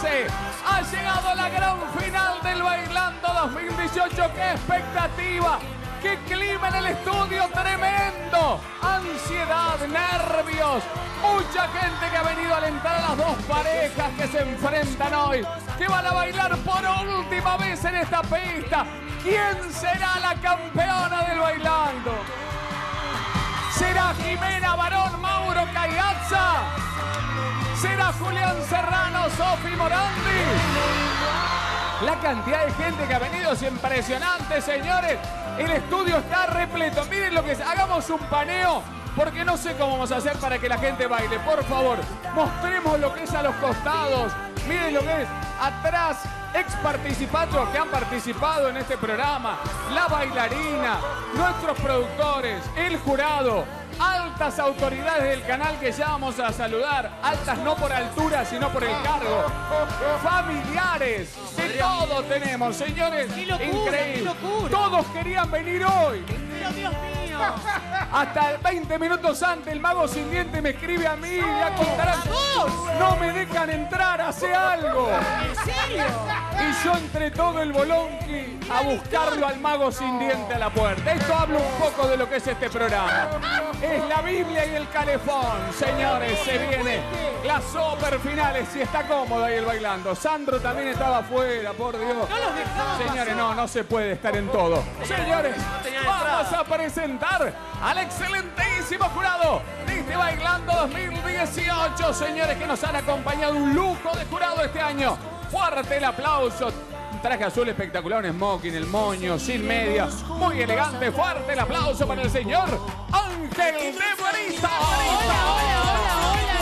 13. Ha llegado la gran final del Bailando 2018. ¡Qué expectativa! ¡Qué clima en el estudio tremendo! Ansiedad, nervios. Mucha gente que ha venido a alentar a las dos parejas que se enfrentan hoy. Que van a bailar por última vez en esta pista. ¿Quién será la campeona del Bailando? ¿Será Jimena Barón Mauro Caiazza? ¿Será Julián Serrano Sofi Morandi? La cantidad de gente que ha venido es impresionante, señores. El estudio está repleto. Miren lo que es. Hagamos un paneo. Porque no sé cómo vamos a hacer para que la gente baile. Por favor, mostremos lo que es a los costados. Miren lo que es atrás. Ex participantes que han participado en este programa. La bailarina, nuestros productores, el jurado, altas autoridades del canal que ya vamos a saludar. Altas no por altura, sino por el cargo. Familiares, de todo tenemos, señores. ¡Qué locura, Increíble. Todos querían venir hoy. Hasta 20 minutos antes el mago sin diente me escribe a mí y ya contarán. No me dejan entrar, hace algo. ¿En serio? Y yo entre todo el bolonqui a buscarlo al mago sin diente a la puerta. Esto habla un poco de lo que es este programa. Es la Biblia y el calefón, señores, se viene las super finales y está cómodo ahí el bailando. Sandro también estaba afuera, por Dios. Señores, no, no se puede estar en todo. Señores, vamos a presentar al excelentísimo jurado de este Bailando 2018. Señores, que nos han acompañado un lujo de jurado este año. Fuerte el aplauso. Un traje azul espectacular, un smoking, el moño, sin media. Muy elegante, fuerte el aplauso para el señor Ángel de Buenita. Hola, hola, hola, hola,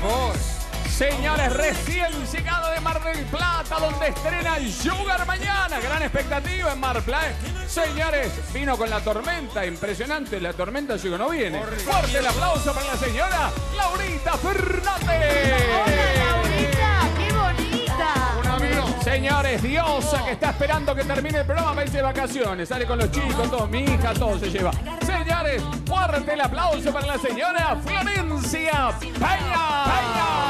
Angelito. Señores, recién llegado de Mar del Plata, donde estrena Sugar mañana. Gran expectativa en Mar Plata. Señores, vino con la tormenta. Impresionante, la tormenta llegó, no viene. Fuerte el aplauso para la señora Laurita Fernández. Hola, Laurita, qué bonita. Señores, diosa que está esperando que termine el programa para irse de vacaciones. Sale con los chicos, todo, mi hija, todo se lleva. Señores, fuerte el aplauso para la señora Florencia Peña.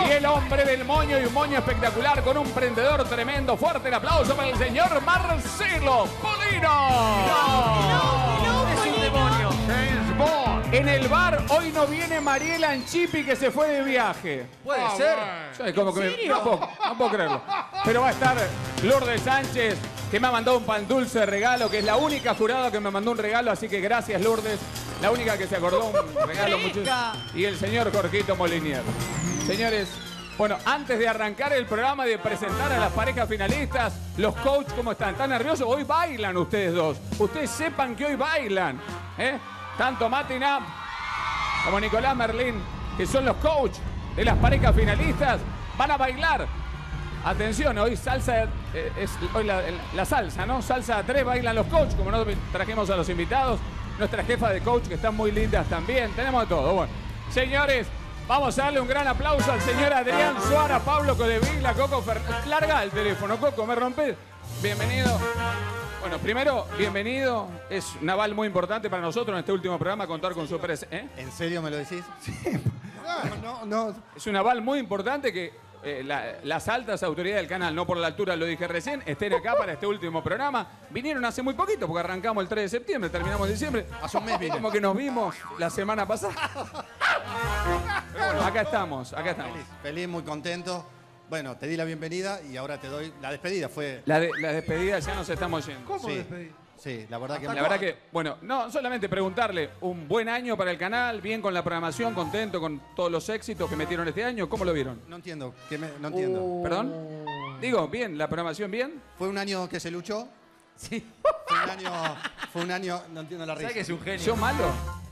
Y el hombre del moño y un moño espectacular con un prendedor tremendo. Fuerte el aplauso para el señor Marcelo Polino. En el bar hoy no viene Mariela Anchipi que se fue de viaje. Puede ser. Yo como que me- no, puedo, no puedo creerlo. Pero va a estar Lourdes Sánchez, que me ha mandado un pan dulce de regalo, que es la única jurada que me mandó un regalo, así que gracias Lourdes. La única que se acordó un regalo mucho. Y el señor Jorgito Molinier. Señores, bueno, antes de arrancar el programa y de presentar a las parejas finalistas, los coaches, ¿cómo están? ¿Están nerviosos? Hoy bailan ustedes dos. Ustedes sepan que hoy bailan. ¿eh? Tanto Matina como Nicolás Merlín, que son los coach de las parejas finalistas, van a bailar. Atención, hoy salsa, eh, hoy la, salsa, ¿no? Salsa a tres bailan los coach, como no trajimos a los invitados, nuestra jefa de coach, que están muy lindas también, tenemos de todo. Bueno, señores, vamos a darle un gran aplauso al señor Adrián Suara, Pablo Codevila, Coco Fernández. Larga el teléfono, Coco, me rompes. Bienvenido. Bueno, primero, bienvenido. Es un aval muy importante para nosotros en este último programa contar con su presencia. ¿eh? ¿En serio me lo decís? No, no, no. Es un aval muy importante que eh, la- las altas autoridades del canal, no por la altura lo dije recién, estén acá para este último programa. Vinieron hace muy poquito porque arrancamos el 3 de septiembre, terminamos en diciembre. Hace un mes vine. Como que nos vimos la semana pasada. Pero bueno, acá estamos, acá estamos. Feliz, feliz, muy contento. Bueno, te di la bienvenida y ahora te doy la despedida. Fue. La, de- la despedida ya nos estamos yendo. ¿Cómo sí, despedir? sí, la verdad que. La verdad que, bueno, no, solamente preguntarle, un buen año para el canal, bien con la programación, contento con todos los éxitos que metieron este año, ¿cómo lo vieron? No entiendo, que me- no entiendo. ¿Perdón? Digo, bien, la programación bien. Fue un año que se luchó. Sí. Fue un año. Fue un año. No entiendo la risa. ¿Sabes que es un genio? ¿Yo malo?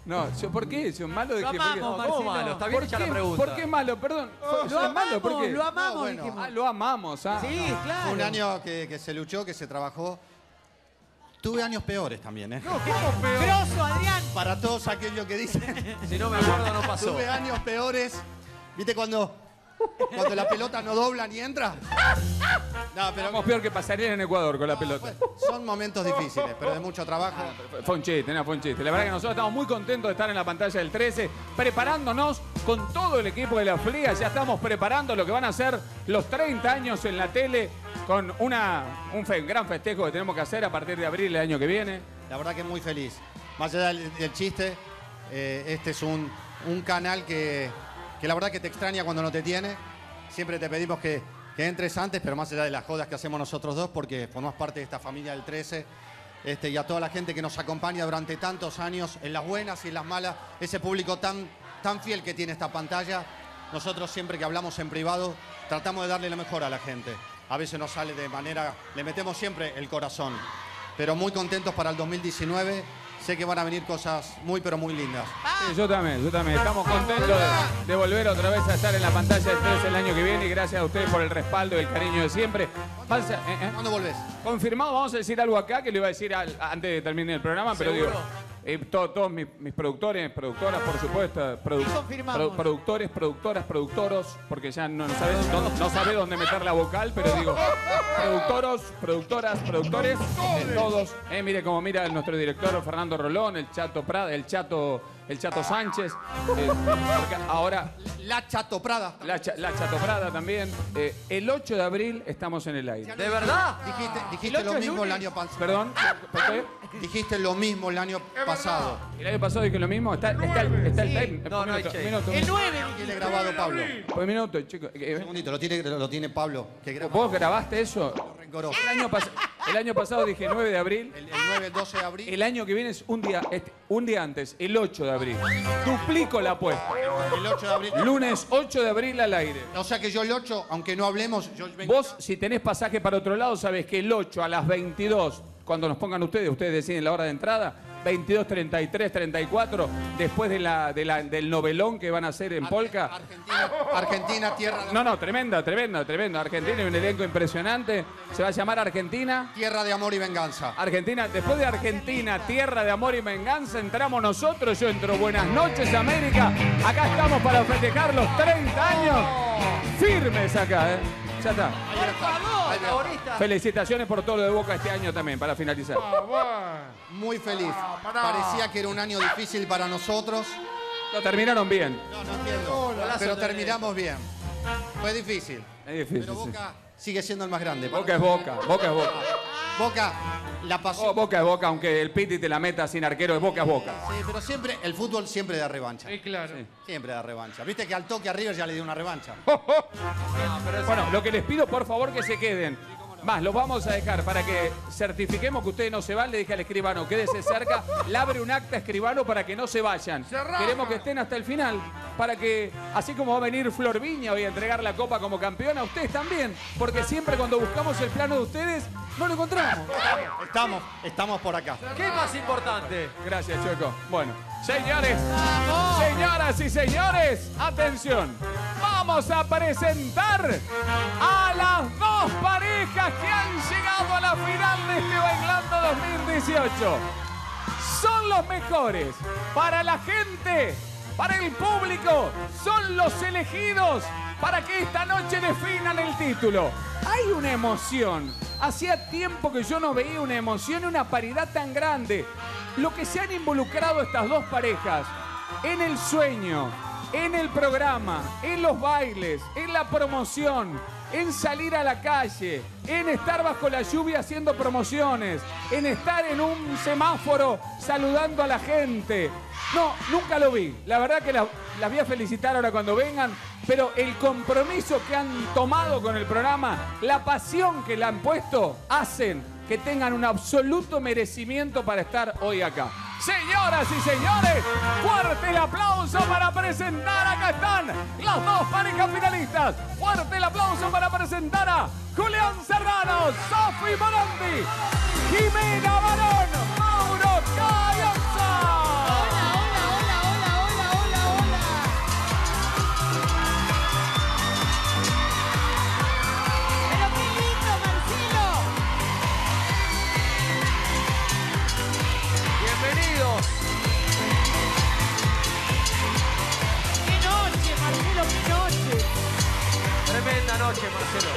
No, ¿yo por qué? ¿Yo malo de Lo qué? amamos, ¿Por qué? Marcelo. ¿Cómo malo? Está bien ¿Por hecha qué? la pregunta. ¿Por qué malo? Perdón. Lo ¿Soy malo? ¿Por amamos, qué? lo amamos. No, bueno. dijimos. Ah, lo amamos, ah. Sí, claro. Fue un año que, que se luchó, que se trabajó. Tuve años peores también, ¿eh? Grosso, Adrián. Para todos aquellos que dicen. Si no me acuerdo, no pasó. Tuve años peores. ¿Viste cuando, cuando la pelota no dobla ni entra? No, pero Estamos peor que pasaría en Ecuador con la pelota. son momentos difíciles, pero de mucho trabajo. Fue un chiste, no, fue un chiste. La verdad que nosotros estamos muy contentos de estar en la pantalla del 13, preparándonos con todo el equipo de la Fliga. Ya estamos preparando lo que van a ser los 30 años en la tele con una, un fe- gran festejo que tenemos que hacer a partir de abril del año que viene. La verdad que muy feliz. Más allá del, del chiste, eh, este es un, un canal que, que la verdad que te extraña cuando no te tiene. Siempre te pedimos que, que entres pero más allá de las jodas que hacemos nosotros dos, porque formás parte de esta familia del 13. Este, y a toda la gente que nos acompaña durante tantos años, en las buenas y en las malas, ese público tan, tan fiel que tiene esta pantalla. Nosotros siempre que hablamos en privado, tratamos de darle lo mejor a la gente. A veces nos sale de manera, le metemos siempre el corazón pero muy contentos para el 2019. Sé que van a venir cosas muy, pero muy lindas. Sí, yo también, yo también. Estamos contentos de, de volver otra vez a estar en la pantalla del 13 el año que viene y gracias a ustedes por el respaldo y el cariño de siempre. Eh, eh. ¿Cuándo volvés? Confirmado, vamos a decir algo acá que lo iba a decir al- antes de terminar el programa, pero digo, eh, to- todos mis, mis productores, productoras, por supuesto, produ- ¿Qué confirmamos? produ- productores, productoras, productoros, porque ya no, no sabes dónde, no sabe dónde meter la vocal, pero digo, productoros, productoras, productores, eh, todos. Eh, mire como mira nuestro director Fernando Rolón, el Chato Prada, el Chato, el Chato Sánchez. eh, ahora La Chato Prada. la, Cha- la Chato Prada también. Eh, el 8 de abril estamos en el aire. ¿De verdad? Dijiste, dijiste lo mismo el año pasado. Perdón, ¿por qué? Dijiste lo mismo el año pasado. El año pasado dije lo mismo. Está, está el, está el time. No, Un no hay minuto, shade. minuto, El 9. Tiene grabado Pablo. Un minuto, chicos. Un Eh, segundito, lo tiene, lo tiene Pablo. Que graba ¿Vos grabaste eso? El año, pas- el año pasado dije 9 de abril. El, el 9, el 12 de abril. El año que viene es un día, este, un día antes, el 8 de abril. Duplico la apuesta. El 8 de abril. Lunes 8 de abril al aire. O sea que yo el 8, aunque no hablemos, yo vengo- Vos, si tenés pasaje para otro lado, sabés que el 8 a las 22, cuando nos pongan ustedes, ustedes deciden la hora de entrada, 22, 33, 34, después de la, de la- del novelón que van a hacer en Polka. Argentina, Argentina, tierra de, No, no, tremenda, tremenda, tremenda. Argentina y un elenco impresionante. Se va a llamar Argentina. tierra de amor y venganza. Argentina, después de Argentina, tierra de amor y venganza, entramos nosotros. Yo entro. Buenas noches, América. Acá estamos para festejar los 30 años. Firmes acá, ¿eh? Ya está. Por favor. Felicitaciones por todo lo de Boca este año también, para finalizar. Muy feliz. Parecía que era un año difícil para nosotros. Lo terminaron bien. No, no entiendo. Pero terminamos bien. Fue difícil. Es difícil. Pero sí. Boca sigue siendo el más grande. Boca es Boca, Boca es Boca. Boca, la Oh, pasión. boca es Boca, aunque el Piti te la meta sin arquero, es Boca es Boca. Sí, pero siempre, el fútbol siempre da revancha. claro. Siempre da revancha. Viste que al toque a River ya le dio una revancha. Bueno, lo que les pido, por favor, que se queden. Más, los vamos a dejar para que certifiquemos que ustedes no se van. Le dije al escribano, quédese cerca, le abre un acta escribano para que no se vayan. Queremos que estén hasta el final, para que, así como va a venir Flor Viña hoy a entregar la copa como campeona, ustedes también. Porque siempre cuando buscamos el plano de ustedes, no lo encontramos. Estamos, estamos por acá. ¿Qué más importante? Gracias, Chueco. Bueno, señores, señoras y señores, atención. Vamos a presentar a las dos parejas que han llegado a la final de este Bailando 2018. Son los mejores para la gente, para el público. Son los elegidos para que esta noche definan el título. Hay una emoción. Hacía tiempo que yo no veía una emoción y una paridad tan grande. Lo que se han involucrado estas dos parejas en el sueño, en el programa, en los bailes, en la promoción, en salir a la calle, en estar bajo la lluvia haciendo promociones, en estar en un semáforo saludando a la gente. No, nunca lo vi. La verdad que la- las voy a felicitar ahora cuando vengan, pero el compromiso que han tomado con el programa, la pasión que le han puesto, hacen que tengan un absoluto merecimiento para estar hoy acá. Señoras y señores, fuerte el aplauso para presentar, acá están las dos parejas finalistas. Fuerte el aplauso para presentar a Julián Serrano, Sofi Morandi, Jimena Barón, noche, Marcelo.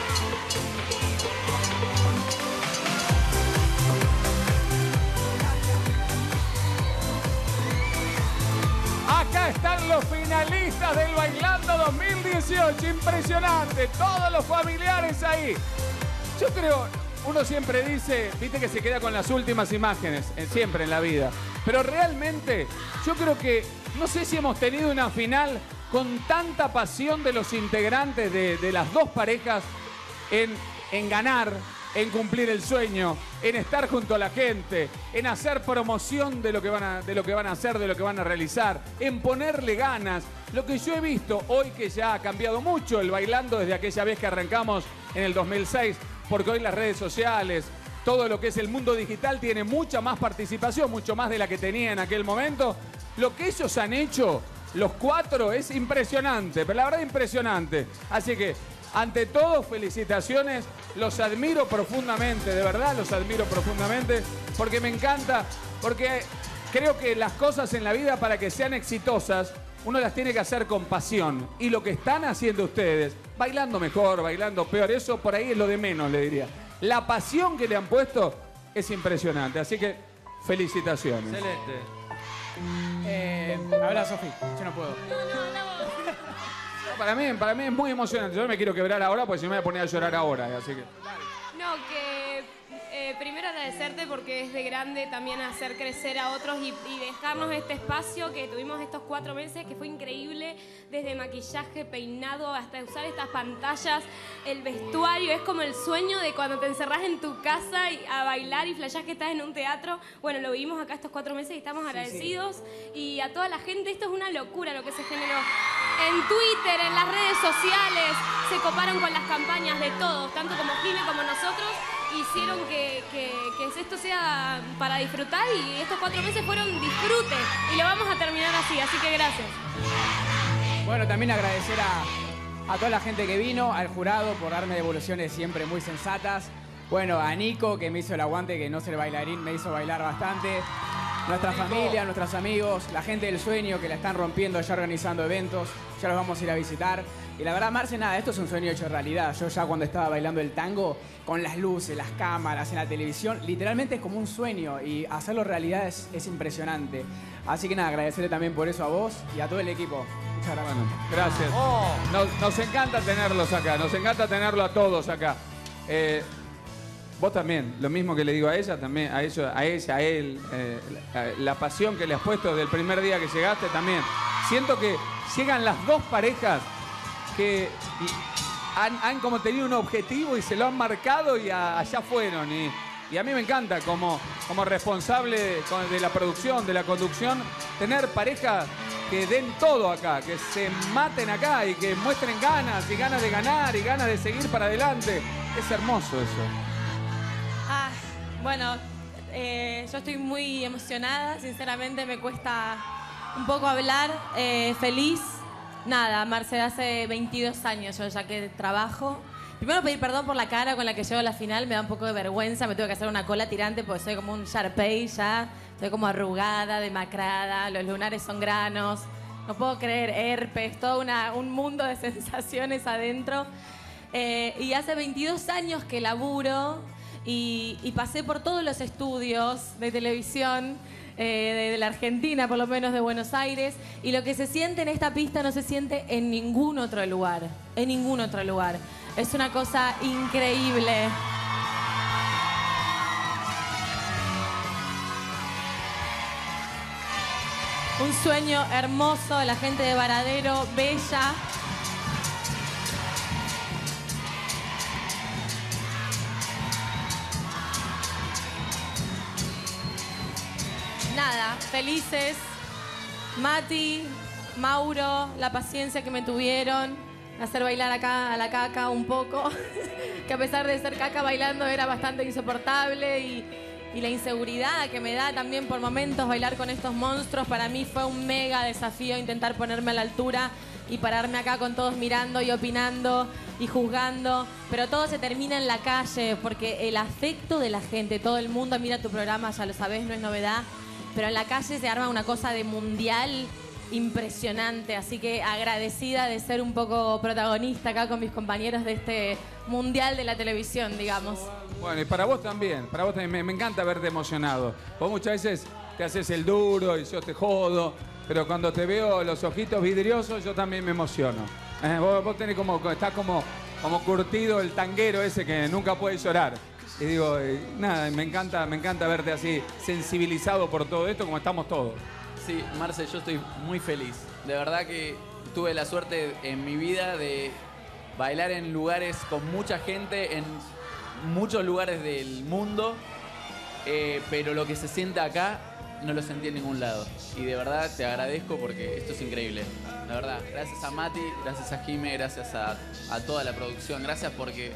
Acá están los finalistas del Bailando 2018. Impresionante. Todos los familiares ahí. Yo creo, uno siempre dice, viste que se queda con las últimas imágenes, eh, siempre en la vida. Pero realmente, yo creo que, no sé si hemos tenido una final con tanta pasión de los integrantes de, las dos parejas en, en ganar, en cumplir el sueño, en estar junto a la gente, en hacer promoción de lo que van a, de lo que van a hacer, de lo que van a realizar, en ponerle ganas. Lo que yo he visto hoy que ya ha cambiado mucho el bailando desde aquella vez que arrancamos en el 2006, porque hoy las redes sociales, todo lo que es el mundo digital tiene mucha más participación, mucho más de la que tenía en aquel momento. Lo que ellos han hecho, los cuatro, es impresionante, pero la verdad impresionante. Así que, ante todo, felicitaciones, los admiro profundamente, de verdad los admiro profundamente, porque me encanta, porque creo que las cosas en la vida para que sean exitosas, uno las tiene que hacer con pasión. Y lo que están haciendo ustedes, bailando mejor, bailando peor, eso por ahí es lo de menos, le diría. La pasión que le han puesto es impresionante. Así que felicitaciones. Excelente. Eh, habla Sofi, yo no puedo. Para mí, para mí es muy emocionante. Yo no me quiero quebrar ahora porque si no me voy a poner a llorar ahora. Así que. No, que eh, primero agradecerte porque es de grande también hacer crecer a otros y, y dejarnos este espacio que tuvimos estos cuatro meses, que fue increíble, desde maquillaje, peinado, hasta usar estas pantallas, el vestuario, es como el sueño de cuando te encerrás en tu casa y- a bailar y flashás que estás en un teatro. Bueno, lo vivimos acá estos cuatro meses y estamos agradecidos. Y a toda la gente, esto es una locura lo que se generó. En Twitter, en las redes sociales, se coparon con las campañas de todos, tanto como Jime como nosotros, hicieron que, que- que esto sea para disfrutar y estos cuatro meses fueron disfrute y lo vamos a terminar así, así que gracias. Bueno, también agradecer a, a toda la gente que vino, al jurado por darme devoluciones siempre muy sensatas. Bueno, a Nico que me hizo el aguante, que no ser bailarín, me hizo bailar bastante. Nuestra familia, nuestros amigos, la gente del sueño que la están rompiendo ya organizando eventos, ya los vamos a ir a visitar. Y la verdad, Marce, nada, esto es un sueño hecho realidad. Yo ya cuando estaba bailando el tango, con las luces, las cámaras, en la televisión, literalmente es como un sueño y hacerlo realidad es, es impresionante. Así que nada, agradecerle también por eso a vos y a todo el equipo. Muchas gracias. Bueno, gracias. Nos, nos encanta tenerlos acá, nos encanta tenerlo a todos acá. Eh, vos también, lo mismo que le digo a ella, también a ellos, a ella, a él, eh, la, la pasión que le has puesto desde el primer día que llegaste también. Siento que llegan las dos parejas que han, como tenido un objetivo y se lo han marcado y allá fueron. Y, a mí me encanta como, como responsable de la producción, de la conducción, tener parejas que den todo acá, que se maten acá y que muestren ganas y ganas de ganar y ganas de seguir para adelante. Es hermoso eso. Ah, bueno, eh, yo estoy muy emocionada, sinceramente me cuesta un poco hablar, eh, feliz. Nada, Marce, hace 22 años yo ya que trabajo. Primero pedir perdón por la cara con la que llego a la final, me da un poco de vergüenza, me tengo que hacer una cola tirante porque soy como un Sharpei ya, estoy como arrugada, demacrada, los lunares son granos, no puedo creer, herpes, todo un mundo de sensaciones adentro. Eh, y hace 22 años que laburo y pasé por todos los estudios de televisión eh, de, de la Argentina, por lo menos de Buenos Aires. Y lo que se siente en esta pista no se siente en ningún otro lugar. En ningún otro lugar. Es una cosa increíble. Un sueño hermoso, la gente de Varadero, bella. Nada, felices. Mati, Mauro, la paciencia que me tuvieron, hacer bailar acá a la caca un poco, que a pesar de ser caca bailando era bastante insoportable y, y la inseguridad que me da también por momentos bailar con estos monstruos, para mí fue un mega desafío intentar ponerme a la altura y pararme acá con todos mirando y opinando y juzgando, pero todo se termina en la calle porque el afecto de la gente, todo el mundo mira tu programa, ya lo sabes, no es novedad, pero en la calle se arma una cosa de mundial impresionante, así que agradecida de ser un poco protagonista acá con mis compañeros de este mundial de la televisión, digamos. Bueno, y para vos también, para vos también, me, encanta verte emocionado. Vos muchas veces te haces el duro y yo te jodo, pero cuando te veo los ojitos vidriosos, yo también me emociono. Eh, vos, vos tenés como, estás como, como curtido el tanguero ese que nunca puede llorar. Y digo, eh, nada, me encanta, me encanta verte así, sensibilizado por todo esto, como estamos todos. Sí, Marce, yo estoy muy feliz. De verdad que tuve la suerte en mi vida de bailar en lugares con mucha gente, en muchos lugares del mundo, eh, pero lo que se siente acá no lo sentí en ningún lado. Y de verdad te agradezco porque esto es increíble. La verdad, gracias a Mati, gracias a Jime, gracias a, a toda la producción, gracias porque,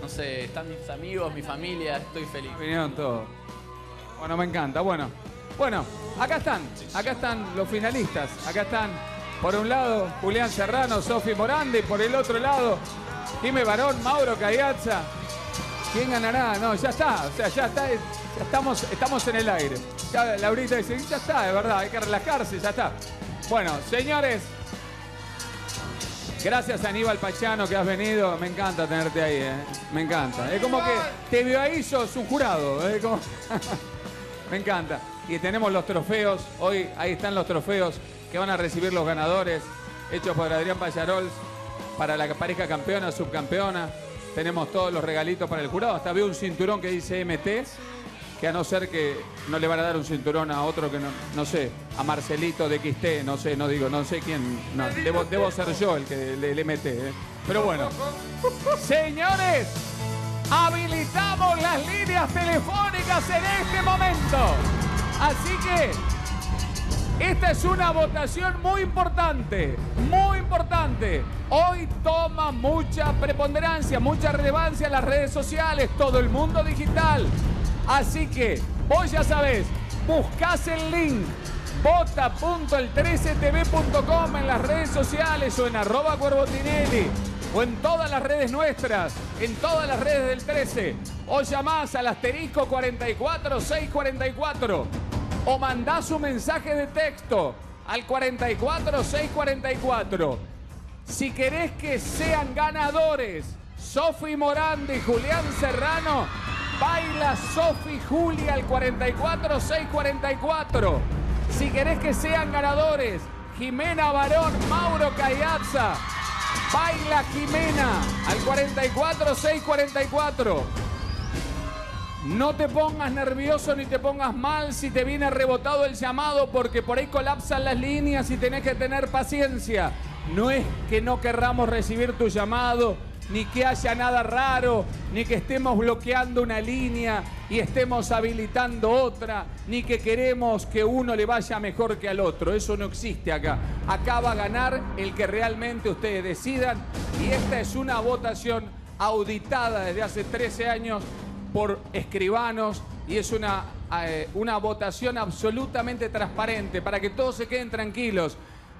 no sé, están mis amigos, mi familia, estoy feliz. Vinieron todos. Bueno, me encanta. Bueno, bueno, acá están, acá están los finalistas. Acá están, por un lado, Julián Serrano, Sofi Morandi, por el otro lado, Jime Barón, Mauro Cayazza. ¿Quién ganará? No, ya está, o sea, ya está, ya estamos, estamos en el aire. Ya Laurita dice, ya está, de verdad, hay que relajarse, ya está. Bueno, señores, gracias Aníbal Pachano que has venido. Me encanta tenerte ahí, ¿eh? me encanta. Es como que te veo ahí, sos un jurado. ¿eh? Me encanta. Y tenemos los trofeos, hoy ahí están los trofeos que van a recibir los ganadores, hechos por Adrián Payarols, para la pareja campeona, subcampeona. Tenemos todos los regalitos para el jurado. Hasta veo un cinturón que dice MT, que a no ser que no le van a dar un cinturón a otro que no, no sé, a Marcelito de XT, no sé, no digo, no sé quién, debo, debo ser yo el que le, le MT. ¿eh? Pero bueno, señores, habilitamos las líneas telefónicas en este momento. Así que esta es una votación muy importante, muy importante. Hoy toma mucha preponderancia, mucha relevancia las redes sociales, todo el mundo digital. Así que vos ya sabés, buscás el link vota.el13tv.com en las redes sociales o en arroba Cuervotinelli o en todas las redes nuestras, en todas las redes del 13 o llamás al asterisco 44644 o mandás un mensaje de texto al 44644. Si querés que sean ganadores Sofi Morandi y Julián Serrano, baila Sofi Julia al 44644. Si querés que sean ganadores Jimena Barón, Mauro Cayazza, baila Jimena al 44644. No te pongas nervioso ni te pongas mal si te viene rebotado el llamado porque por ahí colapsan las líneas y tenés que tener paciencia. No es que no querramos recibir tu llamado, ni que haya nada raro, ni que estemos bloqueando una línea y estemos habilitando otra, ni que queremos que uno le vaya mejor que al otro. Eso no existe acá. Acá va a ganar el que realmente ustedes decidan y esta es una votación auditada desde hace 13 años por escribanos y es una, eh, una votación absolutamente transparente para que todos se queden tranquilos.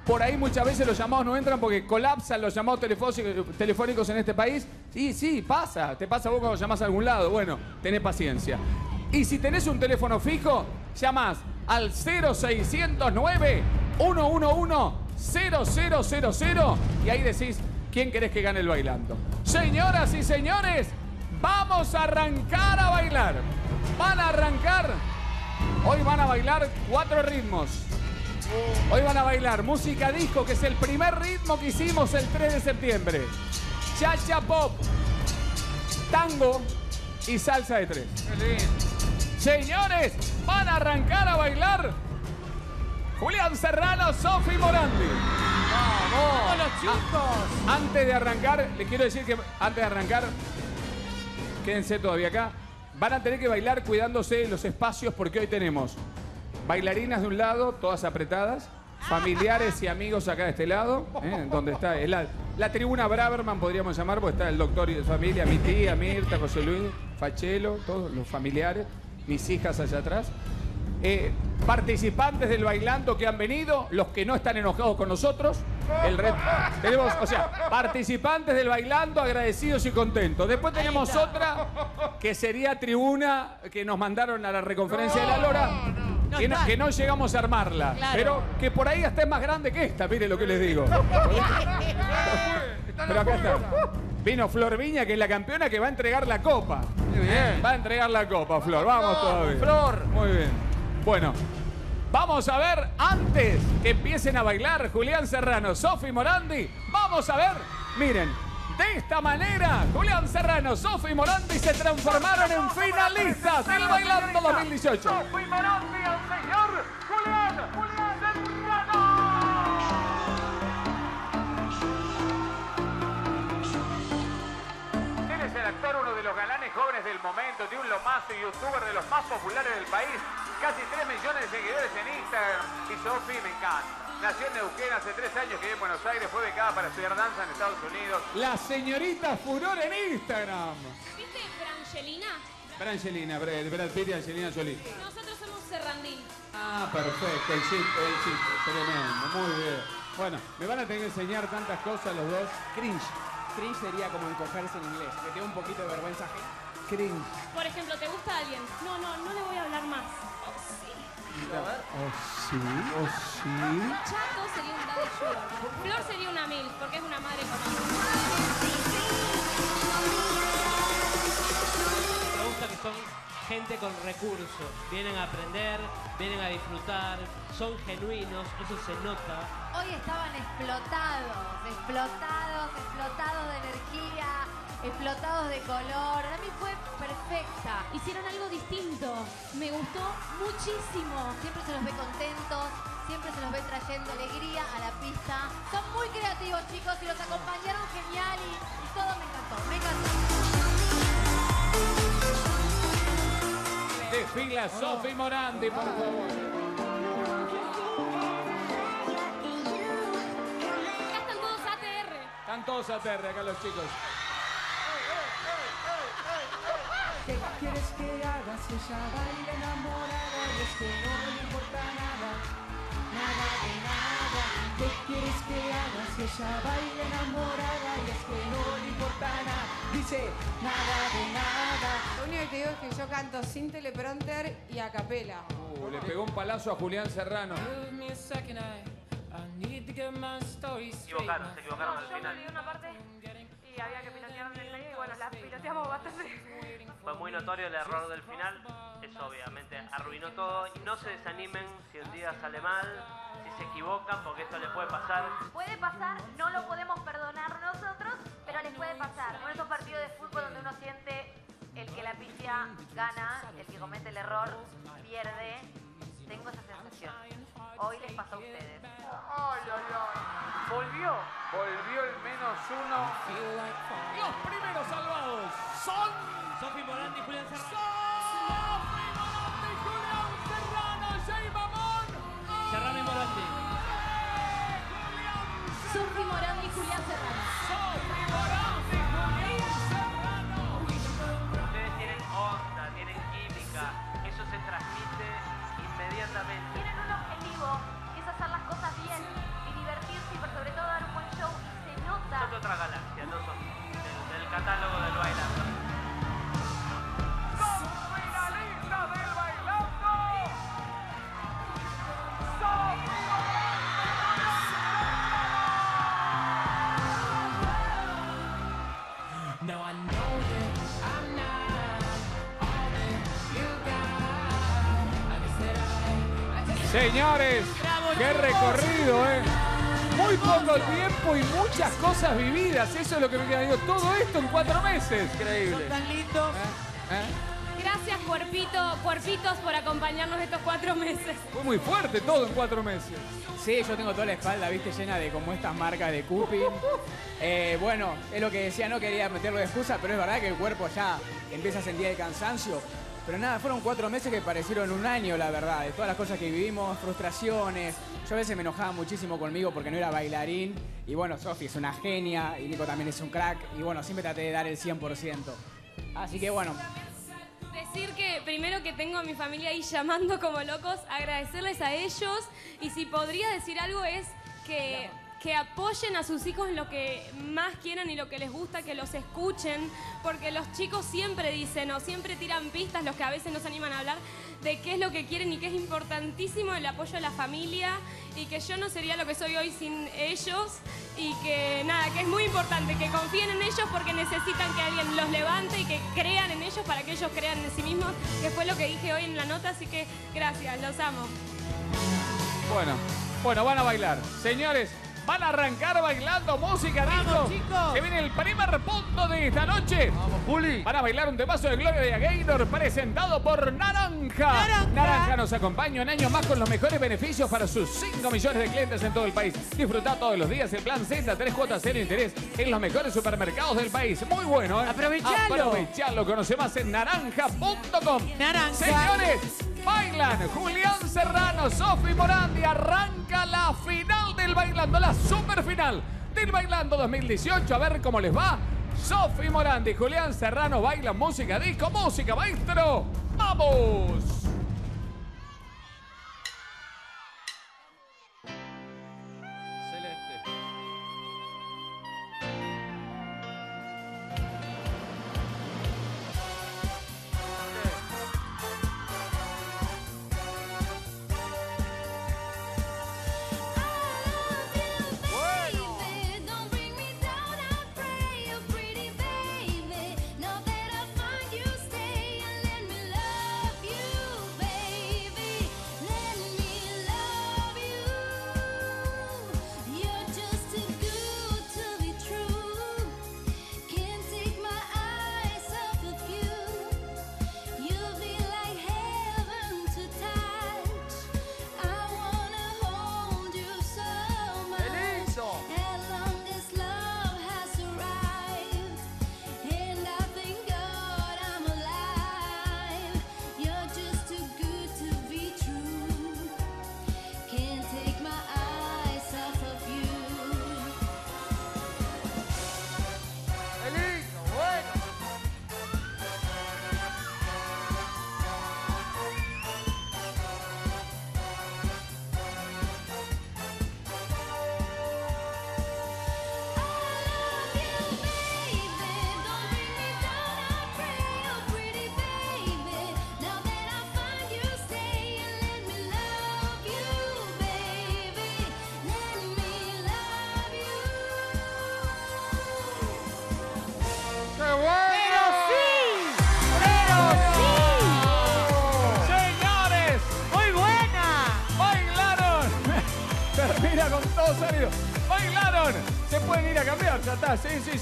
Por ahí muchas veces los llamados no entran porque colapsan los llamados telefónicos, en este país. Sí, sí, pasa. Te pasa vos cuando llamás a algún lado. Bueno, tenés paciencia. Y si tenés un teléfono fijo, llamás al 0609 111 0000 y ahí decís quién querés que gane el bailando. Señoras y señores, vamos a arrancar a bailar. Van a arrancar. Hoy van a bailar cuatro ritmos. Hoy van a bailar música disco, que es el primer ritmo que hicimos el 3 de septiembre. Chacha pop, tango y salsa de tres. Señores, van a arrancar a bailar Julián Serrano, Sofi Morandi. ¡Vamos! los chicos! Antes de arrancar, les quiero decir que antes de arrancar, quédense todavía acá. Van a tener que bailar cuidándose los espacios porque hoy tenemos bailarinas de un lado, todas apretadas, familiares y amigos acá de este lado, ¿eh? donde está es la, la tribuna Braverman, podríamos llamar, porque está el doctor y su familia, mi tía, Mirta, José Luis, Fachelo, todos los familiares, mis hijas allá atrás. Eh, participantes del bailando que han venido, los que no están enojados con nosotros. El red- tenemos, o sea, participantes del bailando agradecidos y contentos. Después tenemos otra que sería tribuna que nos mandaron a la reconferencia de la Lora. Que no, que no llegamos a armarla, Claro. pero que por ahí hasta es más grande que esta, mire lo que les digo. Pero acá está. Vino Flor Viña, que es la campeona, que va a entregar la copa. Va a entregar la copa, Flor. Vamos todavía. Flor. Muy bien. Bueno, Vamos a ver, antes que empiecen a bailar Julián Serrano, Sofi Morandi, vamos a ver, miren, de esta manera, Julián Serrano, Sofi Morandi se transformaron en finalistas del Bailando 2018. Sofi Morandi al señor Julián, Julián Serrano. Él es el actor, uno de los galanes jóvenes del momento, de un lomazo y youtuber de los más populares del país. Casi 3 millones de seguidores en Instagram. Y Sofi me encanta. Nació en Neuquén hace 3 años que vive en Buenos Aires, fue becada para estudiar danza en Estados Unidos. La señorita Furor en Instagram. ¿Viste Brangelina? Brangelina, Brad Pitt y Angelina Jolie. Nosotros somos Serrandín. Ah, perfecto, el chiste, el chiste, tremendo, muy bien. Bueno, me van a tener que enseñar tantas cosas los dos. Cringe. Cringe sería como encogerse en inglés, que tengo un poquito de vergüenza. Cringe. Por ejemplo, ¿te gusta alguien? No, no, no le voy a hablar más. Oh, sí, oh, sí. Chato sería un daddy sugar. Flor sería una mil, porque es una madre con Me gusta que son gente con recursos. Vienen a aprender, vienen a disfrutar, son genuinos, eso se nota. Hoy estaban explotados, explotados, explotados de energía, explotados de color. A mí fue perfecta. Hicieron algo distinto. Me gustó muchísimo. Siempre se los ve contentos, siempre se los ve trayendo alegría a la pista. Son muy creativos, chicos, y los acompañaron genial y, y todo me encantó. Me encantó. Desfila Sofi Morandi, por favor. Acá están todos ATR. Acá los chicos. ¿Qué quieres que haga si ella baila enamorada y es que no le importa nada? Nada de nada. ¿Qué quieres que haga si ella baila enamorada y es que no le importa nada? Dice, nada de nada. Lo único que te digo es que yo canto sin teleprompter y a capela. Uh, le pegó un palazo a Julián Serrano. Equivocaron, se equivocaron al final. Una y había que pilotear en el medio y bueno, la piloteamos bastante. Fue muy notorio el error del final. Eso obviamente arruinó todo. Y no se desanimen si un día sale mal, si se equivocan, porque esto les puede pasar. Puede pasar, no lo podemos perdonar nosotros, pero les puede pasar. Con esos partidos de fútbol donde uno siente el que la pifia gana, el que comete el error pierde. Tengo esa sensación. Hoy les pasó a ustedes. Volvió. Volvió el menos uno. Los primeros salvados son Sofi Morandi y Julián Serrano. Sofi Morandi, Julián Serrano, Jay Mamón. Serrano y Morandi. Sofi Morandi y Julián Serrano. Eso es lo que me queda. Digo, todo esto en cuatro meses. Increíble. Tan lindos. ¿Eh? Gracias, cuerpito, cuerpitos, por acompañarnos estos cuatro meses. Fue muy fuerte todo en cuatro meses. Sí, yo tengo toda la espalda, viste, llena de como estas marcas de Cupi. Eh, bueno, es lo que decía, no quería meterlo de excusa, pero es verdad que el cuerpo ya empieza a sentir el cansancio. Pero nada, fueron cuatro meses que parecieron un año, la verdad, de todas las cosas que vivimos, frustraciones. Yo a veces me enojaba muchísimo conmigo porque no era bailarín. Y bueno, Sofi es una genia y Nico también es un crack. Y bueno, siempre traté de dar el 100%. Así que bueno, Decir que primero que tengo a mi familia ahí llamando como locos, agradecerles a ellos y si podría decir algo es que que apoyen a sus hijos en lo que más quieran y lo que les gusta, que los escuchen, porque los chicos siempre dicen o siempre tiran pistas, los que a veces no se animan a hablar, de qué es lo que quieren y que es importantísimo el apoyo de la familia y que yo no sería lo que soy hoy sin ellos y que nada, que es muy importante que confíen en ellos porque necesitan que alguien los levante y que crean en ellos para que ellos crean en sí mismos, que fue lo que dije hoy en la nota, así que gracias, los amo. Bueno, bueno, van a bailar. Señores, van a arrancar bailando música, Vamos, Nico. chicos. Se viene el primer punto de esta noche. Vamos, Juli. Van a bailar un temazo de Gloria de Gaynor presentado por Naranja. Naranja. nos acompaña un año más con los mejores beneficios para sus 5 millones de clientes en todo el país. Disfruta todos los días el plan Z, 3 cuotas cero interés en los mejores supermercados del país. Muy bueno, ¿eh? Aprovechalo. Aprovechalo. Conoce más en naranja.com. Naranja. Señores, bailan Julián Serrano, Sofi Morandi. Arranca la final del Bailando, la super final del Bailando 2018. A ver cómo les va. Sofi Morandi, Julián Serrano bailan música, disco, música, maestro. ¡Vamos!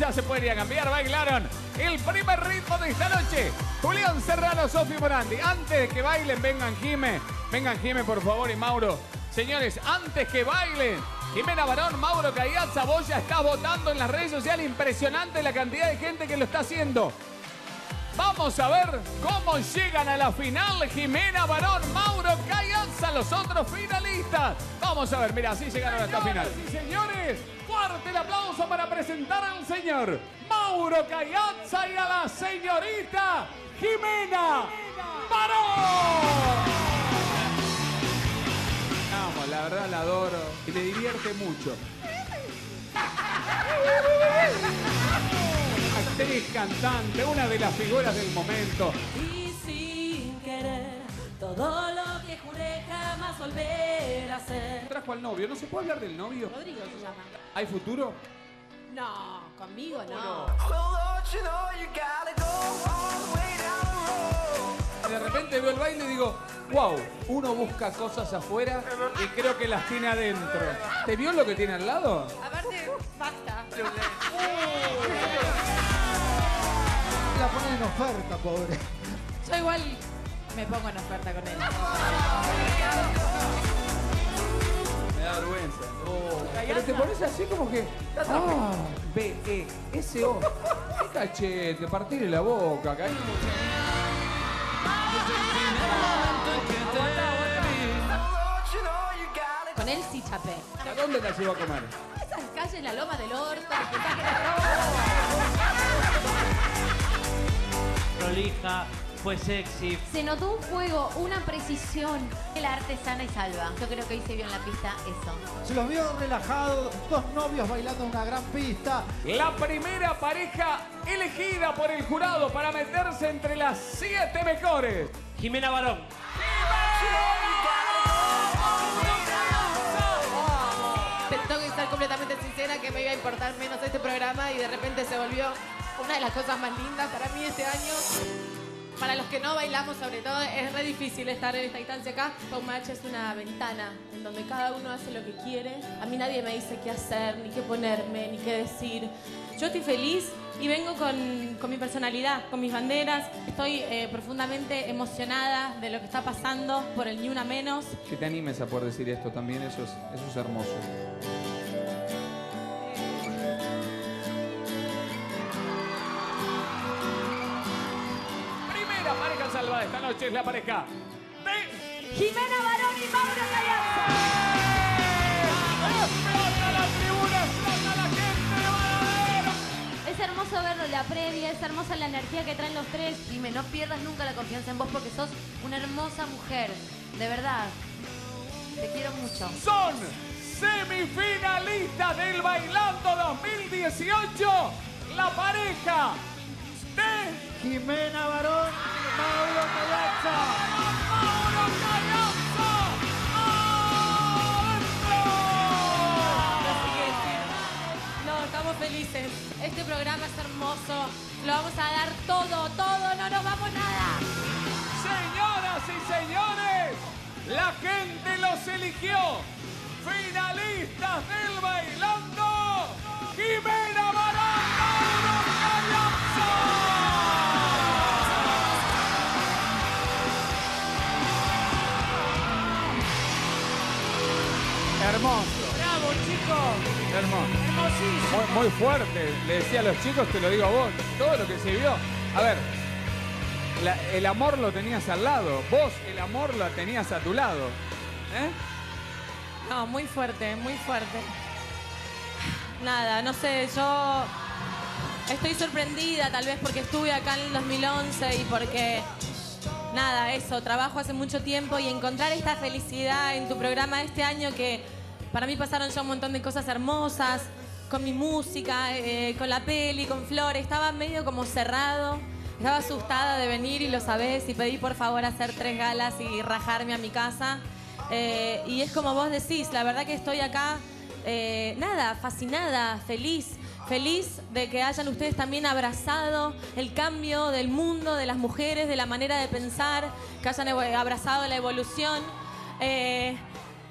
Ya se pueden ir a cambiar. Bailaron el primer ritmo de esta noche. Julián Serrano, Sofi Morandi. Antes de que bailen, vengan Jime. Vengan Jime, por favor, y Mauro. Señores, antes que bailen, Jimena Barón, Mauro Cayazza, vos ya estás votando en las redes sociales. Impresionante la cantidad de gente que lo está haciendo. Vamos a ver cómo llegan a la final Jimena Barón, Mauro Cayanza, los otros finalistas. Vamos a ver, mira, así llegaron a esta final. Y señores, fuerte el aplauso para presentar al señor Mauro Cayanza y a la señorita Jimena Barón. Vamos, la verdad la adoro y me divierte mucho. Actriz, cantante, una de las figuras del momento. Y sin querer, todo lo que juré jamás volver a hacer. Trajo al novio, ¿no se puede hablar del novio? Rodrigo se llama. ¿Hay futuro? No, conmigo no. De repente veo el baile y digo, wow, uno busca cosas afuera y creo que las tiene adentro. ¿Te vio lo que tiene al lado? Aparte, basta. La ponen en oferta, pobre. Yo igual me pongo en oferta con él. Me da vergüenza. Pero te pones así como que. Ah, B, E, S, O. Qué cachete, partirle la boca, cariño. Con él sí chapé. ¿A dónde la llevó a comer? Esas calles, la loma del que que era prolija, fue sexy. Se notó un fuego, una precisión. El arte sana y salva. Yo creo que hoy se vio en la pista eso. Se los vio relajados, dos novios bailando una gran pista. La primera pareja elegida por el jurado para meterse entre las siete mejores. Jimena Barón. Te- Tengo que estar completamente sincera que me iba a importar menos este programa y de repente se volvió una de las cosas más lindas para mí este año. Para los que no bailamos, sobre todo, es re difícil estar en esta instancia acá. Showmatch es una ventana en donde cada uno hace lo que quiere. A mí nadie me dice qué hacer, ni qué ponerme, ni qué decir. Yo estoy feliz y vengo con, con mi personalidad, con mis banderas. Estoy eh, profundamente emocionada de lo que está pasando por el Ni Una Menos. Que te animes a poder decir esto también, eso es, eso es hermoso. Primera pareja salvada esta noche es la pareja de Jimena Barón y Mauro Gallarza. ¡Explota la tribuna! ¡Explota la gente de Varadero! Es hermoso verlo, la previa, es hermosa la energía que traen los tres. Dime, no pierdas nunca la confianza en vos porque sos una hermosa mujer. De verdad. Te quiero mucho. Son semifinalistas del Bailando 2018. La pareja de Jimena Barón y Mauro. No, estamos felices. Este programa es hermoso. Lo vamos a dar todo, todo, no nos vamos nada. Señoras y señores, la gente los eligió. Finalistas del Bailando. Jimena Hermoso. Muy, muy fuerte, le decía a los chicos, te lo digo a vos, todo lo que se vio. A ver, la- el amor lo tenías al lado, vos el amor lo tenías a tu lado. ¿eh? No, muy fuerte, muy fuerte. Nada, no sé, yo estoy sorprendida tal vez porque estuve acá en el 2011 y porque, nada, eso, trabajo hace mucho tiempo y encontrar esta felicidad en tu programa este año que para mí pasaron ya un montón de cosas hermosas, con mi música, eh, con la peli, con Flores, estaba medio como cerrado. Estaba asustada de venir y lo sabés y pedí por favor hacer tres galas y rajarme a mi casa. Eh, y es como vos decís, la verdad que estoy acá, eh, nada, fascinada, feliz, feliz de que hayan ustedes también abrazado el cambio del mundo, de las mujeres, de la manera de pensar, que hayan abrazado la evolución. eh,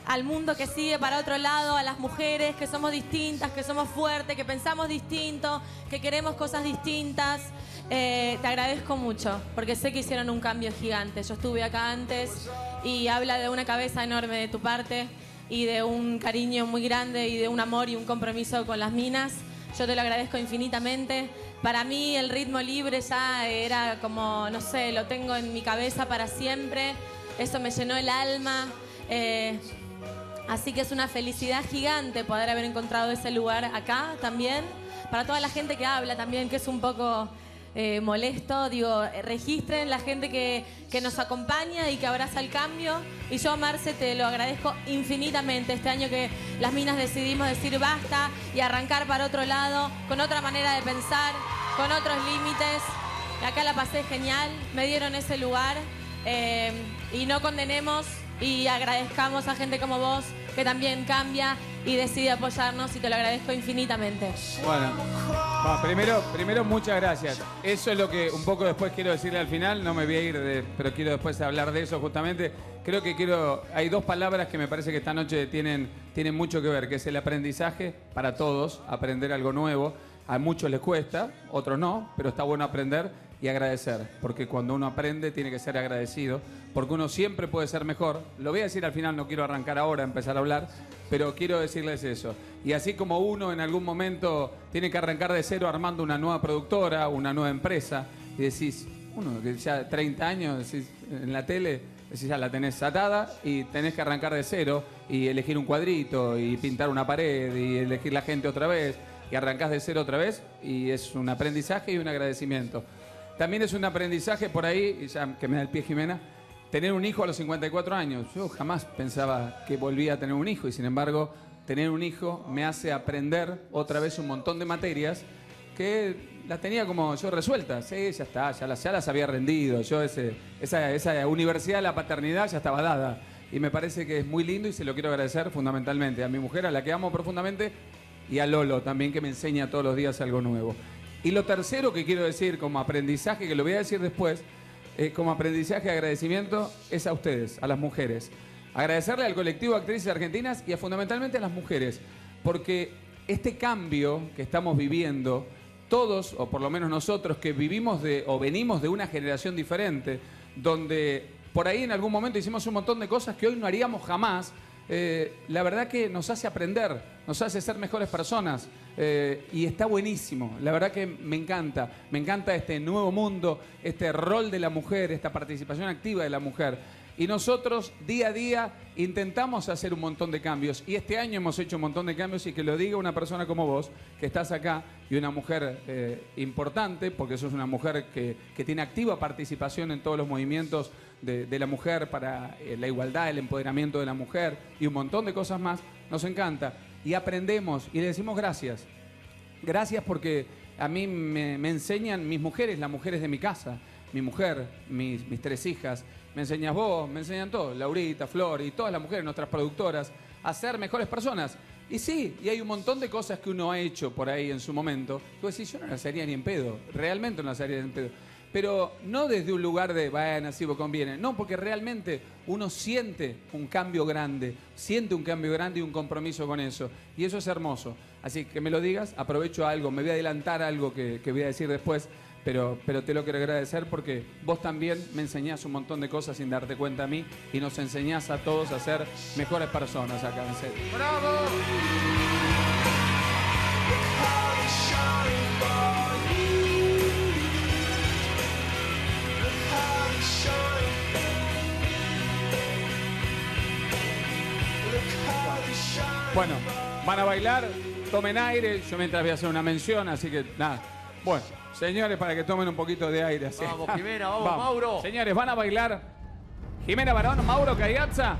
al mundo que sigue para otro lado, a las mujeres que somos distintas, que somos fuertes, que pensamos distinto, que queremos cosas distintas. Eh, te agradezco mucho, porque sé que hicieron un cambio gigante. Yo estuve acá antes y habla de una cabeza enorme de tu parte y de un cariño muy grande y de un amor y un compromiso con las minas. Yo te lo agradezco infinitamente. Para mí el ritmo libre ya era como, no sé, lo tengo en mi cabeza para siempre. Eso me llenó el alma. Eh, Así que es una felicidad gigante poder haber encontrado ese lugar acá también. Para toda la gente que habla también, que es un poco eh, molesto, digo, registren la gente que, que nos acompaña y que abraza el cambio. Y yo, Marce, te lo agradezco infinitamente este año que las minas decidimos decir basta y arrancar para otro lado, con otra manera de pensar, con otros límites. Acá la pasé genial, me dieron ese lugar eh, y no condenemos y agradezcamos a gente como vos que también cambia y decide apoyarnos y te lo agradezco infinitamente. Bueno, primero, primero muchas gracias. Eso es lo que un poco después quiero decirle al final, no me voy a ir, de- pero quiero después hablar de eso justamente. Creo que quiero, hay dos palabras que me parece que esta noche tienen, tienen mucho que ver, que es el aprendizaje para todos, aprender algo nuevo. A muchos les cuesta, otros no, pero está bueno aprender y agradecer, porque cuando uno aprende tiene que ser agradecido, porque uno siempre puede ser mejor. Lo voy a decir al final, no quiero arrancar ahora, empezar a hablar, pero quiero decirles eso. Y así como uno en algún momento tiene que arrancar de cero armando una nueva productora, una nueva empresa, y decís, uno que ya 30 años decís, en la tele, decís, ya la tenés atada y tenés que arrancar de cero y elegir un cuadrito y pintar una pared y elegir la gente otra vez y arrancás de cero otra vez y es un aprendizaje y un agradecimiento. También es un aprendizaje por ahí, y ya que me da el pie Jimena, tener un hijo a los 54 años. Yo jamás pensaba que volvía a tener un hijo y sin embargo tener un hijo me hace aprender otra vez un montón de materias que las tenía como yo resueltas. Sí, ya está, ya las, ya había rendido. Yo esa, esa universidad de la paternidad ya estaba dada. Y me parece que es muy lindo y se lo quiero agradecer fundamentalmente a mi mujer, a la que amo profundamente, y a Lolo también, que me enseña todos los días algo nuevo. Y lo tercero que quiero decir como aprendizaje, que lo voy a decir después, eh, como aprendizaje y agradecimiento, es a ustedes, a las mujeres. Agradecerle al colectivo de actrices argentinas y a, fundamentalmente a las mujeres, porque este cambio que estamos viviendo, todos, o por lo menos nosotros, que vivimos de, o venimos de una generación diferente, donde por ahí en algún momento hicimos un montón de cosas que hoy no haríamos jamás, eh, la verdad que nos hace aprender, nos hace ser mejores personas eh, y está buenísimo. La verdad que me encanta, me encanta este nuevo mundo, este rol de la mujer, esta participación activa de la mujer. Y nosotros día a día intentamos hacer un montón de cambios. Y este año hemos hecho un montón de cambios y que lo diga una persona como vos, que estás acá, y una mujer eh, importante, porque sos una mujer que, que tiene activa participación en todos los movimientos de, la mujer para eh, la igualdad, el empoderamiento de la mujer y un montón de cosas más, nos encanta. Y aprendemos y le decimos gracias. Gracias porque a mí me, me enseñan mis mujeres, las mujeres de mi casa, mi mujer, mis, mis tres hijas, me enseñas vos, me enseñan todos, Laurita, Flor y todas las mujeres, nuestras productoras, a ser mejores personas. Y sí, y hay un montón de cosas que uno ha hecho por ahí en su momento. Tú decís, yo no las haría ni en pedo, realmente no las haría ni en pedo. Pero no desde un lugar de, bueno, así vos conviene. No, porque realmente uno siente un cambio grande, siente un cambio grande y un compromiso con eso. Y eso es hermoso. Así que me lo digas, aprovecho algo, me voy a adelantar algo que, voy a decir después, pero, pero te lo quiero agradecer porque vos también me enseñás un montón de cosas sin darte cuenta a mí y nos enseñás a todos a ser mejores personas acá en serio. Bueno, van a bailar, tomen aire, yo mientras voy a hacer una mención, así que nada. Bueno, señores, para que tomen un poquito de aire. así. Vamos, Jimena, vamos, Mauro. Señores, van a bailar Jimena Barón, Mauro Cayazza.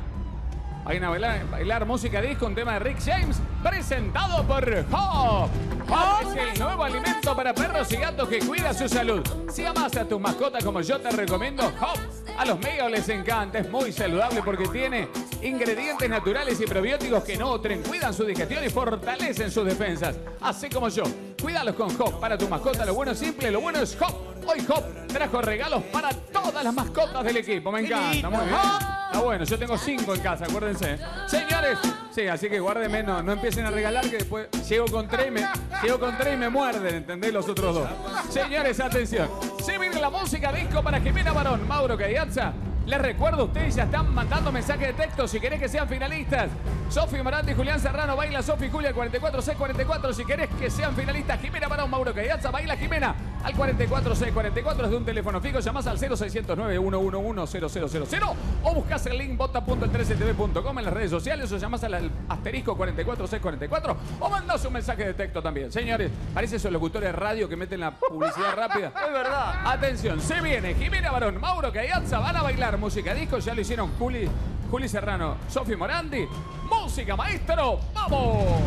Van a bailar, música disco, un tema de Rick James, presentado por Hop. Hop es el nuevo alimento para perros y gatos que cuida su salud. Si amas a tus mascotas como yo te recomiendo, Hop. A los megos les encanta, es muy saludable porque tiene ingredientes naturales y probióticos que nutren, cuidan su digestión y fortalecen sus defensas. Así como yo. Cuídalos con Hop. Para tu mascota, lo bueno es simple, lo bueno es Hop. Hoy Hop trajo regalos para todas las mascotas del equipo. Me encanta, muy bien. Está bueno, yo tengo cinco en casa, acuérdense. Señores, sí, así que guárdenme, no, no empiecen a regalar que después llego con tres y me, llego con tres y me muerden, ¿entendés? Los otros dos. Señores, atención. Se viene la música disco para Jimena Barón, Mauro Cadianza. Les recuerdo, ustedes ya están mandando mensajes de texto si querés que sean finalistas. Sofi Morante y Julián Serrano, baila Sofi Julia al 44C44. Si querés que sean finalistas, Jimena Barón, Mauro Cadianza, baila Jimena al 44C44 desde un teléfono fijo. Llamás al 0609 111 0000 o buscas el link bota.el13tv.com en las redes sociales o llamás al asterisco 44C44 o mandás un mensaje de texto también. Señores, parece esos locutores de radio que meten la publicidad rápida. Es verdad. Atención, se viene Jimena Barón, Mauro Caiazza, van a bailar música disco, ya lo hicieron Juli, Juli Serrano, Sofi Morandi. Música, maestro, ¡vamos!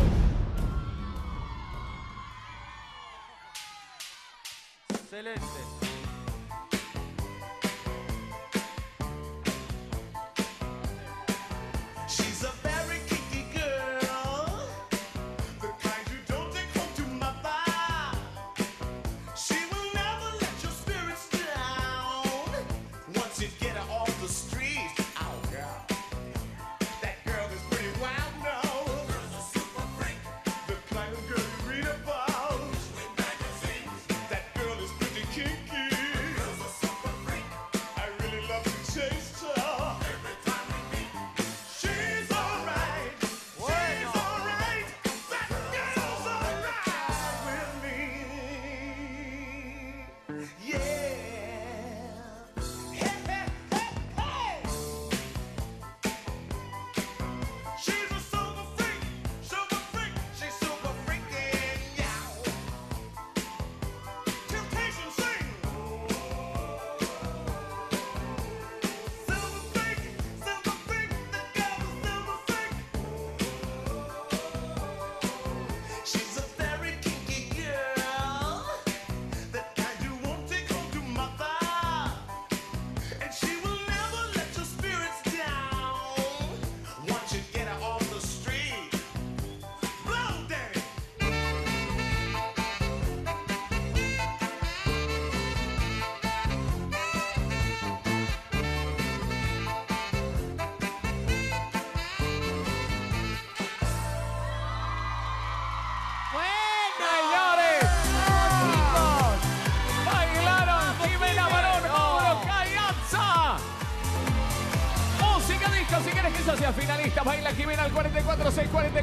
Excelente.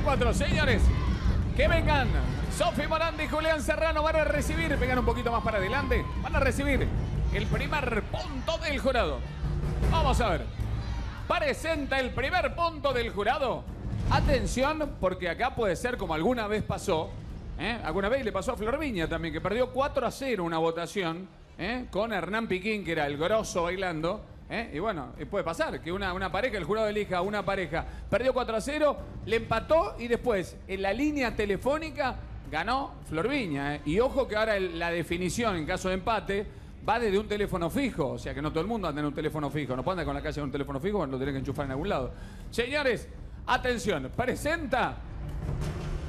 44644. Señores, que vengan. Sofi Morandi y Julián Serrano van a recibir, vengan un poquito más para adelante, van a recibir el primer punto del jurado. Vamos a ver. Presenta el primer punto del jurado. Atención, porque acá puede ser como alguna vez pasó. ¿eh? Alguna vez le pasó a Flor Viña también, que perdió 4 a 0 una votación ¿eh? con Hernán Piquín, que era el grosso bailando. ¿Eh? Y bueno, puede pasar que una, una pareja, el jurado elija una pareja, perdió 4 a 0, le empató y después en la línea telefónica ganó Flor Viña. ¿eh? Y ojo que ahora la definición en caso de empate va desde un teléfono fijo, o sea que no todo el mundo anda en un teléfono fijo, no puede andar con la calle en un teléfono fijo, lo tienen que enchufar en algún lado. Señores, atención, presenta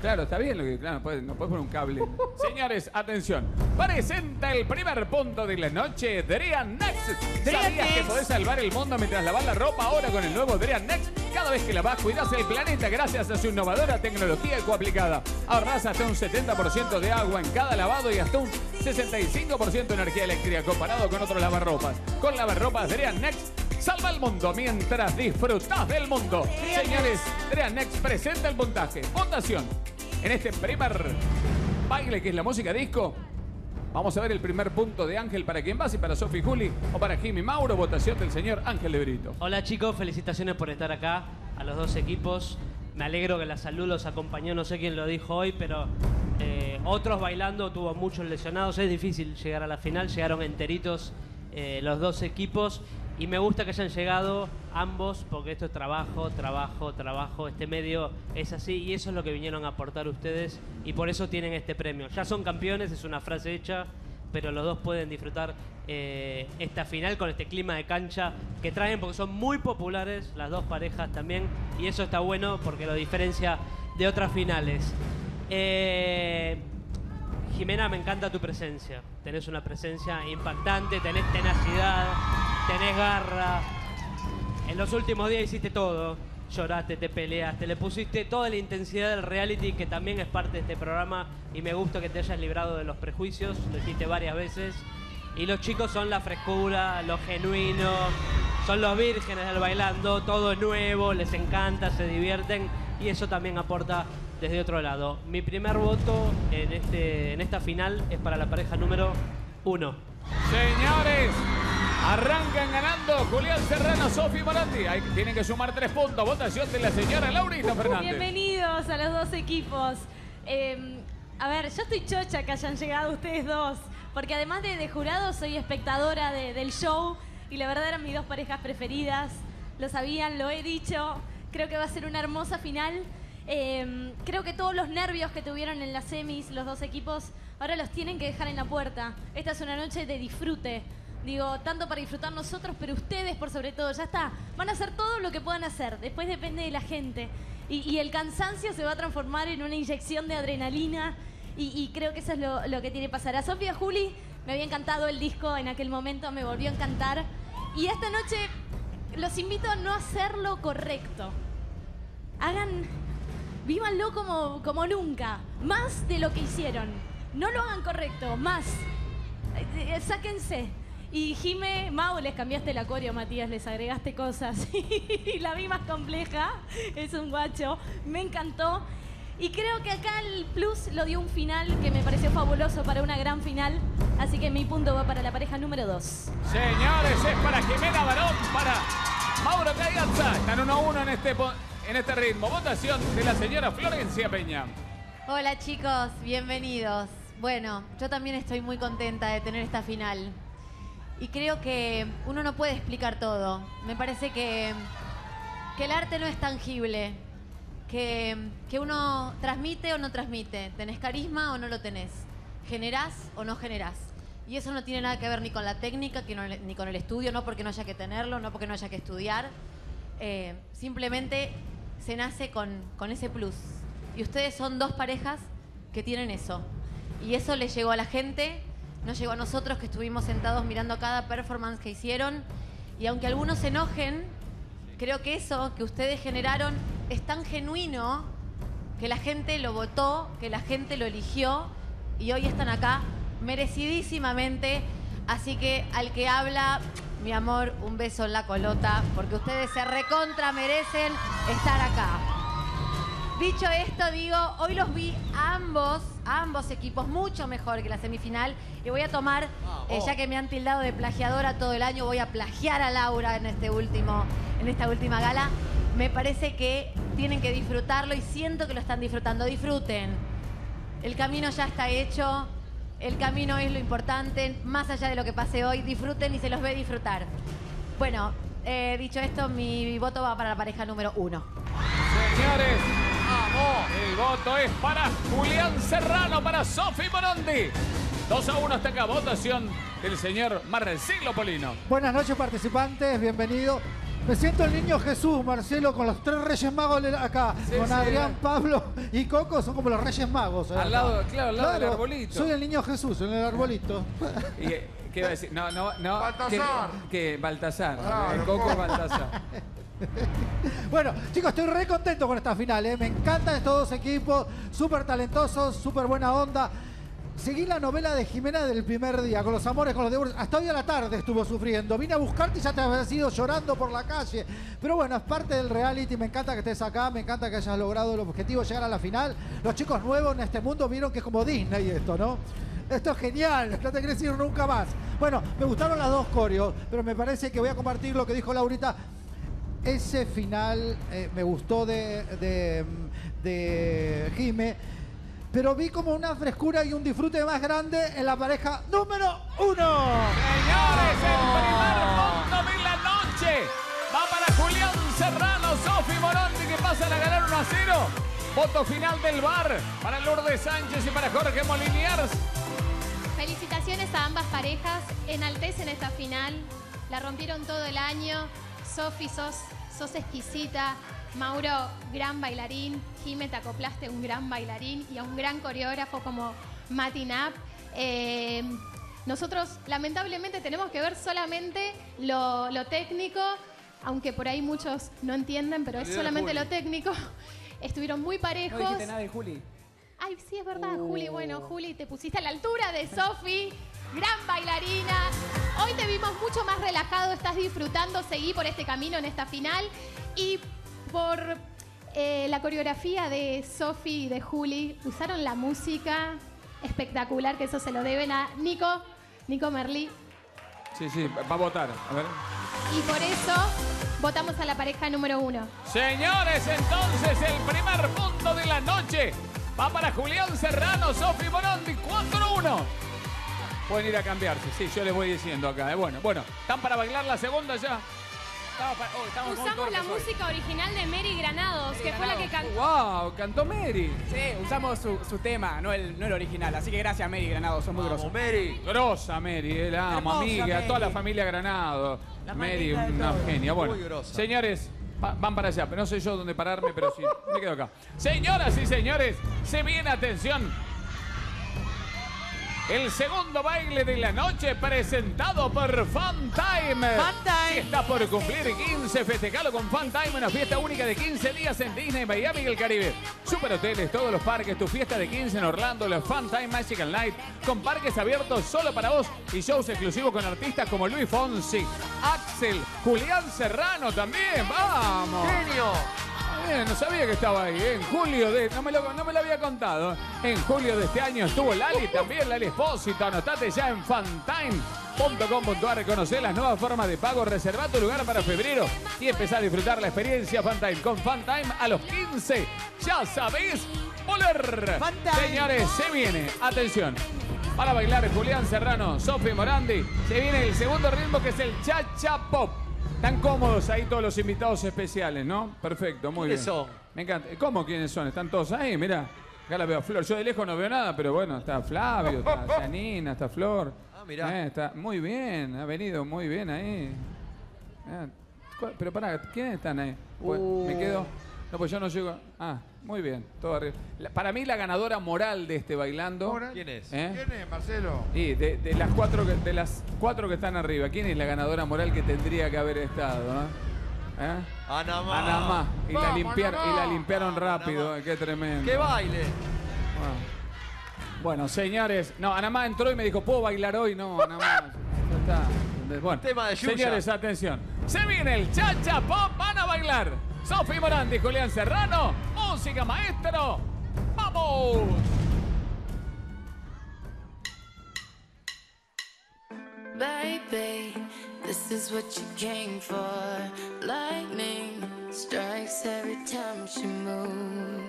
Claro, está bien lo que. Claro, no puedes, no puedes poner un cable. Señores, atención. Presenta el primer punto de la noche, Drian Next. ¿Sabías que podés salvar el mundo mientras lavas la ropa ahora con el nuevo Drian Next? Cada vez que lavas, cuidas el planeta gracias a su innovadora tecnología ecoaplicada. Ahorrás hasta un 70% de agua en cada lavado y hasta un 65% de energía eléctrica comparado con otros lavarropas. Con lavarropas Drian Next. Salva el mundo mientras disfrutas del mundo. Señores, Drian Next presenta el puntaje. Votación. En este primer baile que es la música disco, vamos a ver el primer punto de Ángel para quien va, si para Sofi Juli o para Jimmy Mauro, votación del señor Ángel de Brito. Hola chicos, felicitaciones por estar acá, a los dos equipos. Me alegro que la salud los acompañó, no sé quién lo dijo hoy, pero eh, otros bailando, tuvo muchos lesionados, es difícil llegar a la final, llegaron enteritos eh, los dos equipos y me gusta que hayan llegado ambos porque esto es trabajo, trabajo, trabajo, este medio es así y eso es lo que vinieron a aportar ustedes y por eso tienen este premio. Ya son campeones, es una frase hecha, pero los dos pueden disfrutar eh, esta final con este clima de cancha que traen porque son muy populares las dos parejas también y eso está bueno porque lo diferencia de otras finales. Eh, Jimena, me encanta tu presencia. Tenés una presencia impactante, tenés tenacidad, tenés garra. En los últimos días hiciste todo. Lloraste, te peleaste, le pusiste toda la intensidad del reality que también es parte de este programa y me gusta que te hayas librado de los prejuicios, lo hiciste varias veces. Y los chicos son la frescura, lo genuino, son los vírgenes del bailando, todo nuevo, les encanta, se divierten y eso también aporta desde otro lado. Mi primer voto en, este, en esta final es para la pareja número uno. Señores, arrancan ganando Julián Serrano, Sofi Morandi. Ahí tienen que sumar tres puntos. Votación de la señora Laurita Fernández. Bienvenidos a los dos equipos. Eh, a ver, yo estoy chocha que hayan llegado ustedes dos, porque además de, de jurado soy espectadora de- del show y la verdad eran mis dos parejas preferidas. Lo sabían, lo he dicho. Creo que va a ser una hermosa final. Eh, creo que todos los nervios que tuvieron en las semis los dos equipos ahora los tienen que dejar en la puerta. Esta es una noche de disfrute. Digo, tanto para disfrutar nosotros, pero ustedes por sobre todo, ya está. Van a hacer todo lo que puedan hacer. Después depende de la gente. Y, el cansancio se va a transformar en una inyección de adrenalina. Y, creo que eso es lo, lo que tiene que pasar. A Sofía Juli me había encantado el disco en aquel momento, me volvió a encantar. Y esta noche los invito a no hacer lo correcto. Hagan, vívanlo como, como nunca. Más de lo que hicieron. No lo hagan correcto, más. Eh, eh, Sáquense. Y Jime, Mau, les cambiaste el acorio, Matías, les agregaste cosas. y la vi más compleja, es un guacho. Me encantó. Y creo que acá el plus lo dio un final que me pareció fabuloso para una gran final. Así que mi punto va para la pareja número 2. Señores, es para Jimena Barón, para Mauro Caiganza. Están 1 a 1 en este, en este ritmo. Votación de la señora Florencia Peña. Hola chicos, bienvenidos. Bueno, yo también estoy muy contenta de tener esta final. Y creo que uno no puede explicar todo. Me parece que, que el arte no es tangible. Que, que uno transmite o no transmite. ¿Tenés carisma o no lo tenés? ¿Generás o no generás? Y eso no tiene nada que ver ni con la técnica, ni con el estudio, no porque no haya que tenerlo, no porque no haya que estudiar. Eh, simplemente se nace con, con ese plus. Y ustedes son dos parejas que tienen eso. Y eso les llegó a la gente, nos llegó a nosotros que estuvimos sentados mirando cada performance que hicieron. Y aunque algunos se enojen, creo que eso que ustedes generaron es tan genuino que la gente lo votó, que la gente lo eligió y hoy están acá merecidísimamente. Así que al que habla mi amor, un beso en la colota, porque ustedes se recontra merecen estar acá. Dicho esto, digo, hoy los vi ambos, ambos equipos mucho mejor que la semifinal. Y voy a tomar, eh, ya que me han tildado de plagiadora todo el año, voy a plagiar a Laura en este último, en esta última gala. Me parece que tienen que disfrutarlo y siento que lo están disfrutando. Disfruten. El camino ya está hecho. El camino es lo importante. Más allá de lo que pase hoy, disfruten y se los ve disfrutar. Bueno, eh, dicho esto, mi voto va para la pareja número uno. Señores, el voto es para Julián Serrano, para Sofi Morondi. 2 a 1 hasta acá, votación del señor Marcelo Polino. Buenas noches, participantes, bienvenidos. Me siento el niño Jesús, Marcelo, con los tres reyes magos acá. Sí, con sí, Adrián, eh. Pablo y Coco, son como los reyes magos. eh, Al acá. lado, claro, al lado del arbolito. Soy el niño Jesús en el arbolito. ¿Y qué, iba a decir? No, no, no. Baltasar. Que, que Baltasar. Claro, el Coco Coco. Baltasar. Bueno, chicos, estoy re contento con esta final. ¿eh? Me encantan estos dos equipos, súper talentosos, súper buena onda. Seguí la novela de Jimena del primer día, con los amores, con los deberes. Hasta hoy a la tarde estuvo sufriendo. Vine a buscarte y ya te habías ido llorando por la calle. Pero bueno, es parte del reality. Me encanta que estés acá, me encanta que hayas logrado el objetivo, llegar a la final. Los chicos nuevos en este mundo vieron que es como Disney esto, ¿no? Esto es genial, no te querés ir nunca más. Bueno, me gustaron las dos coreos, pero me parece que voy a compartir lo que dijo Laurita. Ese final eh, me gustó de, de, de Jime, pero vi como una frescura y un disfrute más grande en la pareja número uno. Señores, el primer punto de la noche va para Julián Serrano, Sofi Morondi que pasan a ganar 1 a 0. Voto final del bar para Lourdes Sánchez y para Jorge Moliniers. Felicitaciones a ambas parejas, enaltecen esta final, la rompieron todo el año. Sofi, sos, sos exquisita. Mauro, gran bailarín. Jime, te acoplaste a un gran bailarín y a un gran coreógrafo como Matinap. Eh, nosotros, lamentablemente, tenemos que ver solamente lo, lo técnico, aunque por ahí muchos no entienden, pero es solamente lo técnico. Estuvieron muy No parejos. dijiste nada de Juli. Ay, sí, es verdad, Uh. Juli. Bueno, Juli, te pusiste a la altura de Sofi, gran bailarina. Hoy te vimos mucho más relajado, estás disfrutando, seguí por este camino en esta final. Y por eh, la coreografía de Sofi y de Juli, usaron la música espectacular, que eso se lo deben a Nico, Nico Merlí. Sí, sí, va a votar. A ver. Y por eso votamos a la pareja número uno. Señores, entonces el primer punto de la noche va para Julián Serrano, Sofi Morondi, 4-1. Pueden ir a cambiarse, sí, yo les voy diciendo acá. eh. Bueno, bueno, ¿están para bailar la segunda ya? Usamos la música original de Mary Granados, que fue la que cantó. ¡Wow! Cantó Mary. Sí, usamos su, su tema, no el, no el original. Así que gracias, Mary Granado, son muy grosos. Mary. Grosa Mary, eh, la amo, Hermosa amiga, toda la Mary. familia Granado. La Mary, una genia. Bueno, Muy grosa. señores, pa- van para allá, pero no sé yo dónde pararme, pero sí, me quedo acá. Señoras y señores, se viene atención. El segundo baile de la noche presentado por Funtime. Funtime. Si está por cumplir 15, festejalo con Funtime, una fiesta única de 15 días en Disney, Miami y el Caribe. Super hoteles, todos los parques, tu fiesta de 15 en Orlando, los Funtime Magical Night, con parques abiertos solo para vos y shows exclusivos con artistas como Luis Fonsi, Axel, Julián Serrano también. ¡Vamos! ¡Genio! Eh, no sabía que estaba ahí. eh. En julio de. No me, lo, no me lo había contado. En julio de este año estuvo Lali también, Lali Espósito. Anotate ya en fantime.com.ar. Conocer las nuevas formas de pago. Reserva tu lugar para febrero y empezar a disfrutar la experiencia Fantime. Con Fantime a los 15. Ya sabéis volar. Señores, se viene. Atención. Para bailar Julián Serrano, Sofi Morandi. Se viene el segundo ritmo que es el Cha-Cha Pop. Están cómodos ahí todos los invitados especiales, ¿no? Perfecto, muy ¿Quiénes bien. son? Me encanta. ¿Cómo quiénes son? Están todos ahí, mira. Acá la veo a Flor. Yo de lejos no veo nada, pero bueno, está Flavio, está Janina, está Flor. Ah, mirá. Eh, está muy bien, ha venido muy bien ahí. Ah, cu- pero pará, ¿quiénes están ahí? Pues, Me Uh. quedo. No, pues yo no llego. Ah, muy bien, todo arriba. La- para mí la ganadora moral de este bailando. ¿Quién es? ¿Eh? ¿Quién es, Marcelo? Y de, de las cuatro que, de las cuatro que están arriba, ¿quién es la ganadora moral que tendría que haber estado? eh? ¿Eh? Ana Má. Ana Má. Y la, Vamos, limpiaron, Ana y la limpiaron rápido, eh, qué tremendo. ¡Qué baile! Bueno. Bueno, señores, no, Ana Má entró y me dijo, ¿puedo bailar hoy? No, Ana Má, ya está. Bueno, Tema de Yuya. señores, atención. Se viene el Chacha Pop, van a bailar. Sofi Morandi, Julián Serrano, música maestro. ¡Vamos! Baby, this is what you came for. Lightning strikes every time she moves.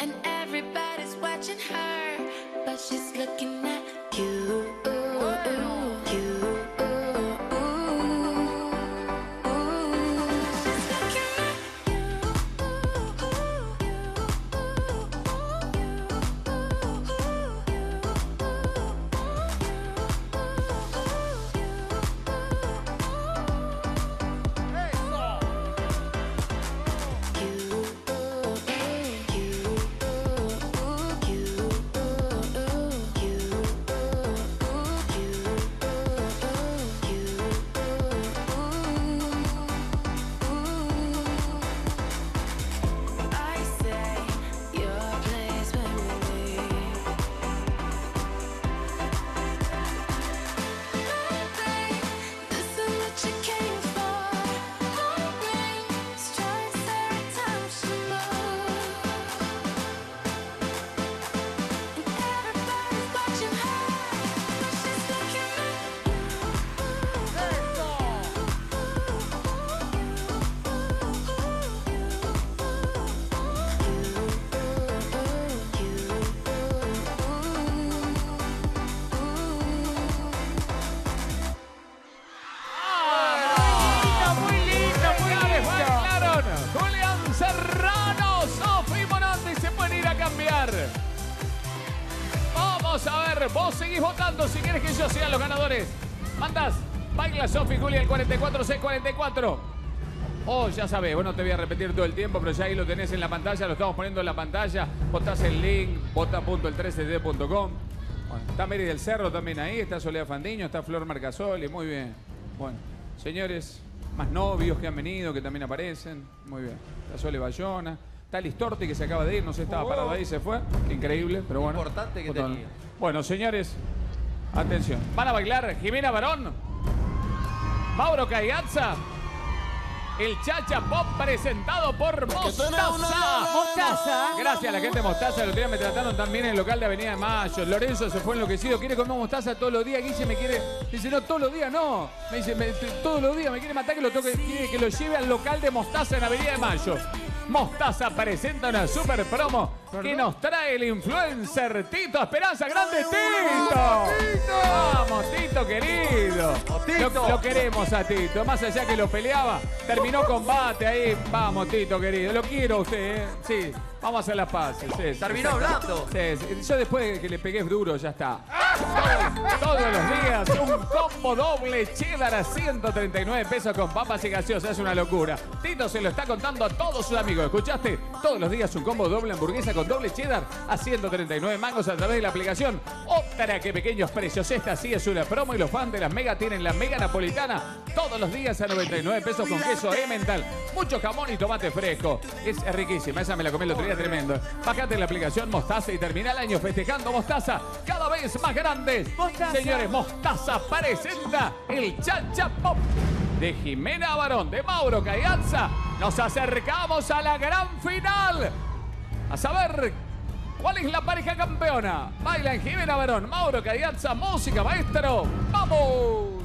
And everybody's watching her, but she's looking at you. You. 44C44. Oh, ya sabés, bueno, te voy a repetir todo el tiempo, pero ya ahí lo tenés en la pantalla, lo estamos poniendo en la pantalla. Votás el link, vota.el13d.com. Bueno, está Mary del Cerro también ahí, está Soledad Fandiño, está Flor Marcasoli, muy bien. Bueno, señores, más novios que han venido, que también aparecen, muy bien. Está Sole Bayona, está Listorti que se acaba de ir, no sé, estaba parado ahí, se fue. Qué increíble, pero bueno. Importante que tenía. Bueno, señores, atención. Van a bailar Jimena Barón, Mauro Caiazza, el Chacha Pop presentado por Mostaza. Mostaza. Gracias a la gente de Mostaza. El otro día me trataron también en el local de Avenida de Mayo. Lorenzo se fue enloquecido. Quiere comer mostaza todos los días. Guille me quiere. Dice, no, todos los días no. Me dice, me- todos los días me quiere matar que lo toque. Quiere que lo lleve al local de Mostaza en Avenida de Mayo. Mostaza presenta una super promo que nos trae el influencer Tito Esperanza. ¡Grande Tito! ¡Vamos, Tito querido! Lo, lo queremos a Tito. Más allá que lo peleaba, terminó combate ahí. Vamos, Tito querido. Lo quiero a usted, ¿eh? Sí. Vamos a hacer las paces. sí, Terminó sí. hablando. Sí, sí. Yo después de que le pegué duro, ya está. Todos los días un combo doble cheddar a 139 pesos con papas y gaseosas. Es una locura. Tito se lo está contando a todos sus amigos. ¿Escuchaste? Todos los días un combo doble hamburguesa con doble cheddar a 139 mangos a través de la aplicación. Otra que pequeños precios. Esta sí es una promo y los fans de la Mega tienen la Mega Napolitana todos los días a 99 pesos con queso Emmental. Mucho jamón y tomate fresco. Es riquísima. Esa me la comí el otro día tremendo. Bájate la aplicación Mostaza y termina el año festejando Mostaza cada vez más grandes. Señores, Mostaza presenta el Chacha Pop de Jimena Barón, de Mauro Caianza. Nos acercamos a la gran final. A saber cuál es la pareja campeona. Bailan Jimena Barón, Mauro Caianza, música maestro. ¡Vamos!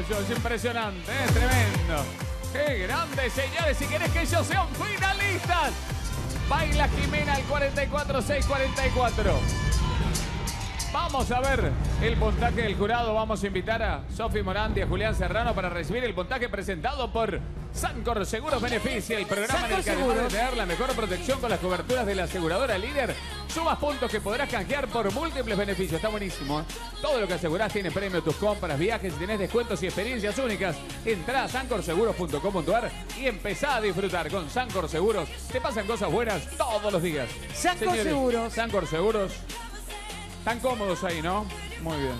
Es impresionante, es tremendo. Qué grande, señores, si querés que ellos sean finalistas. Baila Jimena al 44-6-44. Vamos a ver el puntaje del jurado. Vamos a invitar a Sofi Morandi y a Julián Serrano para recibir el puntaje presentado por Sancor Seguros Beneficia, el programa en el que además de tener la mejor protección con las coberturas de la aseguradora líder, sumas puntos que podrás canjear por múltiples beneficios. Está buenísimo. ¿eh? Todo lo que asegurás tiene premio tus compras, viajes, tenés descuentos y experiencias únicas. Entrá a sancorseguros.com.ar y empezá a disfrutar con Sancor Seguros. Te pasan cosas buenas todos los días. Sancor Seguros. Sancor Seguros. Están cómodos ahí, ¿no? Muy bien.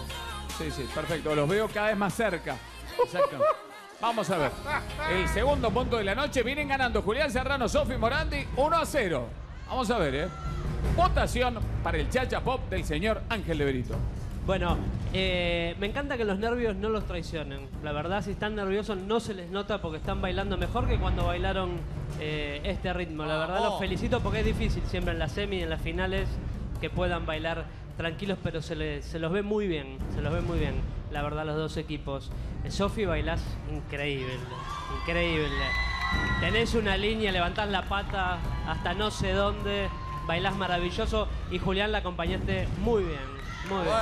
Sí, sí, perfecto. Los veo cada vez más cerca. Exacto. Vamos a ver. El segundo punto de la noche. Vienen ganando Julián Serrano, Sofi Morandi, 1 a 0. Vamos a ver, ¿eh? Votación para el Chacha Pop del señor Ángel de Berito. Bueno, eh, me encanta que los nervios no los traicionen. La verdad, si están nerviosos no se les nota porque están bailando mejor que cuando bailaron eh, este ritmo. La verdad, los felicito porque es difícil siempre en la semi y en las finales que puedan bailar tranquilos, pero se, le- se los ve muy bien. Se los ve muy bien, la verdad, los dos equipos. Eh, Sofi, bailás increíble, increíble. Tenés una línea, levantás la pata hasta no sé dónde, bailás maravilloso y Julián la acompañaste muy bien, muy bien.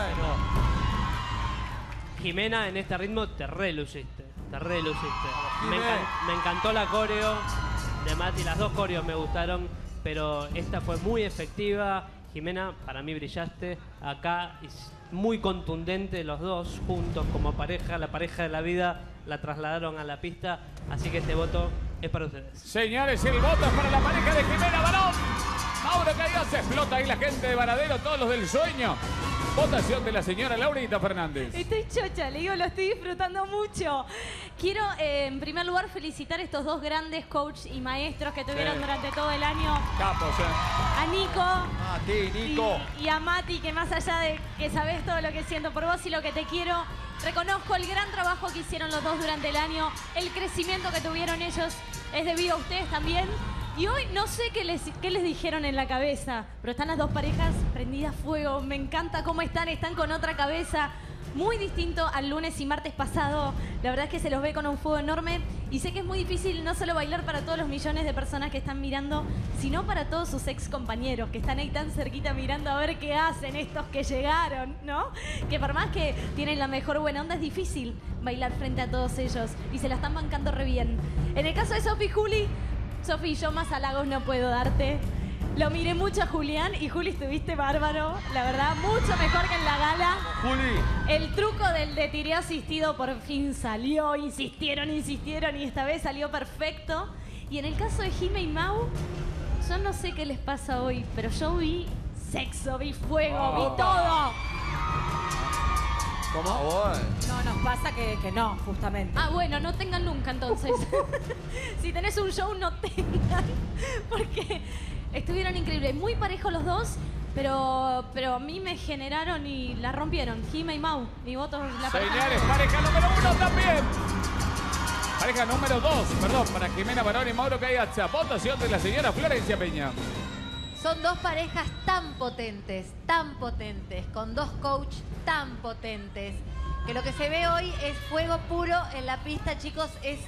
Jimena, en este ritmo te reluciste, te reluciste. Me, encan- me encantó la coreo de Mati, las dos coreos me gustaron, pero esta fue muy efectiva. Jimena, para mí brillaste acá, y s- muy contundente los dos juntos como pareja, la pareja de la vida la trasladaron a la pista, así que este voto es para ustedes. Señores, el voto es para la pareja de Jimena Barón. Mauro Caías explota ahí la gente de Varadero, todos los del sueño. Votación de la señora Laurita Fernández. Estoy chocha, le digo, lo estoy disfrutando mucho. Quiero, eh, en primer lugar, felicitar a estos dos grandes coach y maestros que tuvieron Sí. durante todo el año. Capos, ¿eh? A Nico A ti, Nico. y, y a Mati, que más allá de que sabes todo lo que siento por vos y lo que te quiero, reconozco el gran trabajo que hicieron los dos durante el año, el crecimiento que tuvieron ellos es debido a ustedes también. Y hoy no sé qué les, dijeron en la cabeza, pero están las dos parejas prendidas a fuego. Me encanta cómo están, están con otra cabeza. Muy distinto al lunes y martes pasado. La verdad es que se los ve con un fuego enorme. Y sé que es muy difícil no solo bailar para todos los millones de personas que están mirando, sino para todos sus ex compañeros que están ahí tan cerquita mirando a ver qué hacen estos que llegaron, ¿no? Que por más que tienen la mejor buena onda, es difícil bailar frente a todos ellos. Y se la están bancando re bien. En el caso de Sofi Juli, Sofi, yo más halagos no puedo darte. Lo miré mucho a Julián y Juli estuviste bárbaro, la verdad, mucho mejor que en la gala. Juli. El truco del de tiré asistido por fin salió, insistieron, insistieron y esta vez salió perfecto. Y en el caso de Jime y Mau, yo no sé qué les pasa hoy, pero yo vi sexo, vi fuego, vi todo. ¿Cómo? No, nos pasa que, que no, justamente. Ah, bueno, no tengan nunca entonces. si tenés un show, no tengan. Porque estuvieron increíbles. Muy parejos los dos, pero, pero a mí me generaron y la rompieron. Jime y Mau. Mi voto es la pareja Señores, número pareja número uno también. Pareja número dos, perdón, para Jimena Barón y Mauro Cayacha. Votación de la señora Florencia Peña. Son dos parejas tan potentes, tan potentes, con dos coaches tan potentes, que lo que se ve hoy es fuego puro en la pista, chicos. Es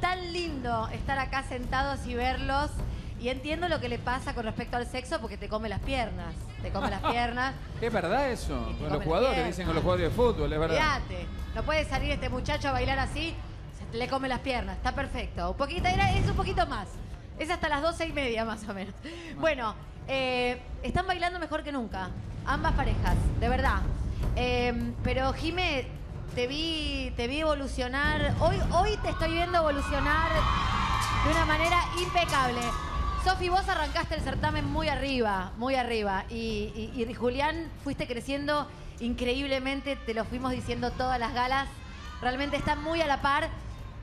tan lindo estar acá sentados y verlos. Y entiendo lo que le pasa con respecto al sexo porque te come las piernas. Te come las piernas. ¿Es verdad eso? Con los jugadores, dicen con los jugadores de fútbol, es verdad. Fíjate, no puede salir este muchacho a bailar así, se le come las piernas, está perfecto. Un poquito, es un poquito más. Es hasta las doce y media más o menos. Bueno, eh, están bailando mejor que nunca, ambas parejas, de verdad. Eh, pero Jime, te vi, te vi evolucionar. Hoy, hoy te estoy viendo evolucionar de una manera impecable. Sofi, vos arrancaste el certamen muy arriba, muy arriba. Y, Julián, fuiste creciendo increíblemente, te lo fuimos diciendo todas las galas. Realmente está muy a la par,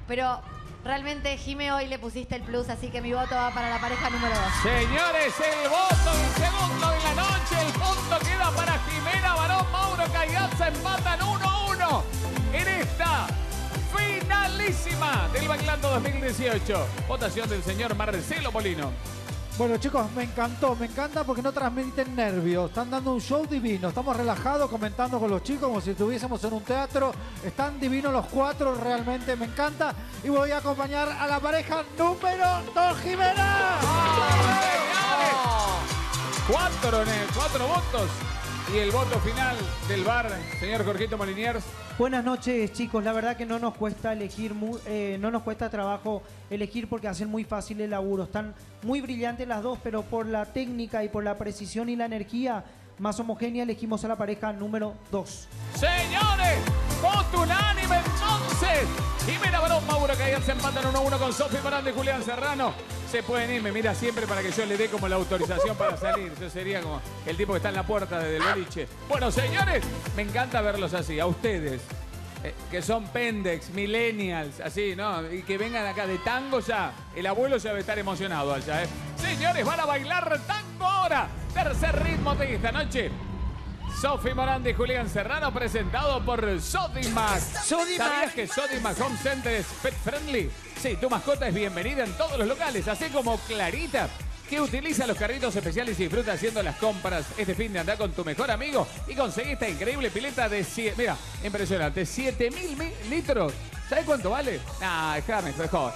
pero realmente Jime hoy le pusiste el plus, así que mi voto va para la pareja número dos. Señores, el voto del segundo de la noche. El punto queda para Jimena Barón, Mauro Cayaza. Empatan 1-1 en esta finalísima del Bailando 2018. Votación del señor Marcelo Molino. Bueno chicos, me encantó, me encanta porque no transmiten nervios, están dando un show divino, estamos relajados comentando con los chicos como si estuviésemos en un teatro, están divinos los cuatro, realmente me encanta y voy a acompañar a la pareja número 2, Jimena. Cuatro, en el- cuatro votos. Y el voto final del bar, señor Jorgito Moliniers. Buenas noches, chicos. La verdad que no nos cuesta elegir, eh, no nos cuesta trabajo elegir porque hacen muy fácil el laburo. Están muy brillantes las dos, pero por la técnica y por la precisión y la energía más homogénea elegimos a la pareja número 2. Señores, voto unánime entonces. Jimena Barón, Mauro Cayer se empatan 1-1 con Sofi Morán y Julián Serrano. Se pueden ir, me mira siempre para que yo le dé como la autorización para salir. Yo sería como el tipo que está en la puerta del boliche. Bueno, señores, me encanta verlos así. A ustedes, eh, que son pendex, millennials, así, ¿no? Y que vengan acá de tango ya. El abuelo ya debe estar emocionado allá, ¿eh? Señores, van a bailar tango ahora. Tercer ritmo de esta noche. Sofi Morandi y Julián Serrano presentado por Sodimac. Sodimac. ¿Sabías que Sodimac Home Center es pet friendly? Sí, tu mascota es bienvenida en todos los locales, así como Clarita, que utiliza los carritos especiales y disfruta haciendo las compras. Este fin de andar con tu mejor amigo y conseguí esta increíble pileta de 100, mira, impresionante, 7000 mil litros. ¿Sabes cuánto vale? Ah, déjame, mejor.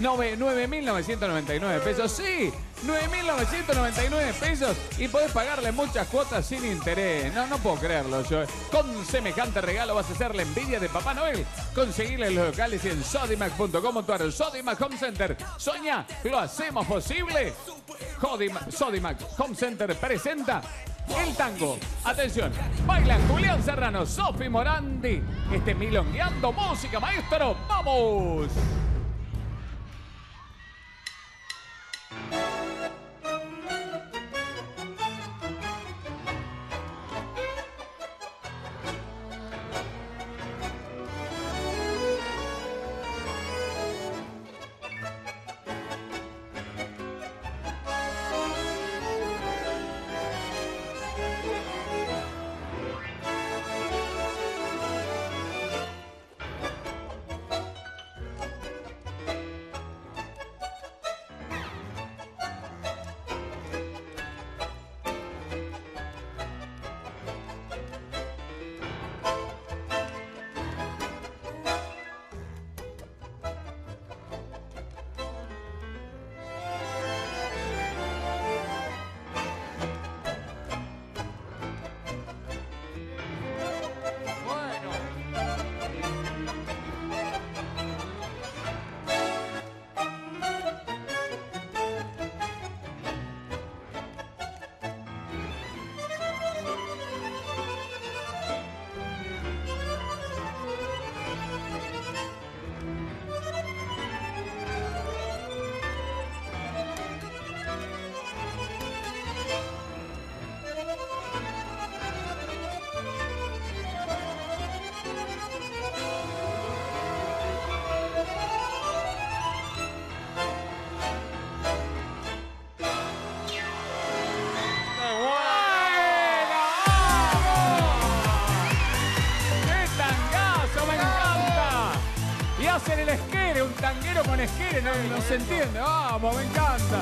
9.999 pesos, sí, 9.999 pesos y podés pagarle muchas cuotas sin interés. No, no puedo creerlo yo. Con semejante regalo vas a hacer la envidia de Papá Noel. Conseguirle en los locales y en sodimac.com tu Sodimac Home Center. Soña, lo hacemos posible. Sodimac, Sodimac Home Center presenta el tango. Atención, bailan Julián Serrano, Sofi Morandi. Este milongueando música, maestro. ¡Vamos! Tanguero con esquere, no, no se entiende. Vamos, me encanta.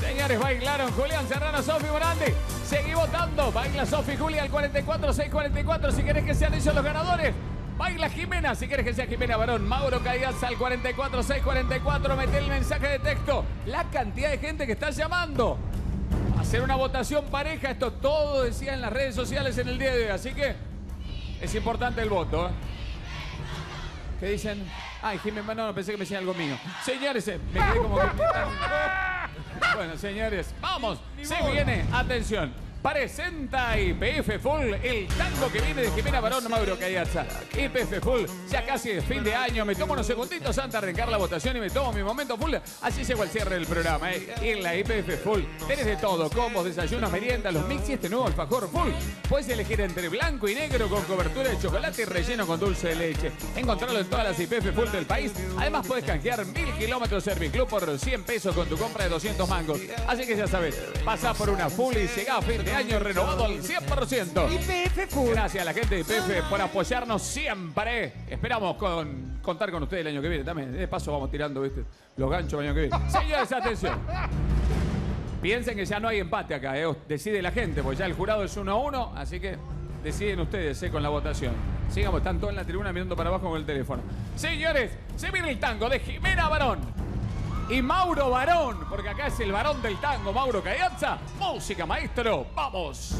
Señores, bailaron Julián Serrano, Sofi Morandi. Seguí votando. Baila Sofi Julia al 44, 644. Si querés que sean ellos los ganadores. Baila Jimena, si quieres que sea Jimena Barón. Mauro Caías al 44, 644. Mete el mensaje de texto. La cantidad de gente que está llamando. Hacer una votación pareja. Esto todo decía en las redes sociales en el día de hoy. Así que es importante el voto. ¿eh? ¿Qué dicen? Ay, Jimena, no, no, pensé que me decían algo mío. Señores, eh, me quedé como que Bueno, señores, vamos. Se viene, atención. Presenta IPF Full, el tango que viene de Jimena Barón, Mauro Cayaza. IPF Full, ya casi es fin de año. Me tomo unos segunditos antes de arrancar la votación y me tomo mi momento full. Así llego al cierre del programa. ¿eh? En la IPF Full tenés de todo: combos, desayunos, meriendas, los mix y este nuevo alfajor full. Puedes elegir entre blanco y negro con cobertura de chocolate y relleno con dulce de leche. Encontrarlo en todas las IPF Full del país. Además, puedes canjear mil kilómetros Serviclub por 100 pesos con tu compra de 200 mangos. Así que ya sabes, pasa por una full y llega a fin de año renovado al 100%. IPF Full. Gracias a la gente de IPF por apoyarnos siempre. Esperamos con, contar con ustedes el año que viene también. De paso vamos tirando, ¿viste? Los ganchos el año que viene. Señores, atención. Piensen que ya no hay empate acá, ¿eh? decide la gente, porque ya el jurado es 1 a 1, así que deciden ustedes ¿eh? con la votación. Sigamos, están todos en la tribuna mirando para abajo con el teléfono. Señores, se viene el tango de Jimena Barón y Mauro Barón, porque acá es el varón del tango, Mauro Cayazza. Música, maestro, vamos.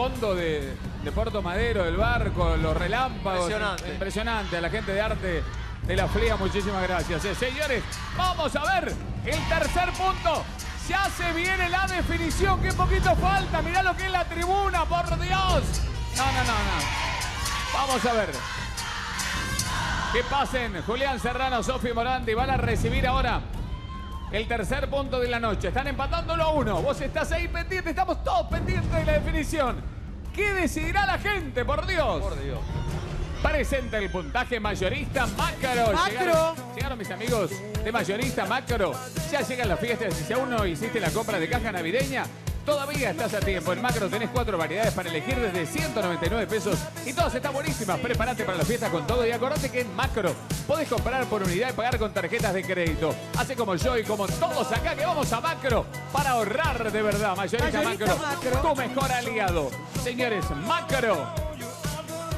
Fondo de, de Puerto Madero, del barco, los relámpagos. Impresionante. Impresionante. A la gente de arte de la Fría, muchísimas gracias. Eh, señores, vamos a ver el tercer punto. Ya se viene la definición. Qué poquito falta. Mirá lo que es la tribuna, por Dios. No, no, no, no. Vamos a ver. Que pasen Julián Serrano, Sofi Morandi. Van a recibir ahora el tercer punto de la noche. Están empatándolo a uno. Vos estás ahí pendiente. Estamos todos pendientes de la definición. ¿Qué decidirá la gente? Por Dios. Por Dios. Presenta el puntaje mayorista Macro. Macro. Llegaron, llegaron mis amigos de mayorista Macro. Ya llegan las fiestas. Si aún no hiciste la compra de caja navideña, todavía estás a tiempo. En Macro tenés cuatro variedades para elegir desde 199 pesos y todas están buenísimas. Prepárate para la fiesta con todo y acordate que en Macro podés comprar por unidad y pagar con tarjetas de crédito. Hace como yo y como todos acá que vamos a Macro para ahorrar de verdad. Mayorista, Mayorista Macro, Macro. tu mejor aliado. Señores, Macro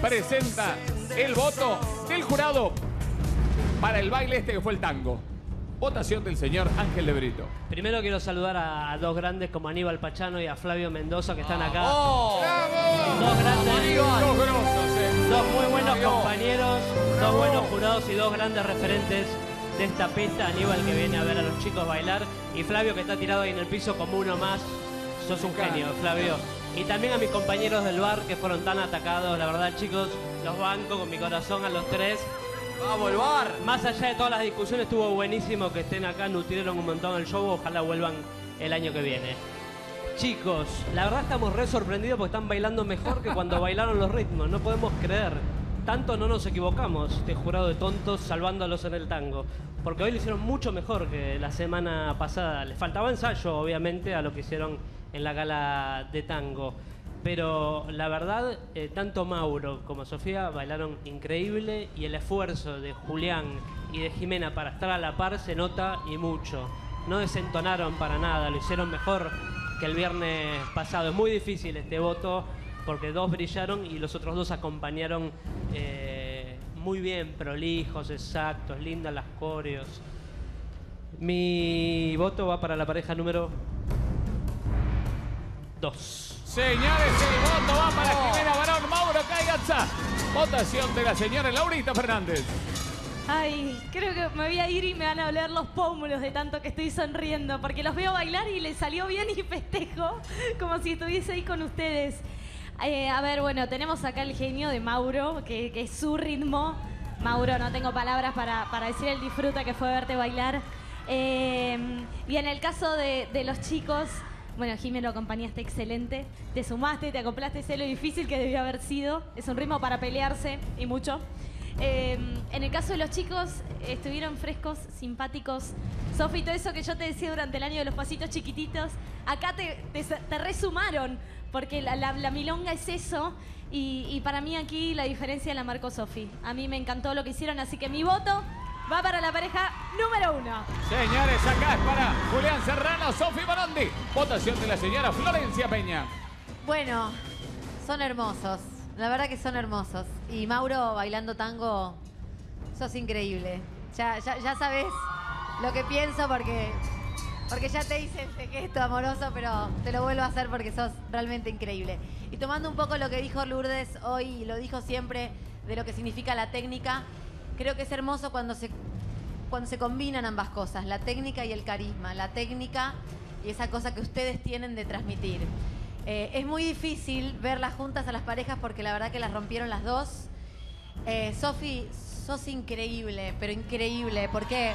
presenta el voto del jurado para el baile este que fue el tango. Votación del señor Ángel de Brito. Primero quiero saludar a, a dos grandes como Aníbal Pachano y a Flavio Mendoza que están acá. ¡Oh! Dos grandes. Dos grosos, eh. Dos muy buenos Bravo. compañeros, dos buenos jurados y dos grandes referentes de esta pista. Aníbal que viene a ver a los chicos bailar y Flavio que está tirado ahí en el piso como uno más. Sos un genio, Flavio. Y también a mis compañeros del bar que fueron tan atacados. La verdad, chicos, los banco con mi corazón a los tres. ¡Vamos, el bar! Más allá de todas las discusiones, estuvo buenísimo que estén acá, nutrieron un montón el show. Ojalá vuelvan el año que viene. Chicos, la verdad estamos re sorprendidos porque están bailando mejor que cuando bailaron los ritmos. No podemos creer. Tanto no nos equivocamos, este jurado de tontos salvándolos en el tango. Porque hoy lo hicieron mucho mejor que la semana pasada. Les faltaba ensayo, obviamente, a lo que hicieron en la gala de tango. Pero la verdad, eh, tanto Mauro como Sofía bailaron increíble y el esfuerzo de Julián y de Jimena para estar a la par se nota y mucho. No desentonaron para nada, lo hicieron mejor que el viernes pasado. Es muy difícil este voto porque dos brillaron y los otros dos acompañaron eh, muy bien, prolijos, exactos, lindas las coreos. Mi voto va para la pareja número 2. Señores, el voto va para Jimena Barón, Mauro Caigatza. Votación de la señora Laurita Fernández. Ay, creo que me voy a ir y me van a oler los pómulos de tanto que estoy sonriendo, porque los veo bailar y les salió bien y festejo como si estuviese ahí con ustedes. Eh, a ver, bueno, tenemos acá el genio de Mauro, que, que es su ritmo. Mauro, no tengo palabras para, para decir el disfruta que fue verte bailar. Eh, y en el caso de, de los chicos, bueno, Jimmy lo acompañaste excelente. Te sumaste, te acoplaste, sé lo difícil que debió haber sido. Es un ritmo para pelearse y mucho. Eh, en el caso de los chicos, estuvieron frescos, simpáticos. Sofi, todo eso que yo te decía durante el año de los pasitos chiquititos, acá te, te, resumaron, porque la milonga es eso. Y, y para mí aquí la diferencia la marcó Sofi. A mí me encantó lo que hicieron, así que mi voto va para la pareja número uno. Señores, acá es para Julián Serrano, Sofi Morandi. Votación de la señora Florencia Peña. Bueno, son hermosos. La verdad que son hermosos. Y Mauro bailando tango, sos increíble. Ya, ya, ya sabes lo que pienso porque, porque ya te hice este gesto amoroso, pero te lo vuelvo a hacer porque sos realmente increíble. Y tomando un poco lo que dijo Lourdes hoy, y lo dijo siempre, de lo que significa la técnica, creo que es hermoso cuando se, cuando se combinan ambas cosas, la técnica y el carisma. La técnica y esa cosa que ustedes tienen de transmitir. Eh, es muy difícil verlas juntas a las parejas porque la verdad que las rompieron las dos. Eh, Sofi, sos increíble, pero increíble, porque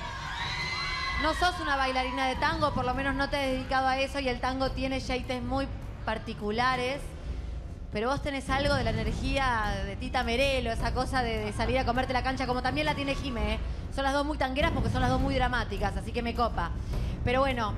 no sos una bailarina de tango, por lo menos no te has dedicado a eso y el tango tiene jeites muy particulares. Pero vos tenés algo de la energía de Tita Merelo, esa cosa de, de salir a comerte la cancha, como también la tiene Jimé. ¿eh? Son las dos muy tangueras porque son las dos muy dramáticas, así que me copa. Pero bueno,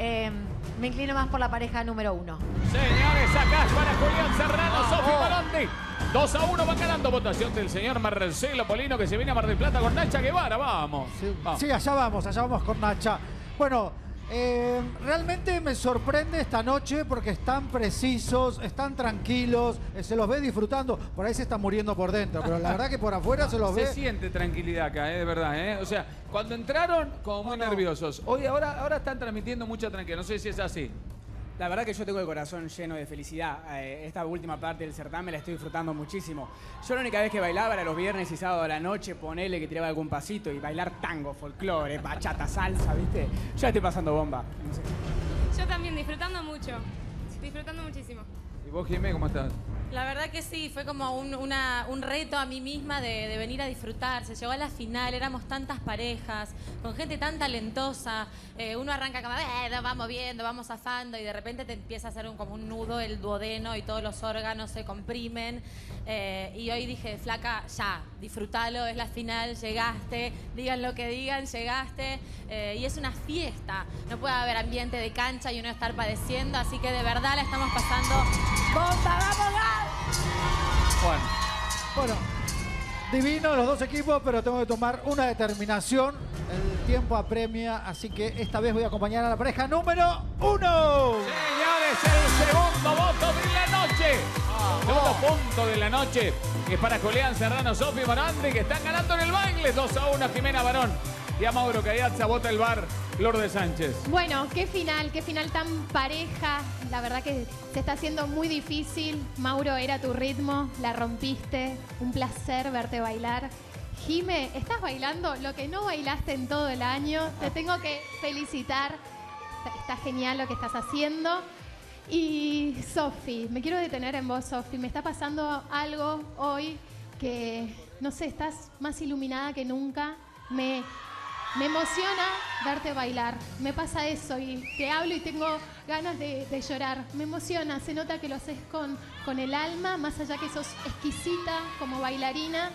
eh, me inclino más por la pareja número uno. Señores, acá es para Julián Serrano, Sofi Morandi. 2 a 1 va ganando votación del señor Marcelo Polino que se viene a Mar del Plata con Nacha Guevara. Vamos. Vamos. Sí, allá vamos, allá vamos con Nacha. Bueno, eh, realmente me sorprende esta noche porque están precisos, están tranquilos, eh, se los ve disfrutando. Por ahí se están muriendo por dentro, pero la verdad que por afuera se los Se ve. siente tranquilidad acá, eh, de verdad. eh. O sea, cuando entraron, como muy nerviosos. Hoy, ahora, ahora están transmitiendo mucha tranquilidad. No sé si es así. La verdad que yo tengo el corazón lleno de felicidad. Eh, esta última parte del certamen la estoy disfrutando muchísimo. Yo la única vez que bailaba era los viernes y sábados a la noche, ponele que tiraba algún pasito y bailar tango, folclore, bachata, salsa, ¿viste? Ya estoy pasando bomba. Yo también, disfrutando mucho. Disfrutando muchísimo. ¿Y vos, Jimé, cómo estás? La verdad que sí, fue como un, reto a mí misma de, de venir a disfrutar. Se llegó a la final, éramos tantas parejas, con gente tan talentosa. Eh, uno arranca como, "Eh, vamos viendo, vamos zafando, y de repente te empieza a hacer un, como un nudo el duodeno y todos los órganos se comprimen. Eh, y hoy dije, flaca, ya, disfrútalo, es la final, llegaste, digan lo que digan, llegaste. Eh, y es una fiesta, no puede haber ambiente de cancha y uno estar padeciendo, así que de verdad la estamos pasando bomba, vamos, Gal. Juan. Bueno, divino los dos equipos, pero tengo que tomar una determinación. El tiempo apremia, así que esta vez voy a acompañar a la pareja número uno. Señores, el segundo voto de la noche. Segundo punto de la noche. Que es para Julián Serrano, Sofi Morandi, que están ganando en el baile. 2 a 1 a Jimena Barón. Y a Mauro Cayazza vota el bar Lourdes Sánchez. Bueno, qué final, qué final tan pareja. La verdad que se está haciendo muy difícil. Mauro, era tu ritmo, la rompiste. Un placer verte bailar. Jime, estás bailando lo que no bailaste en todo el año. Te tengo que felicitar. Está, está genial lo que estás haciendo. Y Sofi, me quiero detener en vos, Sofi. Me está pasando algo hoy que, no sé, estás más iluminada que nunca. Me, me emociona verte bailar. Me pasa eso y te hablo y tengo ganas de, de llorar. Me emociona, se nota que lo haces con, con el alma, más allá que sos exquisita como bailarina.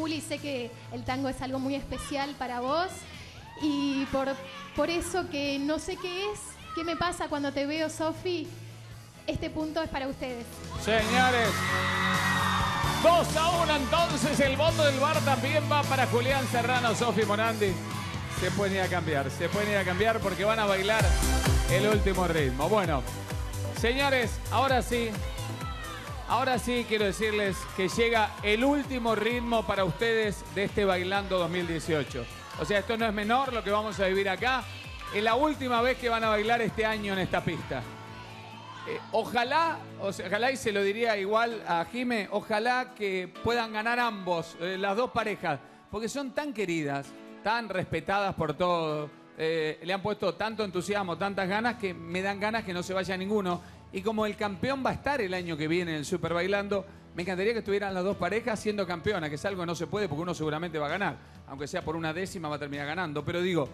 Juli, sé que el tango es algo muy especial para vos y por, por eso que no sé qué es, qué me pasa cuando te veo, Sofi, este punto es para ustedes. Señores, 2 a 1 entonces el voto del bar también va para Julián Serrano, Sofi Morandi. Se pueden ir a cambiar, se pueden ir a cambiar porque van a bailar el último ritmo. Bueno, señores, ahora sí, ahora sí quiero decirles que llega el último ritmo para ustedes de este Bailando 2018. O sea, esto no es menor lo que vamos a vivir acá. Es la última vez que van a bailar este año en esta pista. Eh, ojalá, o ojalá y se lo diría igual a Jime, ojalá que puedan ganar ambos, eh, las dos parejas, porque son tan queridas, tan respetadas por todos, eh, le han puesto tanto entusiasmo, tantas ganas que me dan ganas que no se vaya ninguno. Y como el campeón va a estar el año que viene en el Super Bailando, Me encantaría que estuvieran las dos parejas siendo campeonas, que es algo que no se puede porque uno seguramente va a ganar. Aunque sea por una décima va a terminar ganando. Pero digo,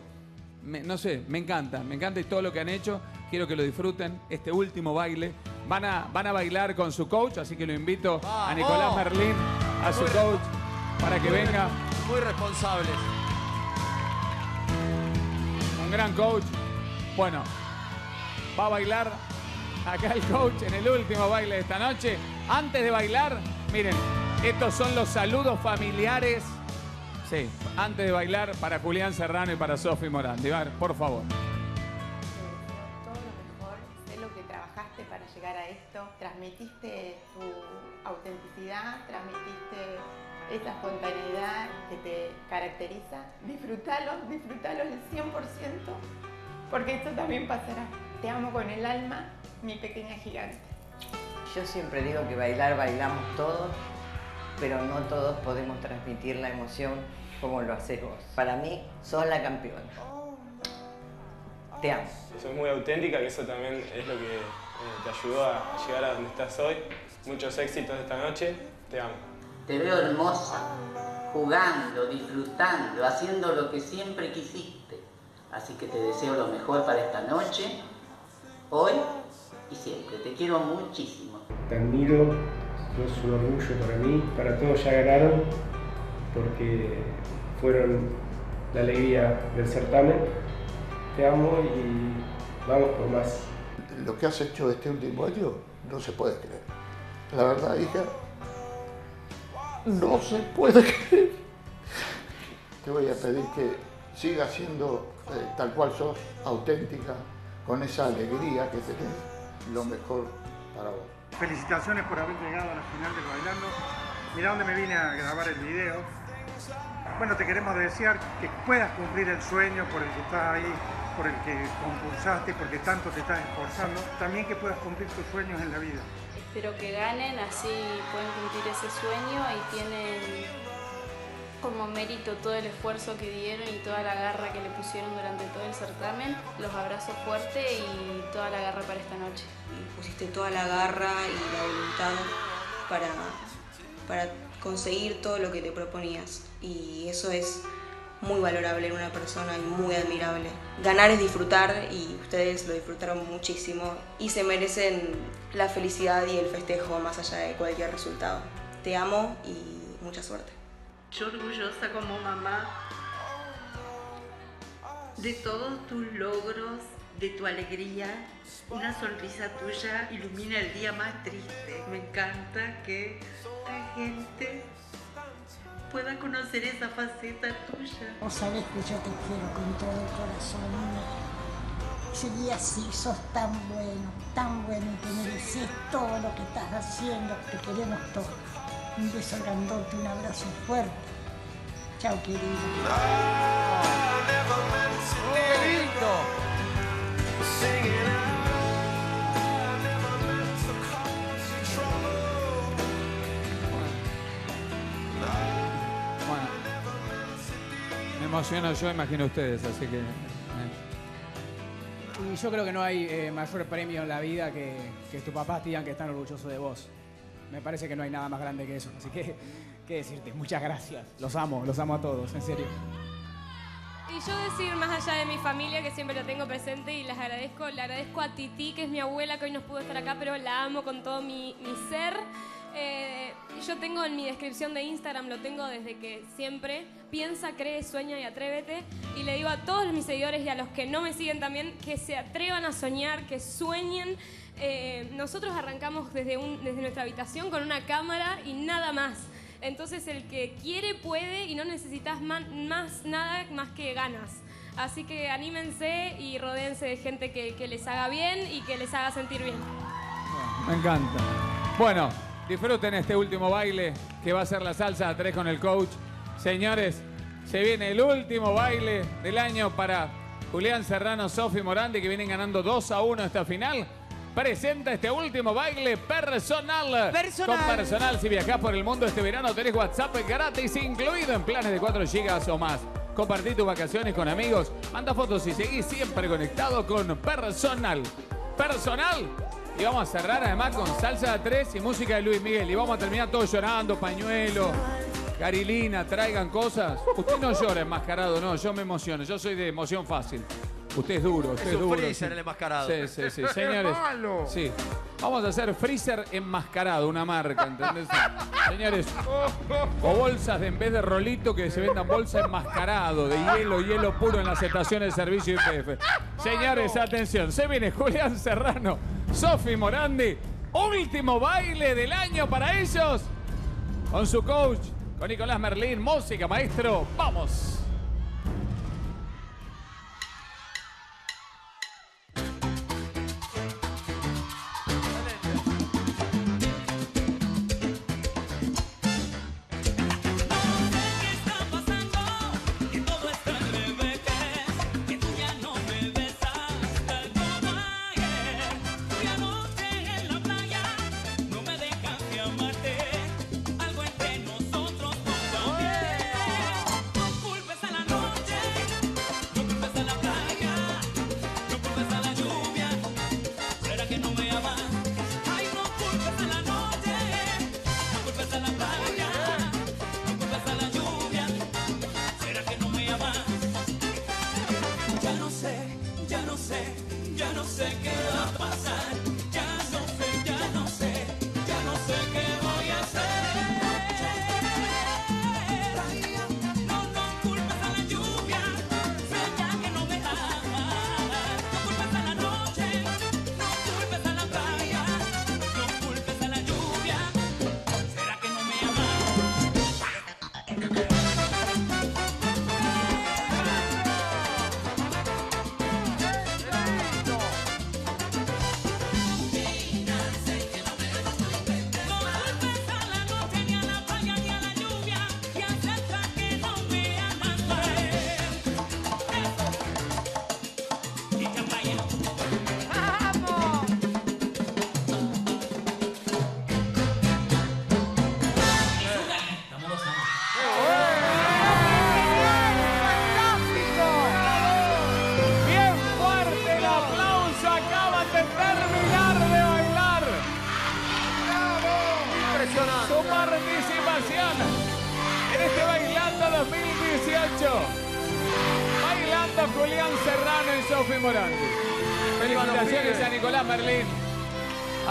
me- no sé, me encanta, me encanta y todo lo que han hecho. Quiero que lo disfruten. Este último baile. Van a, van a bailar con su coach, así que lo invito a Nicolás ¡Vamos! Merlín, a su coach, para que Muy venga. Muy responsables. Un gran coach. Bueno, va a bailar acá el coach en el último baile de esta noche. Antes de bailar, miren, estos son los saludos familiares. Sí, antes de bailar para Julián Serrano y para Sofi Morandi. Va, Por favor. todo lo mejor, sé lo que trabajaste para llegar a esto, transmitiste tu autenticidad, transmitiste esa espontaneidad que te caracteriza. Disfrútalo, disfrútalo al 100%, porque esto también pasará. Te amo con el alma, mi pequeña gigante. Yo siempre digo que bailar bailamos todos, pero no todos podemos transmitir la emoción como lo haces vos. Para mí, sos la campeona. Te amo. Sos muy auténtica, que eso también es lo que eh, te ayudó a llegar a donde estás hoy. Muchos éxitos esta noche. Te amo. Te veo hermosa, jugando, disfrutando, haciendo lo que siempre quisiste. Así que te deseo lo mejor para esta noche, hoy y siempre. Te quiero muchísimo. Te admiro, sos un orgullo para mí, para todos ya ganaron, porque fueron la alegría del certamen. Te amo y vamos por más. Lo que has hecho este último año no se puede creer. La verdad, hija, no se puede creer. Te voy a pedir que sigas siendo eh, tal cual sos, auténtica, con esa alegría que tenés, lo mejor para vos. Felicitaciones por haber llegado a la final del Bailando. Mira dónde me vine a grabar el video. Bueno, te queremos desear que puedas cumplir el sueño por el que estás ahí, por el que concursaste, porque tanto te estás esforzando. También que puedas cumplir tus sueños en la vida. Espero que ganen, así pueden cumplir ese sueño y tienen como mérito todo el esfuerzo que dieron y toda la garra que le pusieron durante todo el certamen. Los abrazo fuerte y toda la garra para esta noche. pusiste toda la garra y la voluntad para, para conseguir todo lo que te proponías. Y eso es muy valorable en una persona y muy admirable. Ganar es disfrutar y ustedes lo disfrutaron muchísimo y se merecen la felicidad y el festejo más allá de cualquier resultado. Te amo y mucha suerte. Yo orgullosa como mamá de todos tus logros, de tu alegría. Una sonrisa tuya ilumina el día más triste. Me encanta que la gente pueda conocer esa faceta tuya. Vos sabés que yo te quiero con todo el corazón. Seguí así, sos tan bueno, tan bueno y te mereces todo lo que estás haciendo. Te queremos todos. Un beso grandote, un abrazo fuerte. Chao, querido. ¡Qué lindo! Bueno, me emociono yo, imagino ustedes, así que. eh. Y yo creo que no hay eh, mayor premio en la vida que, que tus papás digan que están orgullosos de vos. Me parece que no hay nada más grande que eso. Así que, ¿qué decirte? Muchas gracias. Los amo, los amo a todos, en serio. Y yo decir más allá de mi familia, que siempre la tengo presente y las agradezco, le agradezco a Titi, que es mi abuela, que hoy no pudo estar acá, pero la amo con todo mi, mi ser. Eh, yo tengo en mi descripción de Instagram, lo tengo desde que siempre, piensa, cree, sueña y atrévete. Y le digo a todos mis seguidores y a los que no me siguen también, que se atrevan a soñar, que sueñen. Eh, nosotros arrancamos desde, nuestra habitación con una cámara y nada más. Entonces el que quiere puede y no necesitas más nada más que ganas. Así que anímense y rodéense de gente que, que les haga bien y que les haga sentir bien. Me encanta. Bueno, disfruten este último baile que va a ser la salsa a tres con el coach. Señores, se viene el último baile del año para Julián Serrano, Sofi Morandi, que vienen ganando 2 a 1 esta final. Presenta este último baile personal. Personal. Con personal, si viajás por el mundo este verano, tenés WhatsApp gratis incluido en planes de 4 GB o más. Compartí tus vacaciones con amigos, manda fotos y seguís siempre conectado con personal. Personal Y vamos a cerrar además con salsa de tres y música de Luis Miguel. Y vamos a terminar todos llorando, pañuelo, carilina, traigan cosas. Usted no llora enmascarado, no, yo me emociono. Yo soy de emoción fácil. Usted es duro, usted Es es, un duro. freezer sí. el enmascarado. Sí, sí, sí. ¡Es Señores. malo! Sí. Vamos a hacer freezer enmascarado, una marca, ¿entendés? Señores, o bolsas de en vez de rolito que se vendan bolsa enmascarado de hielo, hielo puro en las estaciones de servicio IPF. Señores, atención, se viene Julián Serrano, Sofi Morandi, último baile del año para ellos, con su coach, con Nicolás Merlín, música, maestro, vamos.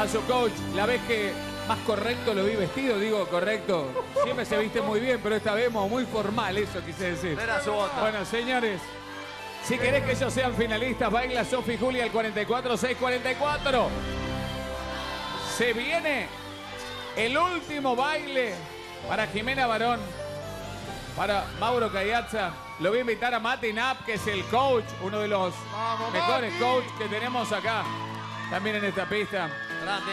A su coach. La vez que más correcto lo vi vestido, digo correcto. Siempre se viste muy bien, pero esta vez muy formal, eso quise decir. Era su bota. Bueno, señores, si querés que ellos sean finalistas, baila Sofi Julia al 44-644. Se viene el último baile para Jimena Barón, para Mauro Cayazza. Lo voy a invitar a Mati Nap, que es el coach, uno de los mejores coaches que tenemos acá, también en esta pista. Grande.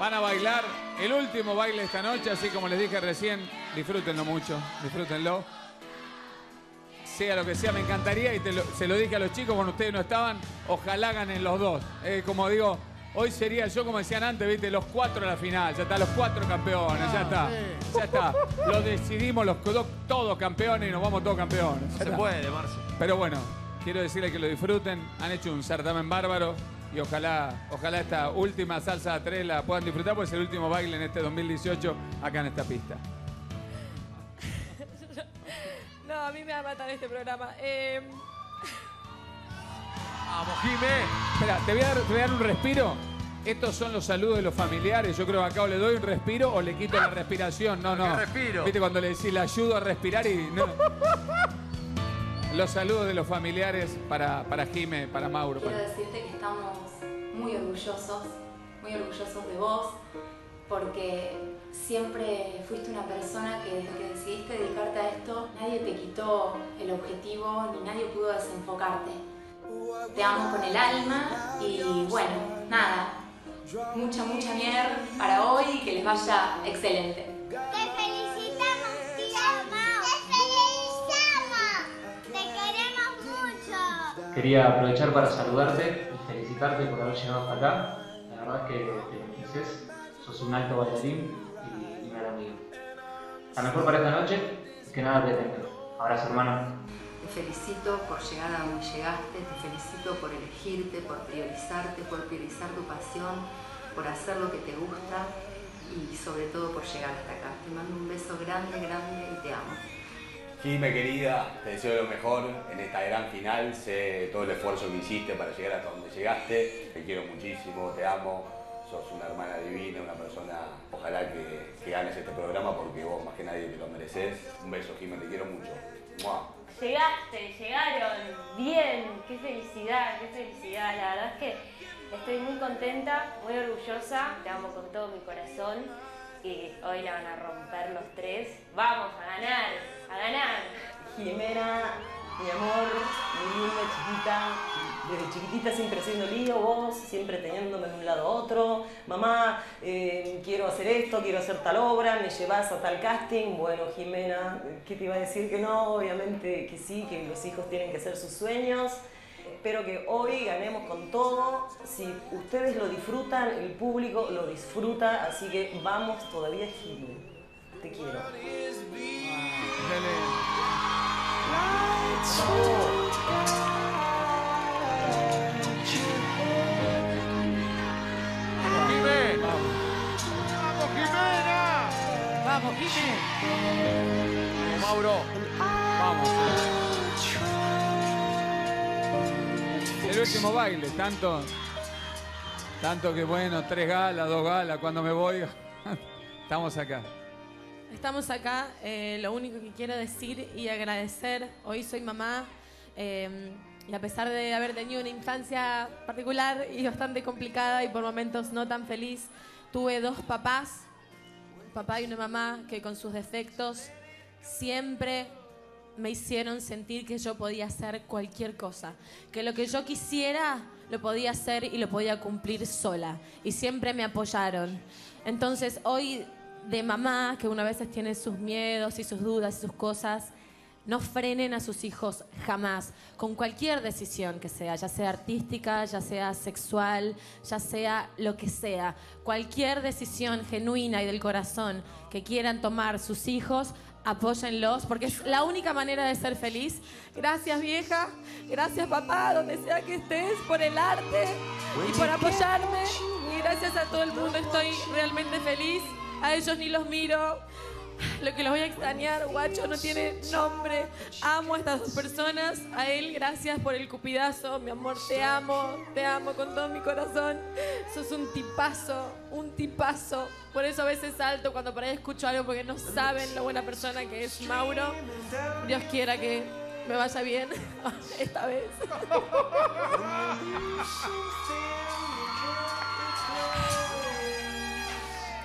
Van a bailar el último baile esta noche, así como les dije recién, disfrútenlo mucho, disfrútenlo. Sea lo que sea, me encantaría, y te lo- se lo dije a los chicos cuando ustedes no estaban, ojalá ganen los dos. Eh, como digo, hoy sería yo, como decían antes, viste, los cuatro a la final, ya está, los cuatro campeones, ya está, ya está. Lo decidimos los do- todos campeones y nos vamos todos campeones. Se puede, Marce. Pero bueno, quiero decirles que lo disfruten. Han hecho un certamen bárbaro y ojalá, ojalá esta última salsa a tres la puedan disfrutar porque es el último baile en este 2018 acá en esta pista. No, a mí me va a matar este programa. Eh, Vamos, Jimé. Espera, te voy, a dar, te voy a dar un respiro. Estos son los saludos de los familiares. Yo creo que acá o le doy un respiro o le quito la respiración. No, no. ¿Qué respiro? Viste cuando le decís, le ayudo a respirar y no. Los saludos de los familiares para, para Jime, para Mauro. Quiero para- decirte que estamos muy orgullosos, muy orgullosos de vos, porque siempre fuiste una persona que desde que decidiste dedicarte a esto, nadie te quitó el objetivo ni nadie pudo desenfocarte. Te amo con el alma y bueno, nada, mucha, mucha mierda para hoy y que les vaya excelente. Te felicitamos, tía Mau. Quería aprovechar para saludarte y felicitarte por haber llegado hasta acá. La verdad es que te sos un alto bailarín y un gran amigo. La mejor para esta noche que nada te detenga. Abrazo hermano. Te felicito por llegar a donde llegaste, te felicito por elegirte, por priorizarte, por priorizar tu pasión, por hacer lo que te gusta y sobre todo por llegar hasta acá. Te mando un beso grande, grande y te amo. Jime querida, te deseo lo mejor en esta gran final. Sé todo el esfuerzo que hiciste para llegar hasta donde llegaste. Te quiero muchísimo, te amo. Sos una hermana divina, una persona. Ojalá que, ganes este programa porque vos más que nadie te lo mereces. Un beso, Jime, te quiero mucho. ¡Mua! Llegaste, llegaron, bien, qué felicidad, qué felicidad. La verdad es que estoy muy contenta, muy orgullosa, te amo con todo mi corazón y hoy la van a romper los tres. Vamos a ganar, a ganar. Jimena, mi amor, mi linda chiquita, desde chiquitita siempre haciendo lío, vos siempre teniéndome de un lado a otro. Mamá, eh, quiero hacer esto, quiero hacer tal obra, me llevas a tal casting. Bueno, Jimena, ¿qué te iba a decir que no? Obviamente que sí, que los hijos tienen que hacer sus sueños. Espero que hoy ganemos con todo. Si ustedes lo disfrutan, el público lo disfruta, así que vamos todavía, Jimena. Te quiero. ¡Vamos, Jimena! ¡Vamos, Jimé! Mauro, vamos. El último baile, tanto, tanto que bueno, tres galas, dos galas, cuando me voy, estamos acá. Estamos acá, eh, lo único que quiero decir y agradecer, hoy soy mamá eh, y a pesar de haber tenido una infancia particular y bastante complicada y por momentos no tan feliz, tuve dos papás, un papá y una mamá que con sus defectos siempre me hicieron sentir que yo podía hacer cualquier cosa, que lo que yo quisiera lo podía hacer y lo podía cumplir sola y siempre me apoyaron. Entonces hoy de mamá, que una veces tiene sus miedos y sus dudas y sus cosas, no frenen a sus hijos jamás, con cualquier decisión que sea, ya sea artística, ya sea sexual, ya sea lo que sea. Cualquier decisión genuina y del corazón que quieran tomar sus hijos, apóyenlos, porque es la única manera de ser feliz. Gracias vieja, gracias papá, donde sea que estés, por el arte y por apoyarme. Y gracias a todo el mundo, estoy realmente feliz. A ellos ni los miro. Lo que los voy a extrañar, guacho, no tiene nombre. Amo a estas dos personas. A él, gracias por el cupidazo. Mi amor, te amo. Te amo con todo mi corazón. Sos un tipazo, un tipazo. Por eso a veces salto cuando por ahí escucho algo porque no saben lo buena persona que es Mauro. Dios quiera que me vaya bien esta vez.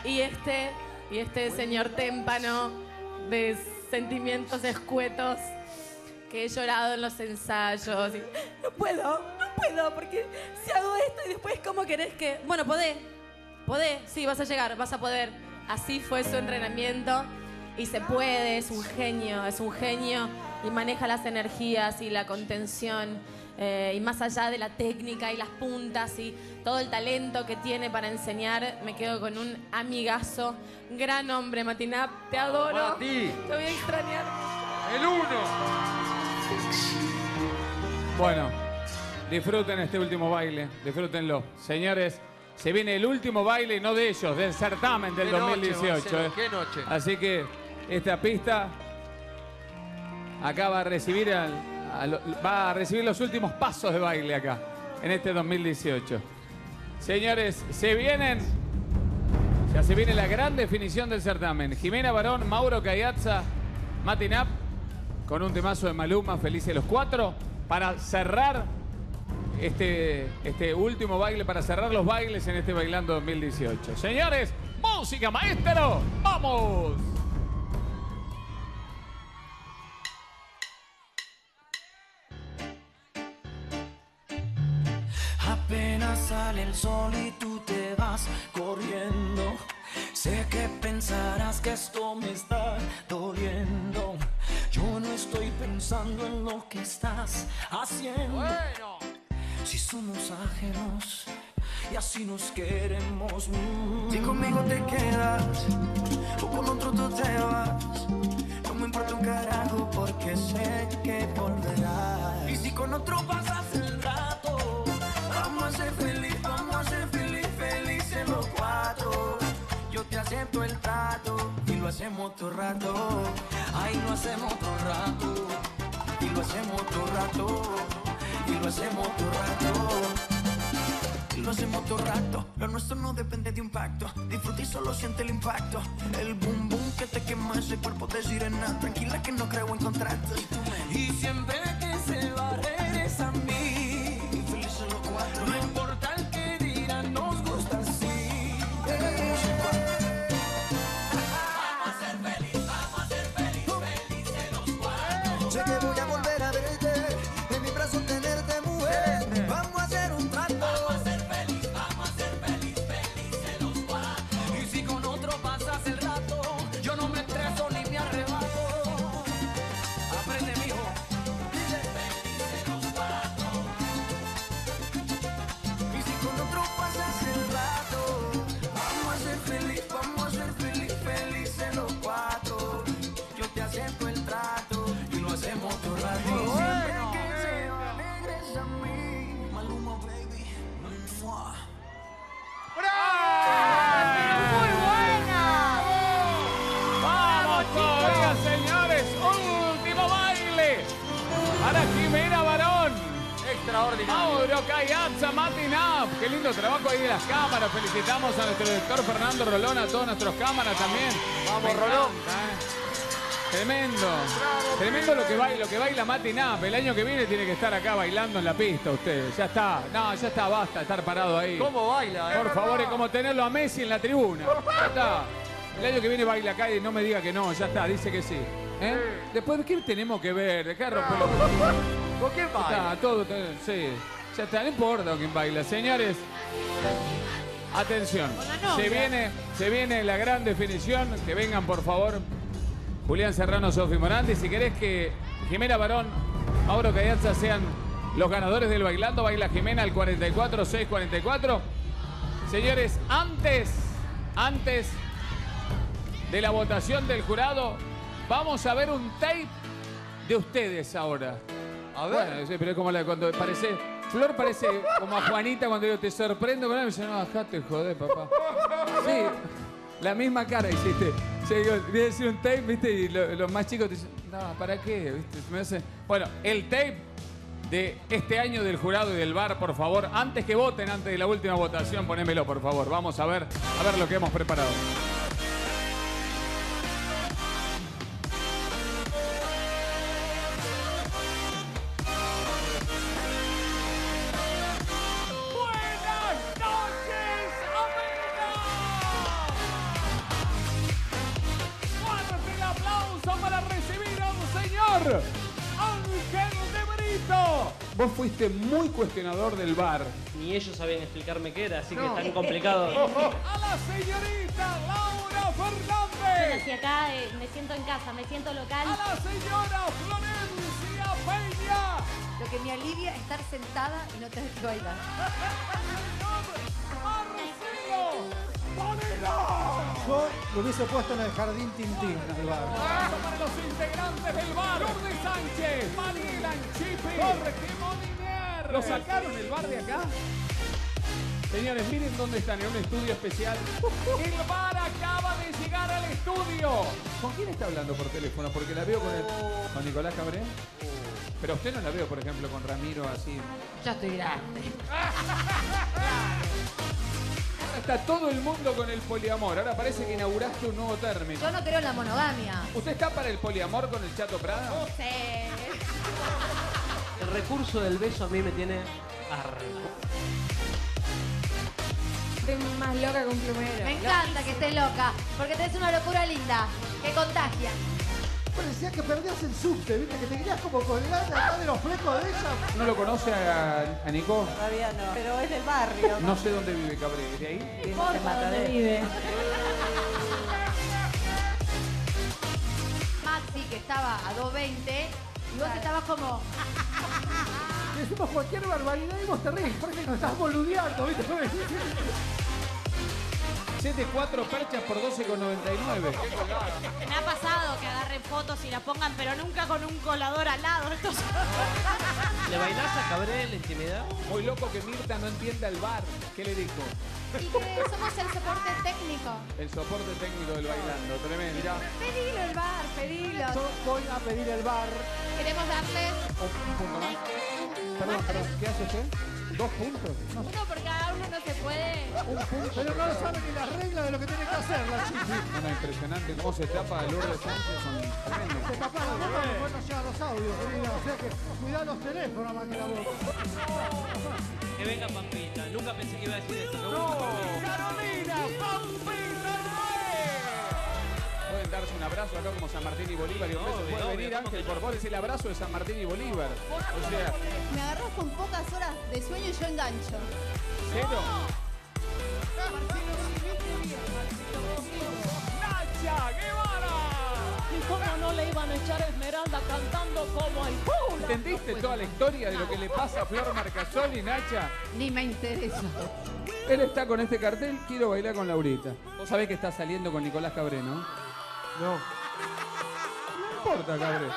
Y este, y este señor témpano de sentimientos escuetos que he llorado en los ensayos. y no puedo, no puedo, porque si hago esto y después, ¿cómo querés que.? Bueno, podés, podés, sí, vas a llegar, vas a poder. Así fue su entrenamiento y se puede, es un genio, es un genio y maneja las energías y la contención. Eh, y más allá de la técnica y las puntas y todo el talento que tiene para enseñar, me quedo con un amigazo, gran hombre, Matinap, te adoro. Mati. Te voy a extrañar. El uno. Bueno, disfruten este último baile, disfrútenlo. Señores, se viene el último baile, no de ellos, del certamen del Qué noche, 2018. Marcelo, eh. qué noche. Así que esta pista acá va a recibir al- va a recibir los últimos pasos de baile acá, en este 2018. Señores, se vienen. Ya se viene la gran definición del certamen. Jimena Barón, Mauro Cayazza, Matinap, con un temazo de Maluma, felices los cuatro, para cerrar este, este último baile, para cerrar los bailes en este Bailando 2018. Señores, música maestro, ¡vamos! Apenas sale el sol y tú te vas corriendo. Sé que pensarás que esto me está doliendo. Yo no estoy pensando en lo que estás haciendo. Si somos ajenos y así nos queremos. mm. Si conmigo te quedas o con otro tú te vas. No me importa un carajo porque sé que volverás. con otro pasas y lo hacemos todo rato. Ay, lo hacemos todo rato. Y lo hacemos todo rato. Y lo hacemos todo rato. Y lo hacemos todo rato. Lo nuestro no depende de un pacto. Disfruta y solo siente el impacto. El boom boom que te quema ese cuerpo de sirena. Tranquila que no creo en contratos. Y siempre que se va, trabajo ahí de las cámaras. Felicitamos a nuestro director Fernando Rolón, a todas nuestras cámaras también. Vamos, Rolón. ¿eh? Tremendo. Tremendo lo que baila, lo que baila Matinap. El año que viene tiene que estar acá bailando en la pista usted. Ya está. No, ya está, basta estar parado ahí. ¿Cómo baila, eh? Por favor, es como tenerlo a Messi en la tribuna. Ya está. El año que viene baila acá y no me diga que no, ya está, dice que sí. ¿Eh? Después, ¿qué tenemos que ver? Dejá de romper los- ¿Con quién baila? está, todo, sí. Ya está, no importa quién baila. Señores, atención. Se viene, se viene la gran definición. Que vengan, por favor, Julián Serrano, Sofi Morandi. Si querés que Jimena Barón, Mauro Cayazza sean los ganadores del Bailando, baila Jimena al 44, 644. Señores, antes, antes de la votación del jurado, vamos a ver un tape de ustedes ahora. A ver. Bueno, pero es como la, cuando parece. Flor parece como a Juanita cuando digo te sorprendo con. Me dice, no, dejate joder, papá. Sí, la misma cara hiciste. Yo digo, a decir un tape, ¿viste? Y lo- los más chicos te dicen, no, ¿para qué? ¿Viste? Me Bueno, el tape de este año del jurado y del bar, por favor, antes que voten, antes de la última votación, ponémelo, por favor. Vamos a ver, a ver lo que hemos preparado. Cuestionador del bar. Ni ellos sabían explicarme qué era, así que No. es tan complicado. A la señorita Laura Fernández. Hacia acá eh, me siento en casa, me siento local. A la señora Florencia Peña. Lo que me alivia es estar sentada y no tener que bailar. Marcelo Bonino. Yo lo hubiese puesto en el jardín Tintín, bar. Aplauso para los integrantes del bar. Lourdes Sánchez, Mariela Anchipi, Jorge Molinier. ¿Lo sacaron el bar de acá? Señores, miren dónde están, en un estudio especial. El bar acaba de llegar al estudio. ¿Con quién está hablando por teléfono? Porque la veo con, el, con Nicolás Cabré. Pero usted no la veo, por ejemplo, con Ramiro así. Ya estoy grande. Ahora está todo el mundo con el poliamor. Ahora parece que inauguraste un nuevo término. Yo no creo en la monogamia. ¿Usted está para el poliamor con el Chato Prada? Sí. El recurso del beso a mí me tiene harto. Estoy más loca que un plumero. Me encanta que estés loca, porque tenés una locura linda, que contagia. Parecía que perdías el subte, ¿viste? Que te querías como colgar acá de los flecos de ella. ¿No lo conoce a, a Nico? Todavía no, pero es del barrio. No sé dónde vive Cabré. ¿De ahí? Dónde vive. Maxi, que estaba a 2.20, y vos estabas como... Decimos cualquier barbaridad y vos te reís, parece que nos estás boludeando, ¿viste? 7, 4 perchas por 12,99. Me ha pasado que agarren fotos y la pongan, pero nunca con un colador al lado. ¿Le bailás a Cabré en la intimidad? Muy loco que Mirta no entienda el bar. ¿Qué le dijo? Y que somos el soporte técnico. El soporte técnico del bailando. Tremendo. Mirá. Pedilo el bar, pedilo. Yo voy a pedir el bar. Queremos darles Un punto más. Perdón, perdón. ¿Qué hace usted? ¿Dos puntos? No. uno por cada uno, no se puede. Un punto. Pero no sabe ni las reglas de lo que tiene que hacer la chiqui. No, no, impresionante cómo se tapa Lourdes Sánchez tremendo. Se tapa la boca y después no llegan los audios, querida. O sea que cuidá los teléfonos más que la boca. Que venga Pampita. Nunca pensé que iba a decir esto. que ¡No! ¡Carolina Pampita darse un abrazo acá como San Martín y Bolívar y un beso. Puede venir ¿cómo Ángel por favor, es el abrazo de San Martín y Bolívar. O sea, Me agarras con pocas horas de sueño y yo engancho. cero. ¡Nacha Guevara! ¿Y cómo no le iban a echar a Esmeralda cantando como el culo? ¿Entendiste toda la historia de lo que le pasa a Flor Marcasoli, Nacha? Ni me interesa. Él está con este cartel, quiero bailar con Laurita. Vos sabés que está saliendo con Nicolás Cabré, ¿no? No. No importa, Cabré.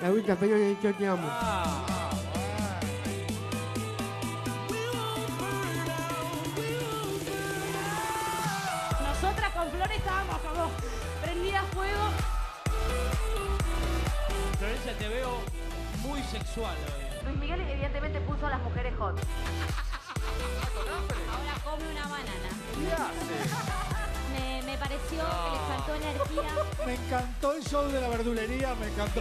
Laurita, pero yo te amo. Nosotras con Flor estábamos como prendidas a fuego. Florencia, te veo muy sexual hoy. Luis Miguel evidentemente puso a las mujeres hot. Ahora come una banana. ¿Qué hace? Me, me pareció que le faltó energía. Me encantó el show de la verdulería, me encantó.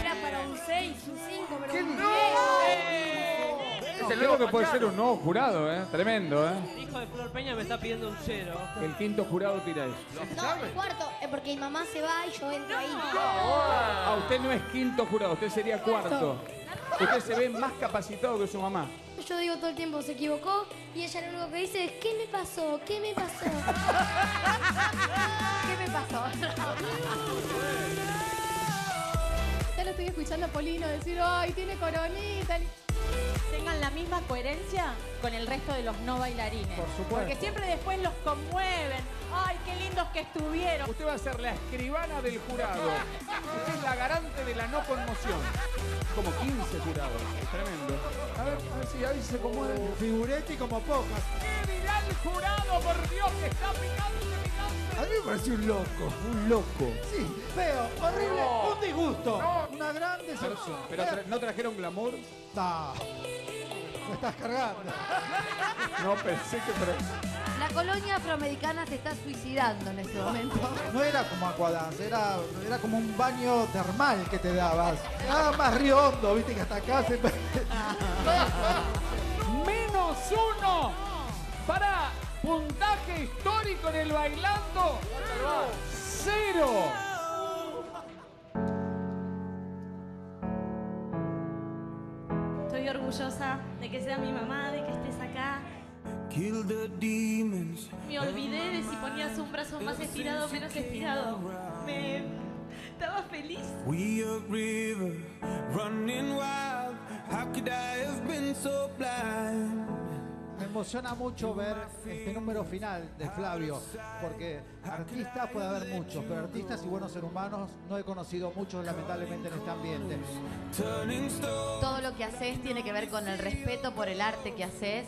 Era para un 6, un 5, pero ¿Qué un dijo? 10. Es el nuevo que puede ser un nuevo jurado, ¿eh? Tremendo, ¿eh? Hijo de Flor Peña me está pidiendo un cero. El quinto jurado tira eso. No, el cuarto, eh, porque mi mamá se va y yo entro ahí. Ah, usted no es quinto jurado, usted sería cuarto. Usted se ve más capacitado que su mamá. Yo digo todo el tiempo, se equivocó y ella lo único que dice es, ¿qué me pasó? ¿Qué me pasó? ¿Qué me pasó? Ya lo estoy escuchando a Polino decir, ay, tiene coronita. Tengan la misma coherencia con el resto de los no bailarines. Por supuesto. Porque siempre después los conmueven. Ay, qué lindos que estuvieron. Usted va a ser la escribana del jurado. Usted es la garante de la no conmoción. Como 15 jurados. Es tremendo. A ver, a ver si ahí se conmueve. Figuretti como pocas. ¿Qué dirá el jurado? Por Dios, que está picante, picante. A mí me pareció un loco, un loco. Sí, feo, horrible, No. un disgusto. No. Una gran decepción. Pero tra- no trajeron glamour. Me estás cargando. No pensé que. La colonia afroamericana se está suicidando en este momento. No era como Aquadance, era, era como un baño termal que te dabas. Nada más río hondo, viste que hasta acá se... Menos uno para puntaje histórico en el bailando. Cero. Estoy orgullosa de que sea mi mamá, de que estés acá. Kill the demons. Me olvidé de si ponías un brazo más estirado o menos estirado. Me... Estaba feliz. We a river running wild. How could I have been so blind? Me emociona mucho ver este número final de Flavio, porque artistas puede haber muchos, pero artistas y buenos seres humanos no he conocido muchos lamentablemente en este ambiente. Todo lo que haces tiene que ver con el respeto por el arte que haces.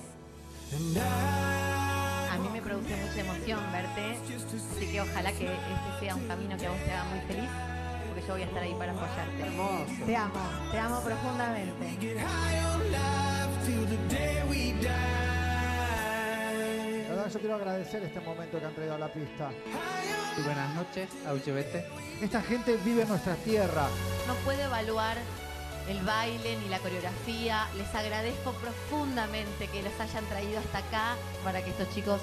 A mí me produce mucha emoción verte, así que ojalá que este sea un camino que a vos te haga muy feliz, porque yo voy a estar ahí para apoyarte. Te amo, te amo profundamente. Verdad yo quiero agradecer este momento que han traído a la pista. buenas noches, Auchevete. Esta gente vive en nuestra tierra. No puedo evaluar el baile ni la coreografía. Les agradezco profundamente que los hayan traído hasta acá para que estos chicos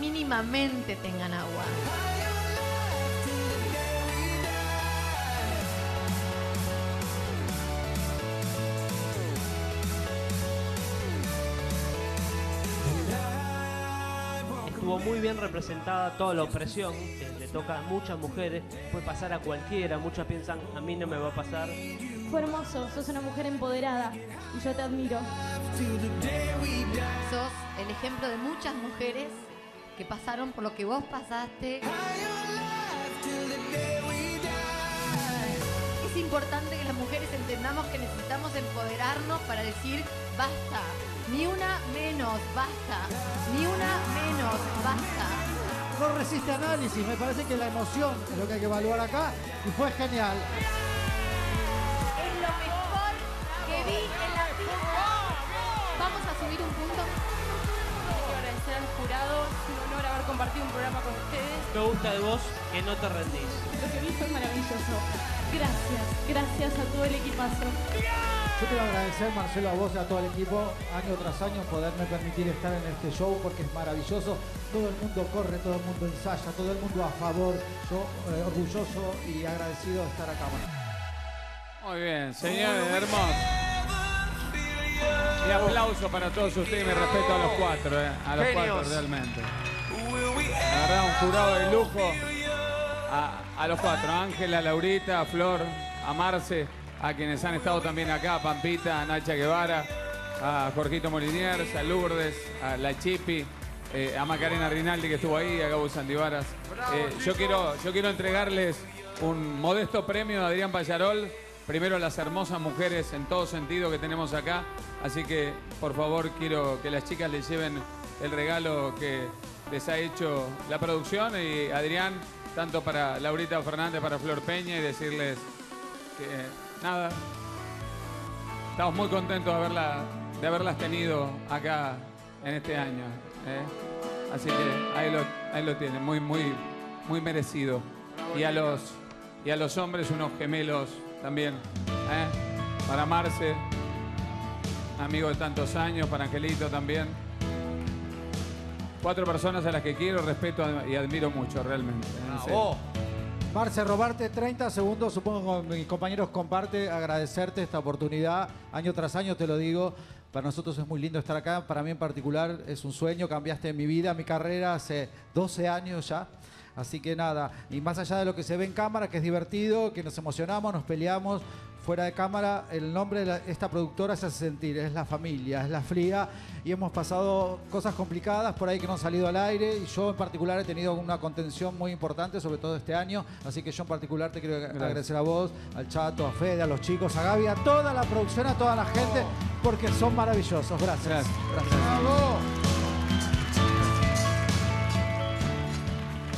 mínimamente tengan agua. Estuvo muy bien representada toda la opresión que le toca a muchas mujeres. Puede pasar a cualquiera. Muchas piensan, a mí no me va a pasar. Fue hermoso, sos una mujer empoderada y yo te admiro. Sos el ejemplo de muchas mujeres que pasaron por lo que vos pasaste. Die. importante que las mujeres entendamos que necesitamos empoderarnos para decir basta. Ni una menos, basta. Ni una menos, basta. No resiste análisis, me parece que la emoción es lo que hay que evaluar acá y fue genial. Es lo mejor que vi en la pista. Vamos a subir un punto. Quiero agradecer al jurado. Es un honor haber compartido un programa con ustedes. Me gusta de vos que no te rendís. Lo que vi fue maravilloso. Gracias, gracias a todo el equipazo. Yo quiero agradecer, Marcelo, a vos y a todo el equipo, año tras año, poderme permitir estar en este show porque es maravilloso. Todo el mundo corre, todo el mundo ensaya, todo el mundo a favor. Yo eh, orgulloso y agradecido de estar acá. Muy bien, señores, hermoso. Y aplauso para todos ustedes y mi respeto a los cuatro, eh, a los Genios. cuatro realmente. La verdad, un jurado de lujo. A, los cuatro, a Ángela, a Laurita, a Flor, a Marce, a quienes han estado también acá, a Pampita, a Nacha Guevara, a Jorgito Moliniers, a Lourdes, a La Chipi, eh, a Macarena Rinaldi que estuvo ahí, a Gabo Sandivaras. Eh, yo, quiero, yo quiero entregarles un modesto premio a Adrián Payarol. Primero las hermosas mujeres en todo sentido que tenemos acá. Así que, por favor, quiero que las chicas les lleven el regalo que les ha hecho la producción y Adrián, tanto para Laurita Fernández, para Flor Peña y decirles que nada, estamos muy contentos de, haberla, de haberlas tenido acá en este año. ¿eh? Así que ahí lo, ahí lo tienen, muy, muy, muy merecido. Y a los, y a los hombres unos gemelos también. ¿eh? Para Marce, amigo de tantos años, para Angelito también. Cuatro personas a las que quiero, respeto y admiro mucho, realmente. en serio. Marce, robarte 30 segundos, supongo que mis compañeros comparte, agradecerte esta oportunidad, año tras año te lo digo, para nosotros es muy lindo estar acá, para mí en particular es un sueño, cambiaste mi vida, mi carrera hace 12 años ya, así que nada, y más allá de lo que se ve en cámara, que es divertido, que nos emocionamos, nos peleamos, fuera de cámara, el nombre de la- esta productora se hace sentir, es la familia, es la fría, y hemos pasado cosas complicadas por ahí que no han salido al aire, y yo en particular he tenido una contención muy importante, sobre todo este año, así que yo en particular te quiero agradecer a vos, al Chato, a Fede, a los chicos, a Gaby, a toda la producción, a toda la gente, porque son maravillosos. Gracias. Gracias.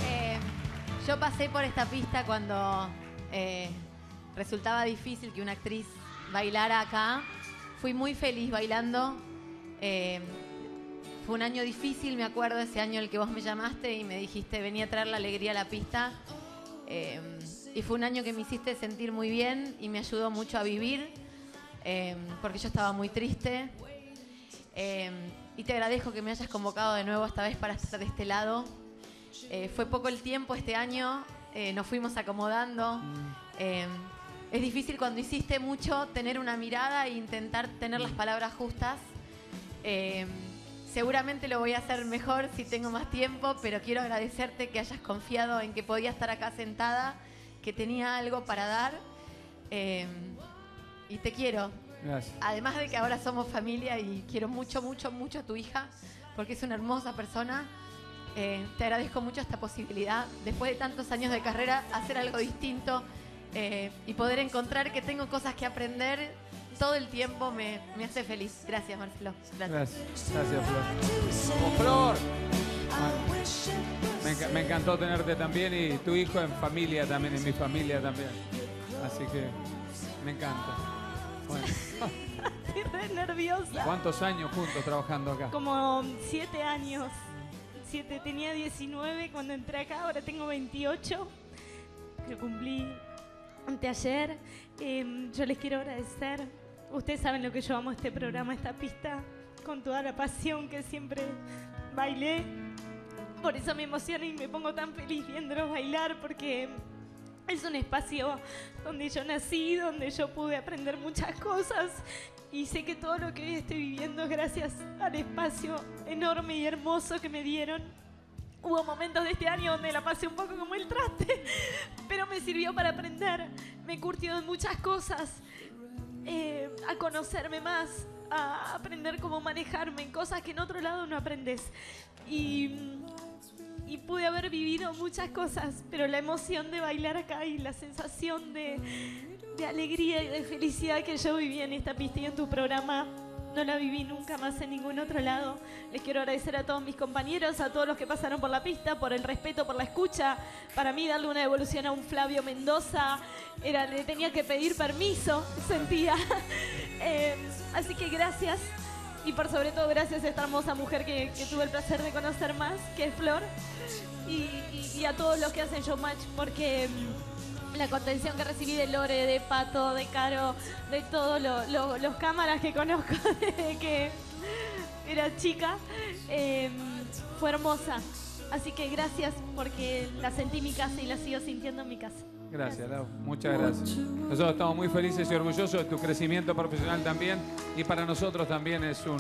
Eh, yo pasé por esta pista cuando eh, resultaba difícil que una actriz bailara acá. Fui muy feliz bailando. Eh, fue un año difícil, me acuerdo, ese año en el que vos me llamaste y me dijiste, venía a traer la alegría a la pista. Eh, y fue un año que me hiciste sentir muy bien y me ayudó mucho a vivir, eh, porque yo estaba muy triste. Y te agradezco que me hayas convocado de nuevo esta vez para estar de este lado. Fue poco el tiempo este año, nos fuimos acomodando. Es difícil cuando hiciste mucho tener una mirada e intentar tener las palabras justas. Eh, seguramente lo voy a hacer mejor si tengo más tiempo, pero quiero agradecerte que hayas confiado en que podía estar acá sentada, que tenía algo para dar. Eh, y te quiero. Gracias. Además de que ahora somos familia y quiero mucho, mucho, mucho a tu hija, porque es una hermosa persona. Eh, te agradezco mucho esta posibilidad, después de tantos años de carrera, hacer algo distinto eh, y poder encontrar que tengo cosas que aprender todo el tiempo me, me hace feliz. Gracias, Marcelo. Gracias. Gracias, gracias Flor. Flor. Me, enca- me encantó tenerte también y tu hijo en familia también, en mi familia también. Así que me encanta. Bueno, Estoy re nerviosa. ¿cuántos años juntos trabajando acá? Como siete años. Siete, tenía 19 cuando entré acá, ahora tengo 28. Lo cumplí anteayer. Eh, yo les quiero agradecer. Ustedes saben lo que yo amo este programa, esta pista, con toda la pasión que siempre bailé. Por eso me emociono y me pongo tan feliz viéndolos bailar, porque es un espacio donde yo nací, donde yo pude aprender muchas cosas y sé que todo lo que hoy estoy viviendo es gracias al espacio enorme y hermoso que me dieron. Hubo momentos de este año donde la pasé un poco como el traste, pero me sirvió para aprender, me curtió en muchas cosas, eh, a conocerme más, a aprender cómo manejarme en cosas que en otro lado no aprendes. Y, y pude haber vivido muchas cosas, pero la emoción de bailar acá y la sensación de, de alegría y de felicidad que yo viví en esta pista y en tu programa. No la viví nunca más en ningún otro lado. Les quiero agradecer a todos mis compañeros, a todos los que pasaron por la pista, por el respeto, por la escucha. Para mí darle una devolución a un Flavio Mendoza era le tenía que pedir permiso, sentía. Eh, así que gracias y por sobre todo gracias a esta hermosa mujer que, tuve el placer de conocer más, que es Flor, y, y- y a todos los que hacen Showmatch, porque mm, la contención que recibí de Lore, de Pato, de Caro, de todos lo- lo- los cámaras que conozco desde que era chica, eh, fue hermosa. Así que gracias porque la sentí en mi casa y la sigo sintiendo en mi casa. Gracias, Lau. Muchas gracias. Nosotros estamos muy felices y orgullosos de tu crecimiento profesional también. Y para nosotros también es, un,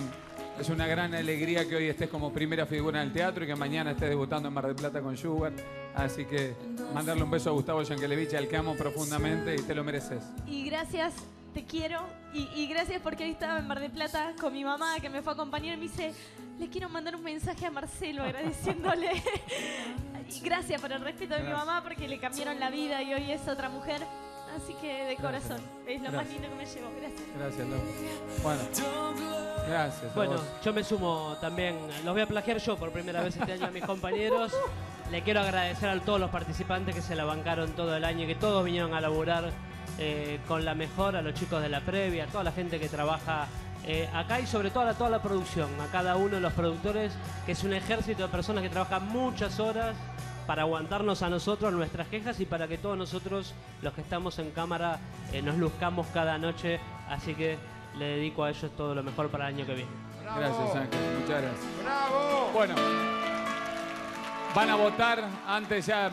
es una gran alegría que hoy estés como primera figura en el teatro y que mañana estés debutando en Mar del Plata con Sugar. Así que mandarle un beso a Gustavo Yankelevich, al que amo profundamente y te lo mereces. Y gracias, te quiero. Y, y gracias porque hoy estaba en Mar del Plata con mi mamá que me fue a acompañar y me dice, le quiero mandar un mensaje a Marcelo agradeciéndole. y gracias por el respeto de mi mamá porque le cambiaron la vida y hoy es otra mujer. Así que de corazón, es lo más lindo que me llevo. Gracias. Gracias, Lau. Bueno, gracias. Bueno, vos. yo me sumo también, los voy a plagiar yo por primera vez este año a mis compañeros. Le quiero agradecer a todos los participantes que se la bancaron todo el año y que todos vinieron a laburar eh, con la mejor, a los chicos de la previa, a toda la gente que trabaja eh, acá y sobre todo a toda la producción, a cada uno de los productores, que es un ejército de personas que trabajan muchas horas para aguantarnos a nosotros nuestras quejas y para que todos nosotros, los que estamos en cámara, eh, nos luzcamos cada noche. Así que le dedico a ellos todo lo mejor para el año que viene. Gracias, Ángel. Muchas gracias. ¡Bravo! Bueno, van a votar. Antes ya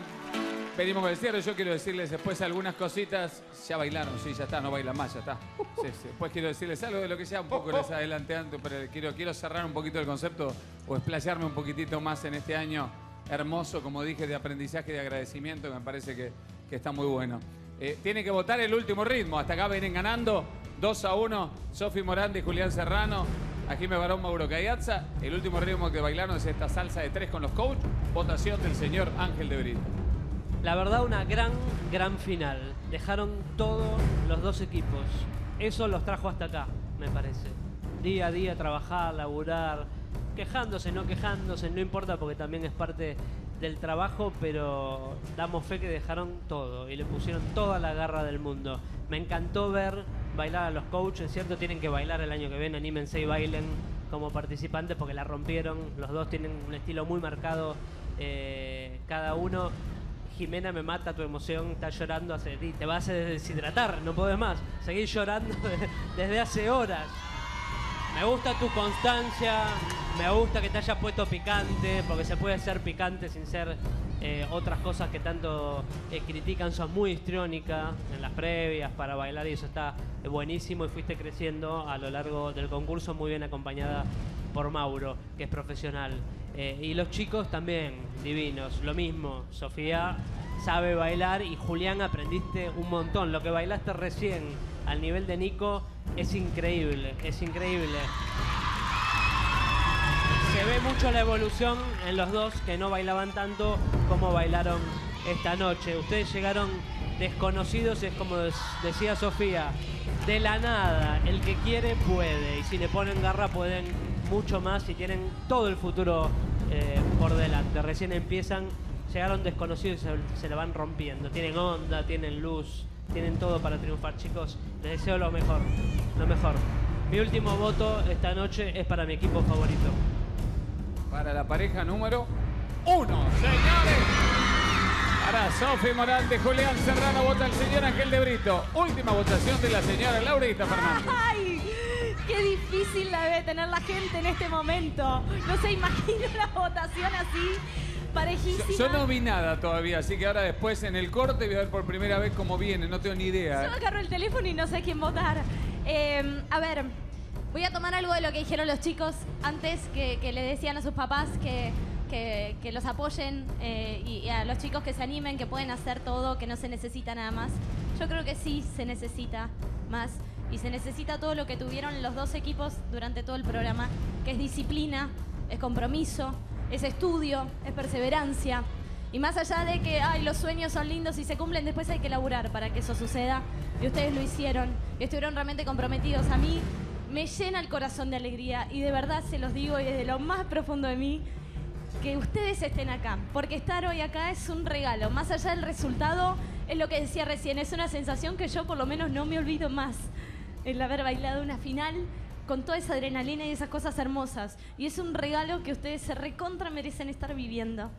venimos con el cierre. Yo quiero decirles después algunas cositas. Ya bailaron, sí, ya está, no bailan más, ya está. Sí, sí. Después quiero decirles algo de lo que ya un poco les adelanté antes, pero quiero, quiero cerrar un poquito el concepto o explayarme un poquitito más en este año hermoso, como dije, de aprendizaje y de agradecimiento, me parece que, que está muy bueno. Eh, tiene que votar el último ritmo. Hasta acá vienen ganando 2 a 1. Sofi Morandi Julián Serrano. Aquí me Barón Mauro Cayazza. El último ritmo que bailaron es esta salsa de tres con los coach. Votación del señor Ángel de Brito. La verdad, una gran, gran final. Dejaron todos los dos equipos. Eso los trajo hasta acá, me parece. Día a día trabajar, laburar, quejándose, no quejándose, no importa porque también es parte del trabajo, pero damos fe que dejaron todo y le pusieron toda la garra del mundo. Me encantó ver bailar a los coaches, ¿cierto? Tienen que bailar el año que viene, anímense y bailen como participantes porque la rompieron. Los dos tienen un estilo muy marcado, eh, cada uno. Jimena me mata tu emoción, estás llorando, hace, te vas a deshidratar, no podés más. Seguís llorando desde hace horas. Me gusta tu constancia, me gusta que te hayas puesto picante, porque se puede ser picante sin ser eh, otras cosas que tanto eh, critican. Sos muy histriónica en las previas para bailar y eso está buenísimo y fuiste creciendo a lo largo del concurso muy bien acompañada por Mauro, que es profesional. Eh, y los chicos también, divinos, lo mismo. Sofía sabe bailar y Julián aprendiste un montón. Lo que bailaste recién al nivel de Nico es increíble, es increíble. Se ve mucho la evolución en los dos que no bailaban tanto como bailaron esta noche. Ustedes llegaron desconocidos, es como decía Sofía, de la nada. El que quiere puede y si le ponen garra pueden mucho más y tienen todo el futuro eh, por delante. Recién empiezan, llegaron desconocidos y se, se la van rompiendo. Tienen onda, tienen luz, tienen todo para triunfar, chicos. Les deseo lo mejor, lo mejor. Mi último voto esta noche es para mi equipo favorito. Para la pareja número uno, señores. Para Sofi Morante, Julián Serrano, vota el señor Ángel de Brito. Última votación de la señora Laurita Fernández. ¡Ay! ¡Qué difícil la debe tener la gente en este momento! No se imagina la votación así, parejísima. Yo no vi nada todavía, así que ahora después en el corte voy a ver por primera vez cómo viene, no tengo ni idea. Yo agarro el teléfono y no sé quién votar. Eh, a ver, voy a tomar algo de lo que dijeron los chicos antes, que, que le decían a sus papás que, que- que los apoyen eh, y, y a los chicos que se animen, que pueden hacer todo, que no se necesita nada más. Yo creo que sí se necesita más y se necesita todo lo que tuvieron los dos equipos durante todo el programa, que es disciplina, es compromiso, es estudio, es perseverancia. Y más allá de que ay, los sueños son lindos y se cumplen, después hay que laburar para que eso suceda. Y ustedes lo hicieron. Y estuvieron realmente comprometidos. A mí me llena el corazón de alegría y de verdad se los digo y desde lo más profundo de mí que ustedes estén acá, porque estar hoy acá es un regalo. Más allá del resultado, es lo que decía recién, es una sensación que yo por lo menos no me olvido más. El haber bailado una final con toda esa adrenalina y esas cosas hermosas. Y es un regalo que ustedes se recontra merecen estar viviendo.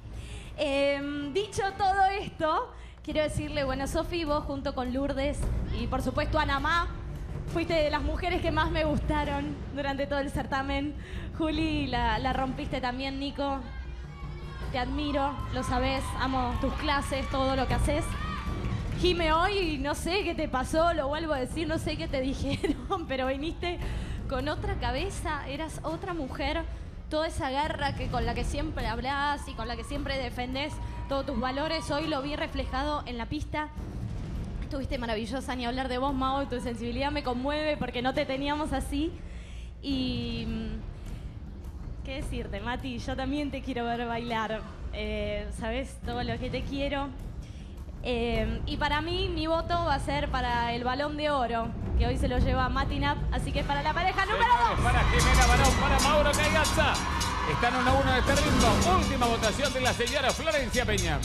Em, dicho todo esto, quiero decirle, bueno, Sofi, vos junto con Lourdes y por supuesto Anamá, fuiste de las mujeres que más me gustaron durante todo el certamen. Juli, la, la rompiste también, Nico. Te admiro, lo sabes, amo tus clases, todo lo que haces. Jime, hoy no sé qué te pasó, lo vuelvo a decir, no sé qué te dijeron, pero viniste con otra cabeza, eras otra mujer. Toda esa guerra que con la que siempre hablas y con la que siempre defendes todos tus valores, hoy lo vi reflejado en la pista. Estuviste maravillosa, ni hablar de vos, Mao, tu sensibilidad me conmueve porque no te teníamos así. Y. mm, ¿Qué decirte, Mati? Yo también te quiero ver bailar. Eh, ¿Sabes todo lo que te quiero? Eh, y para mí, mi voto va a ser para el balón de oro, que hoy se lo lleva Mati Nap. Así que para la pareja número Señores, para Jimena Barón, para Mauro Caiazza. Están 1 a 1 de este ritmo. Última votación de la señora Florencia Peña.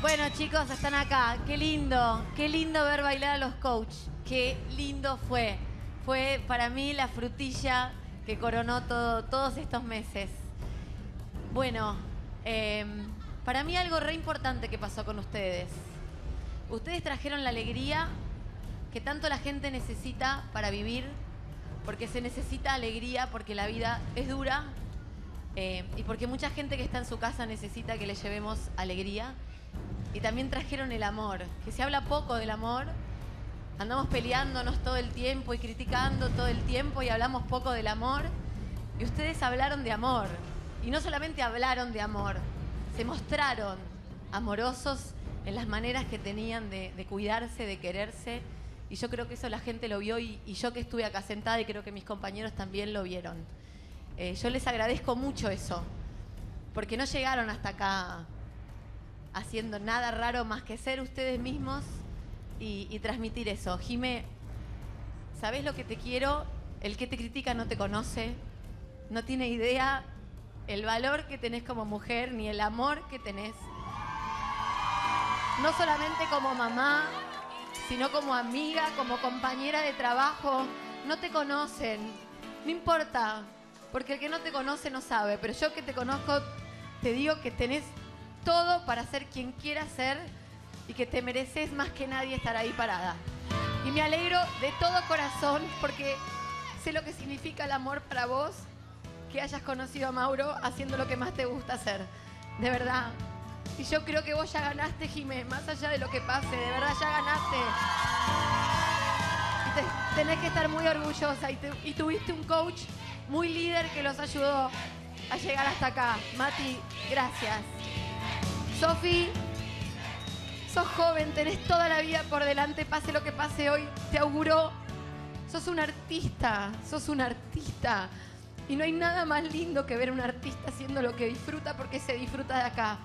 Bueno, chicos, están acá. Qué lindo, qué lindo ver bailar a los coach. Qué lindo fue. Fue para mí la frutilla que coronó todo- todos estos meses. Bueno, em, para mí algo re importante que pasó con ustedes. Ustedes trajeron la alegría que tanto la gente necesita para vivir, porque se necesita alegría, porque la vida es dura eh, y porque mucha gente que está en su casa necesita que le llevemos alegría. Y también trajeron el amor, que se habla poco del amor. Andamos peleándonos todo el tiempo y criticando todo el tiempo y hablamos poco del amor. Y ustedes hablaron de amor. Y no solamente hablaron de amor, se mostraron amorosos en las maneras que tenían de, cuidarse, de quererse. Y yo creo que eso la gente lo vio y, y yo que estuve acá sentada y creo que mis compañeros también lo vieron. Eh, yo les agradezco mucho eso, porque no llegaron hasta acá haciendo nada raro más que ser ustedes mismos y, y transmitir eso. Jime, ¿sabes lo que te quiero? El que te critica no te conoce, no tiene idea el valor que tenés como mujer ni el amor que tenés. No solamente como mamá, sino como amiga, como compañera de trabajo. No te conocen, no importa, porque el que no te conoce no sabe, pero yo que te conozco te digo que tenés todo para ser quien quieras ser y que te mereces más que nadie estar ahí parada. Y me alegro de todo corazón porque sé lo que significa el amor para vos, que hayas conocido a Mauro haciendo lo que más te gusta hacer. De verdad. Y yo creo que vos ya ganaste, Jimé, más allá de lo que pase, de verdad ya ganaste. Y te- tenés que estar muy orgullosa y, y tuviste un coach muy líder que los ayudó a llegar hasta acá. Mati, gracias. Sofi, sos joven, tenés toda la vida por delante, pase lo que pase hoy, te auguro. Sos un artista, sos un artista. Y no hay nada más lindo que ver a un artista haciendo lo que disfruta porque se disfruta de acá.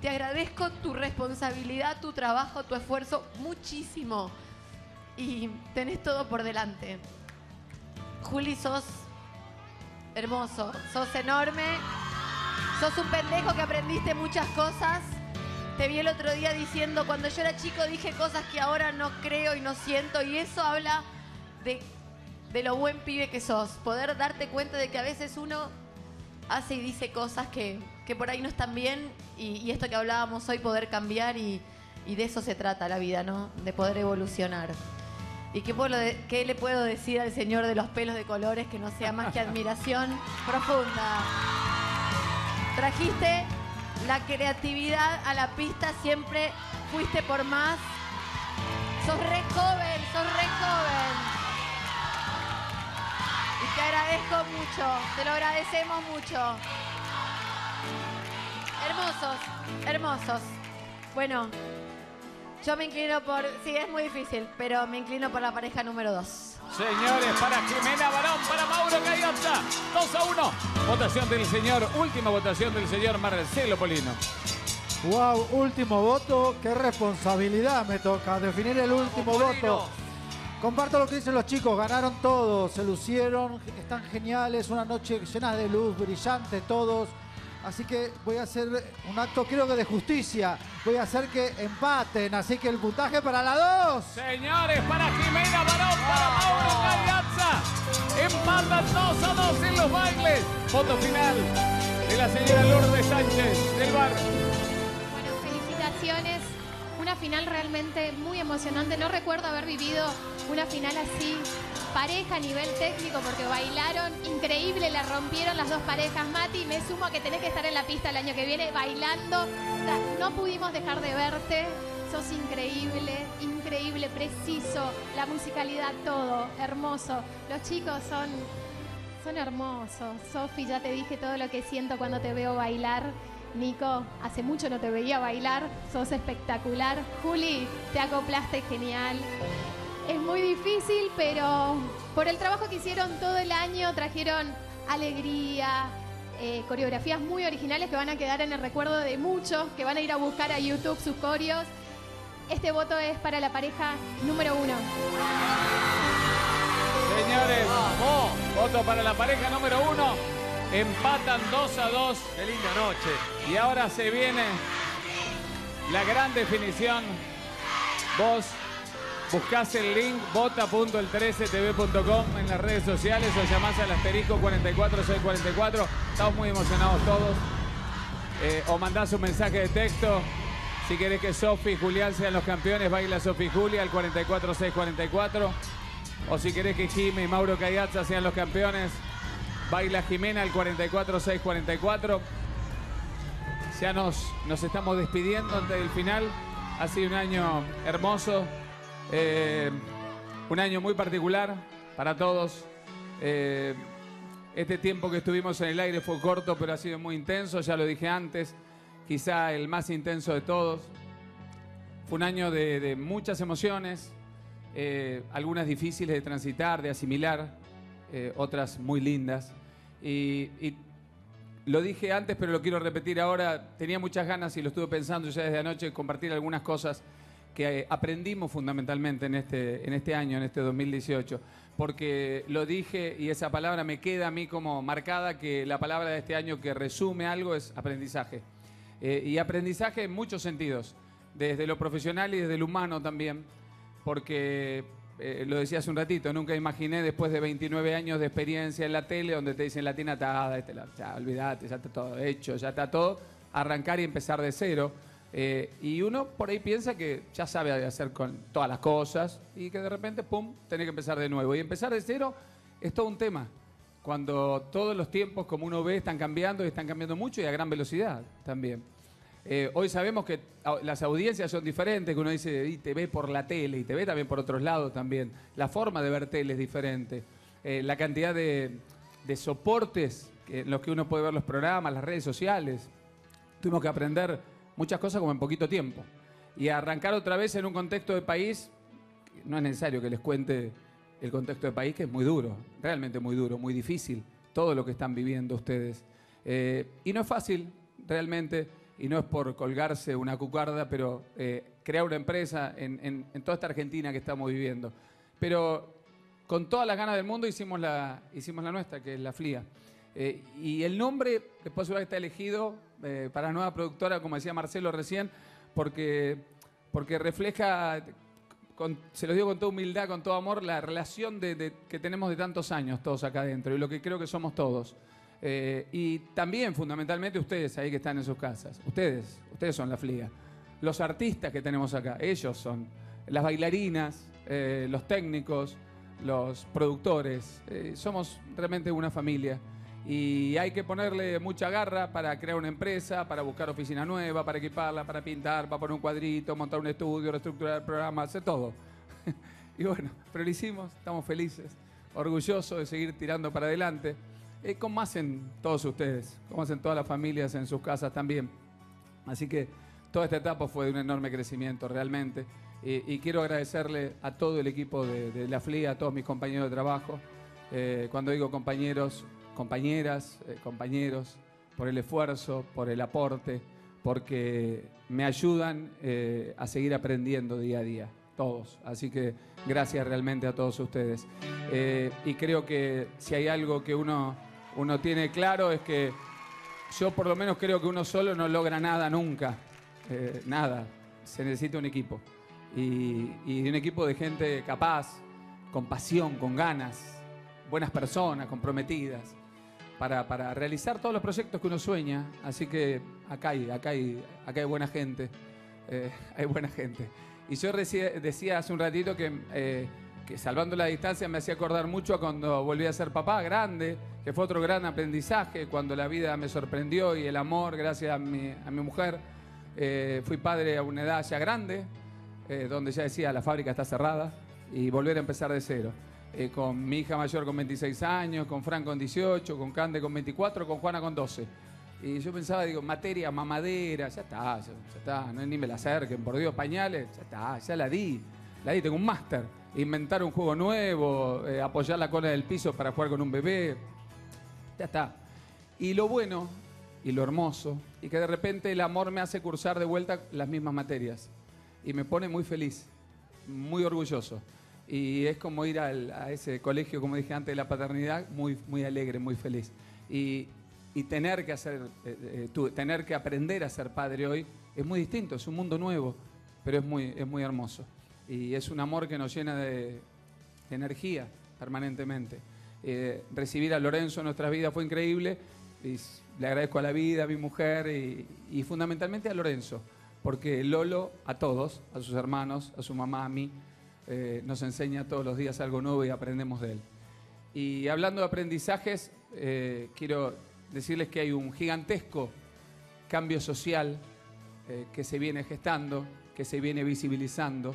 Te agradezco tu responsabilidad, tu trabajo, tu esfuerzo muchísimo. Y tenés todo por delante. Juli, sos hermoso, sos enorme, sos un pendejo que aprendiste muchas cosas. Te vi el otro día diciendo, cuando yo era chico dije cosas que ahora no creo y no siento, y eso habla de, de lo buen pibe que sos. Poder darte cuenta de que a veces uno hace y dice cosas que, que por ahí no están bien, y, y esto que hablábamos hoy, poder cambiar, y, y de eso se trata la vida, ¿no? De poder evolucionar. ¿Y qué, puedo qué le puedo decir al señor de los pelos de colores que no sea más que admiración profunda? Trajiste la creatividad a la pista, siempre fuiste por más. Sos re joven, sos re joven. Y te agradezco mucho, te lo agradecemos mucho. Hermosos, hermosos. Bueno, yo me inclino por. Sí, es muy difícil, pero me inclino por la pareja número dos. Señores, para Jimena Barón, para Mauro Cayota. 2 a 1. Votación del señor, última votación del señor Marcelo Polino. Wow, último voto. Qué responsabilidad me toca definir el último voto. Comparto lo que dicen los chicos, ganaron todos, se lucieron, están geniales, una noche llena de luz, brillante todos. Así que voy a hacer un acto creo que de justicia. Voy a hacer que empaten, así que el puntaje para la dos. Señores, para Jimena Barón, para Mauro Cariazza. Empatan 2 a 2 en los bailes. Foto final de la señora Lourdes Sánchez del bar. Bueno, felicitaciones. Final realmente muy emocionante. No recuerdo haber vivido una final así, pareja a nivel técnico, porque bailaron increíble, la rompieron las dos parejas. Mati, me sumo a que tenés que estar en la pista el año que viene bailando. No pudimos dejar de verte. Sos increíble, increíble, preciso, la musicalidad, todo, hermoso. Los chicos son son hermosos. Sofi, ya te dije todo lo que siento cuando te veo bailar. Nico, hace mucho no te veía bailar. Sos espectacular. Juli, te acoplaste genial. Es muy difícil, pero por el trabajo que hicieron todo el año, trajeron alegría, eh, coreografías muy originales que van a quedar en el recuerdo de muchos, que van a ir a buscar a YouTube sus coreos. Este voto es para la pareja número uno. Señores, voto para la pareja número uno. Empatan 2 a 2. Qué linda noche. Y ahora se viene la gran definición. Vos buscás el link vota.el13tv.com en las redes sociales o llamás al asterisco 44644. Estamos muy emocionados todos. Eh, o mandás un mensaje de texto. Si querés que Sofi y Julián sean los campeones, baila Sofi y Julia al 44644. O si querés que Jime y Mauro Cayazza sean los campeones, baila Jimena al 44644. Ya nos, nos estamos despidiendo antes del final. Ha sido un año hermoso, eh, un año muy particular para todos. Eh, este tiempo que estuvimos en el aire fue corto, pero ha sido muy intenso, ya lo dije antes, quizá el más intenso de todos. Fue un año de, muchas emociones, eh, algunas difíciles de transitar, de asimilar, otras muy lindas. Y, y lo dije antes, pero lo quiero repetir ahora. Tenía muchas ganas y lo estuve pensando ya desde anoche, compartir algunas cosas que eh, aprendimos fundamentalmente en este, en este año, en este 2018. Porque lo dije y esa palabra me queda a mí como marcada, que la palabra de este año que resume algo es aprendizaje. Eh, y aprendizaje en muchos sentidos, desde lo profesional y desde lo humano también, porque eh, lo decía hace un ratito, nunca imaginé después de 29 años de experiencia en la tele, donde te dicen latina atada, este, ya olvídate, ya está todo hecho, ya está todo, arrancar y empezar de cero. Eh, y uno por ahí piensa que ya sabe hacer con todas las cosas y que de repente, pum, tiene que empezar de nuevo. Y empezar de cero es todo un tema. Cuando todos los tiempos, como uno ve, están cambiando y están cambiando mucho y a gran velocidad también. Eh, hoy sabemos que las audiencias son diferentes, que uno dice, y te ve por la tele y te ve también por otros lados también. La forma de ver tele es diferente. Eh, la cantidad de, soportes en los que uno puede ver los programas, las redes sociales. Tuvimos que aprender muchas cosas como en poquito tiempo. Y arrancar otra vez en un contexto de país, no es necesario que les cuente el contexto de país, que es muy duro, realmente muy duro, muy difícil, todo lo que están viviendo ustedes. Eh, y no es fácil, realmente, y no es por colgarse una cucarda, pero eh, crear una empresa en, en- en toda esta Argentina que estamos viviendo. Pero con todas las ganas del mundo hicimos la, hicimos la nuestra, que es la FLIA. Eh, y el nombre, después que está elegido eh, para la nueva productora, como decía Marcelo recién, porque, porque refleja, con- se los digo con toda humildad, con todo amor, la relación de, de- que tenemos de tantos años todos acá adentro y lo que creo que somos todos. Eh, y también, fundamentalmente, ustedes ahí que están en sus casas. Ustedes, ustedes son la FLIA. Los artistas que tenemos acá, ellos son. Las bailarinas, eh, los técnicos, los productores. eh, somos realmente una familia. Y hay que ponerle mucha garra para crear una empresa, para buscar oficina nueva, para equiparla, para pintar, para poner un cuadrito, montar un estudio, reestructurar el programa, hacer todo. y bueno, pero lo hicimos, estamos felices, orgullosos de seguir tirando para adelante. Eh, como hacen todos ustedes, como hacen todas las familias en sus casas también. Así que toda esta etapa fue de un enorme crecimiento realmente. Eh, y quiero agradecerle a todo el equipo de, la FLIA, a todos mis compañeros de trabajo. Eh, cuando digo compañeros, compañeras, eh, compañeros, por el esfuerzo, por el aporte, porque me ayudan a seguir aprendiendo día a día, todos. Así que gracias realmente a todos ustedes. Y creo que si hay algo que uno, uno tiene claro es que yo por lo menos creo que uno solo no logra nada nunca. Eh, nada. Se necesita un equipo. Y, un equipo de gente capaz, con pasión, con ganas, buenas personas, comprometidas, para, para realizar todos los proyectos que uno sueña. Así que acá hay, acá hay, acá hay buena gente. eh, hay buena gente. Y yo decía hace un ratito que, eh, que salvando la distancia me hacía acordar mucho a cuando volví a ser papá grande, que fue otro gran aprendizaje, cuando la vida me sorprendió y el amor, gracias a mi, a mi mujer, eh, fui padre a una edad ya grande, eh, donde ya decía la fábrica está cerrada y volver a empezar de cero. Eh, con mi hija mayor con 26 años, con Fran con 18, con Cande con 24, con Juana con 12. Y yo pensaba, digo, materia mamadera, ya está, ya, ya está, no, ni me la acerquen, por Dios, pañales, ya está, ya la di, la di, tengo un máster. Inventar un juego nuevo, apoyar la cola del piso para jugar con un bebé, ya está. Y lo bueno y lo hermoso, y que de repente el amor me hace cursar de vuelta las mismas materias. Y me pone muy feliz, muy orgulloso. Y es como ir al- a ese colegio, como dije antes, de la paternidad, muy, muy alegre, muy feliz. Y, y tener que hacer, eh, eh, tener que aprender a ser padre hoy es muy distinto, es un mundo nuevo, pero es muy, es muy hermoso. Y es un amor que nos llena de energía permanentemente. Eh, recibir a Lorenzo en nuestras vidas fue increíble. Y le agradezco a la vida, a mi mujer y, y fundamentalmente a Lorenzo, porque Lolo a todos, a sus hermanos, a su mamá, a mí, eh, nos enseña todos los días algo nuevo y aprendemos de él. Y hablando de aprendizajes, eh, quiero decirles que hay un gigantesco cambio social eh, que se viene gestando, que se viene visibilizando,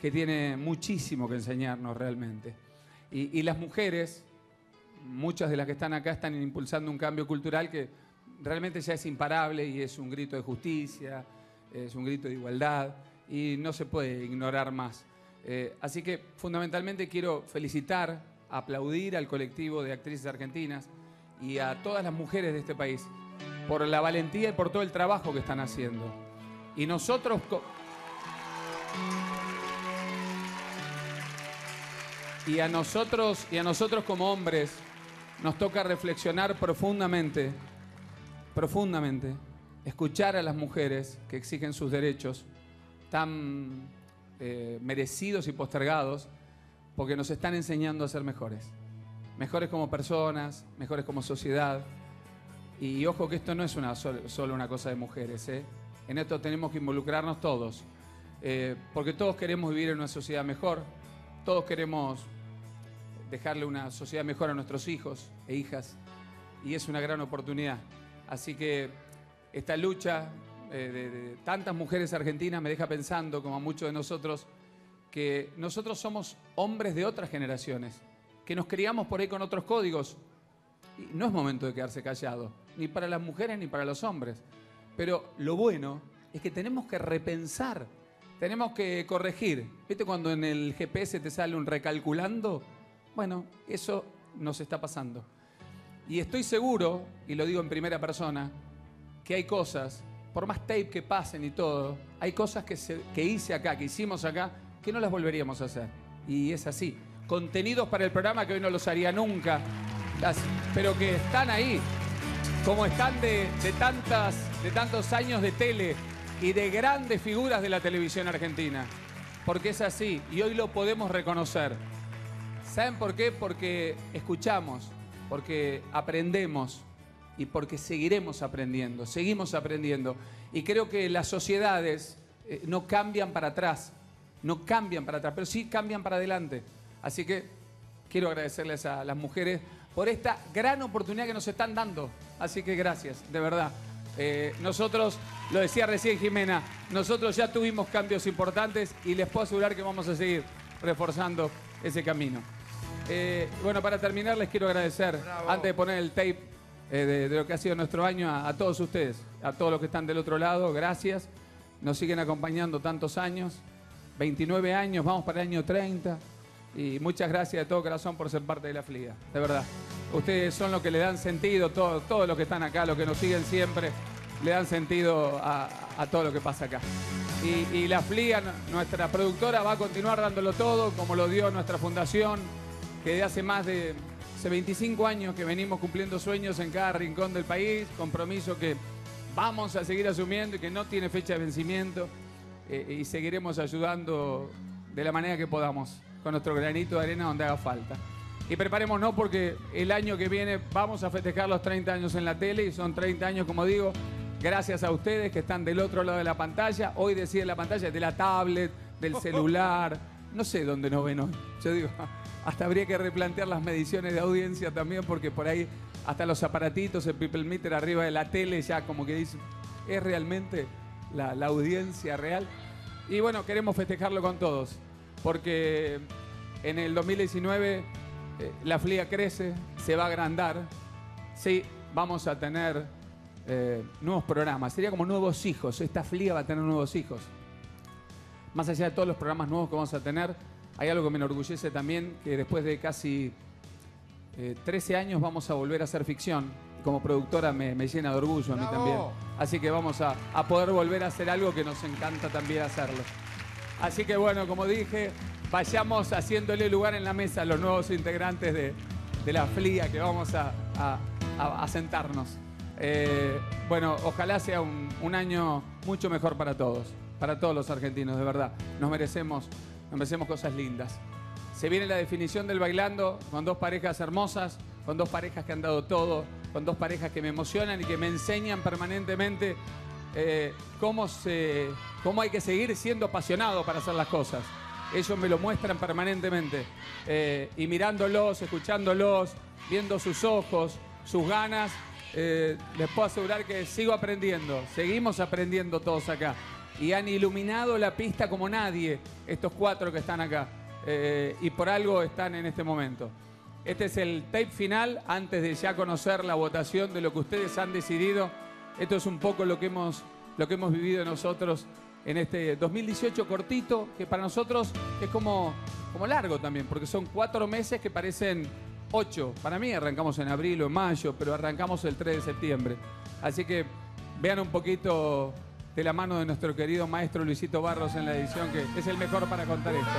que tiene muchísimo que enseñarnos realmente. Y, y las mujeres, muchas de las que están acá, están impulsando un cambio cultural que realmente ya es imparable y es un grito de justicia, es un grito de igualdad y no se puede ignorar más. Eh, así que fundamentalmente quiero felicitar, aplaudir al colectivo de actrices argentinas y a todas las mujeres de este país por la valentía y por todo el trabajo que están haciendo. Y nosotros... Y a nosotros, y a nosotros como hombres, nos toca reflexionar profundamente, profundamente, escuchar a las mujeres que exigen sus derechos tan eh, merecidos y postergados, porque nos están enseñando a ser mejores. Mejores como personas, mejores como sociedad. Y ojo que esto no es una sol- solo una cosa de mujeres. ¿eh? En esto tenemos que involucrarnos todos, eh, porque todos queremos vivir en una sociedad mejor, todos queremos dejarle una sociedad mejor a nuestros hijos e hijas y es una gran oportunidad. Así que esta lucha eh, de, tantas mujeres argentinas me deja pensando, como a muchos de nosotros, que nosotros somos hombres de otras generaciones, que nos criamos por ahí con otros códigos. No es momento de quedarse callado, ni para las mujeres ni para los hombres. Pero lo bueno es que tenemos que repensar, tenemos que corregir. ¿Viste cuando en el GPS te sale un recalculando? Bueno, eso nos está pasando. Y estoy seguro, y lo digo en primera persona, que hay cosas, por más tape que pasen y todo, hay cosas que, se- que hice acá, que hicimos acá, que no las volveríamos a hacer. Y es así. Contenidos para el programa que hoy no los haría nunca, pero que están ahí, como están de tantas, de tantos años de tele y de grandes figuras de la televisión argentina. Porque es así, y hoy lo podemos reconocer. ¿Saben por qué? Porque escuchamos, porque aprendemos y porque seguiremos aprendiendo, seguimos aprendiendo. Y creo que las sociedades eh, no cambian para atrás, no cambian para atrás, pero sí cambian para adelante. Así que quiero agradecerles a las mujeres por esta gran oportunidad que nos están dando. Así que gracias, de verdad. Eh, nosotros, lo decía recién Jimena, nosotros ya tuvimos cambios importantes y les puedo asegurar que vamos a seguir reforzando ese camino. Eh, bueno, para terminar les quiero agradecer, antes de poner el tape eh, de, de lo que ha sido nuestro año, a, a todos ustedes, a todos los que están del otro lado, gracias. Nos siguen acompañando tantos años, 29 años, vamos para el año 30. Y muchas gracias de todo corazón por ser parte de la Fliga, de verdad. Ustedes son los que le dan sentido, todo- todos los que están acá, los que nos siguen siempre. le dan sentido a, a todo lo que pasa acá. Y, y la FLIA, nuestra productora, va a continuar dándolo todo, como lo dio nuestra fundación, que de hace más de hace 25 años que venimos cumpliendo sueños en cada rincón del país, compromiso que vamos a seguir asumiendo y que no tiene fecha de vencimiento, eh, y seguiremos ayudando de la manera que podamos, con nuestro granito de arena donde haga falta. Y preparémonos porque el año que viene vamos a festejar los 30 años en la tele y son 30 años, como digo, gracias a ustedes que están del otro lado de la pantalla. Hoy decía la pantalla de la tablet, del celular, no sé dónde nos ven hoy. Yo digo, hasta habría que replantear las mediciones de audiencia también porque por ahí hasta los aparatitos, el people meter arriba de la tele ya como que dicen, ¿es realmente la, audiencia real? Y bueno, queremos festejarlo con todos porque en el 2019 eh, la FLIA crece, se va a agrandar. Sí, vamos a tener eh, nuevos programas. Sería como nuevos hijos. Esta FLIA va a tener nuevos hijos. Más allá de todos los programas nuevos que vamos a tener, hay algo que me enorgullece también, que después de casi eh, 13 años vamos a volver a hacer ficción. Como productora me, me llena de orgullo a mí Bravo. también. Así que vamos a, a poder volver a hacer algo que nos encanta también hacerlo. Así que bueno, como dije, vayamos haciéndole lugar en la mesa a los nuevos integrantes de, de la FLIA que vamos a, a- a- a sentarnos. Eh, bueno, ojalá sea un, un año mucho mejor para todos, para todos los argentinos, de verdad. Nos merecemos, nos merecemos cosas lindas. Se viene la definición del bailando con dos parejas hermosas, con dos parejas que han dado todo, con dos parejas que me emocionan y que me enseñan permanentemente eh, cómo, cómo hay que seguir siendo apasionado para hacer las cosas. Ellos me lo muestran permanentemente. Eh, y mirándolos, escuchándolos, viendo sus ojos, sus ganas, eh, les puedo asegurar que sigo aprendiendo. Seguimos aprendiendo todos acá. Y han iluminado la pista como nadie, estos cuatro que están acá. Eh, y por algo están en este momento. Este es el tape final antes de ya conocer la votación de lo que ustedes han decidido. Esto es un poco lo que hemos, lo que hemos vivido nosotros en este 2018 cortito, que para nosotros es como, como largo también, porque son cuatro meses que parecen ocho. Para mí arrancamos en abril o en mayo, pero arrancamos el 3 de septiembre. Así que vean un poquito de la mano de nuestro querido maestro Luisito Barros en la edición, que es el mejor para contar esto.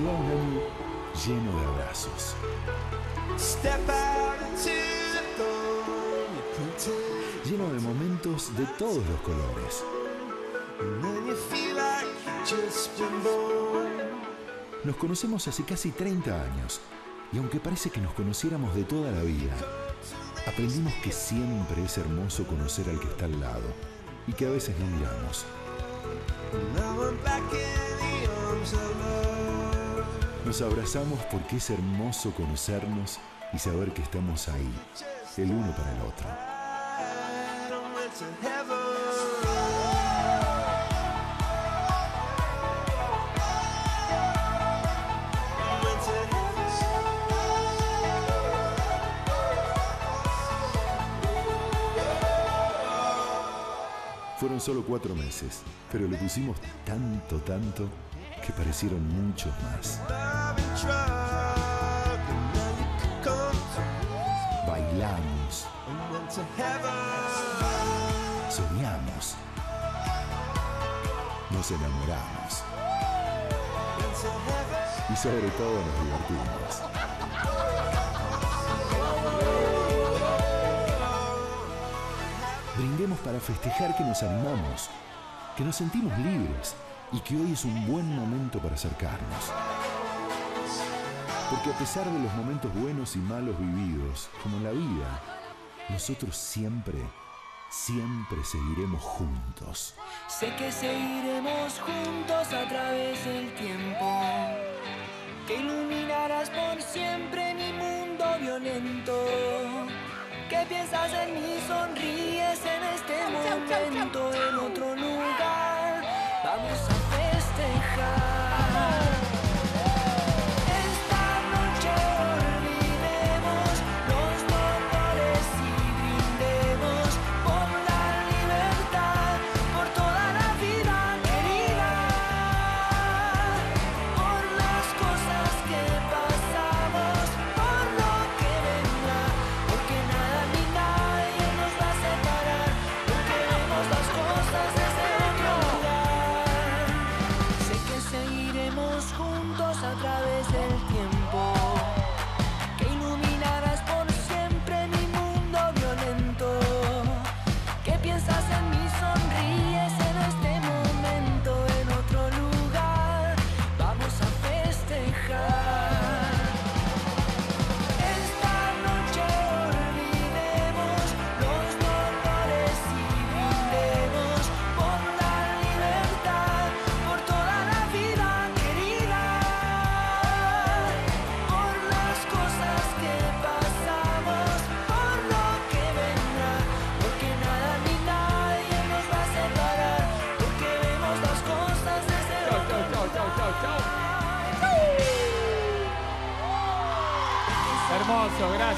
Va un año lleno de abrazos. Lleno de momentos de todos los colores. Nos conocemos hace casi 30 años y aunque parece que nos conociéramos de toda la vida, aprendimos que siempre es hermoso conocer al que está al lado y que a veces no miramos. Nos abrazamos porque es hermoso conocernos y saber que estamos ahí, el uno para el otro. Fueron solo cuatro meses, pero le pusimos tanto, tanto, que parecieron muchos más. Bailamos, soñamos, nos enamoramos y sobre todo nos divertimos. Brindemos para festejar que nos animamos, que nos sentimos libres y que hoy es un buen momento para acercarnos. Porque a pesar de los momentos buenos y malos vividos, como en la vida, nosotros siempre, siempre seguiremos juntos. Sé que seguiremos juntos a través del tiempo. Que iluminarás por siempre mi mundo violento. Que piensas en mí, sonríes en este momento. En otro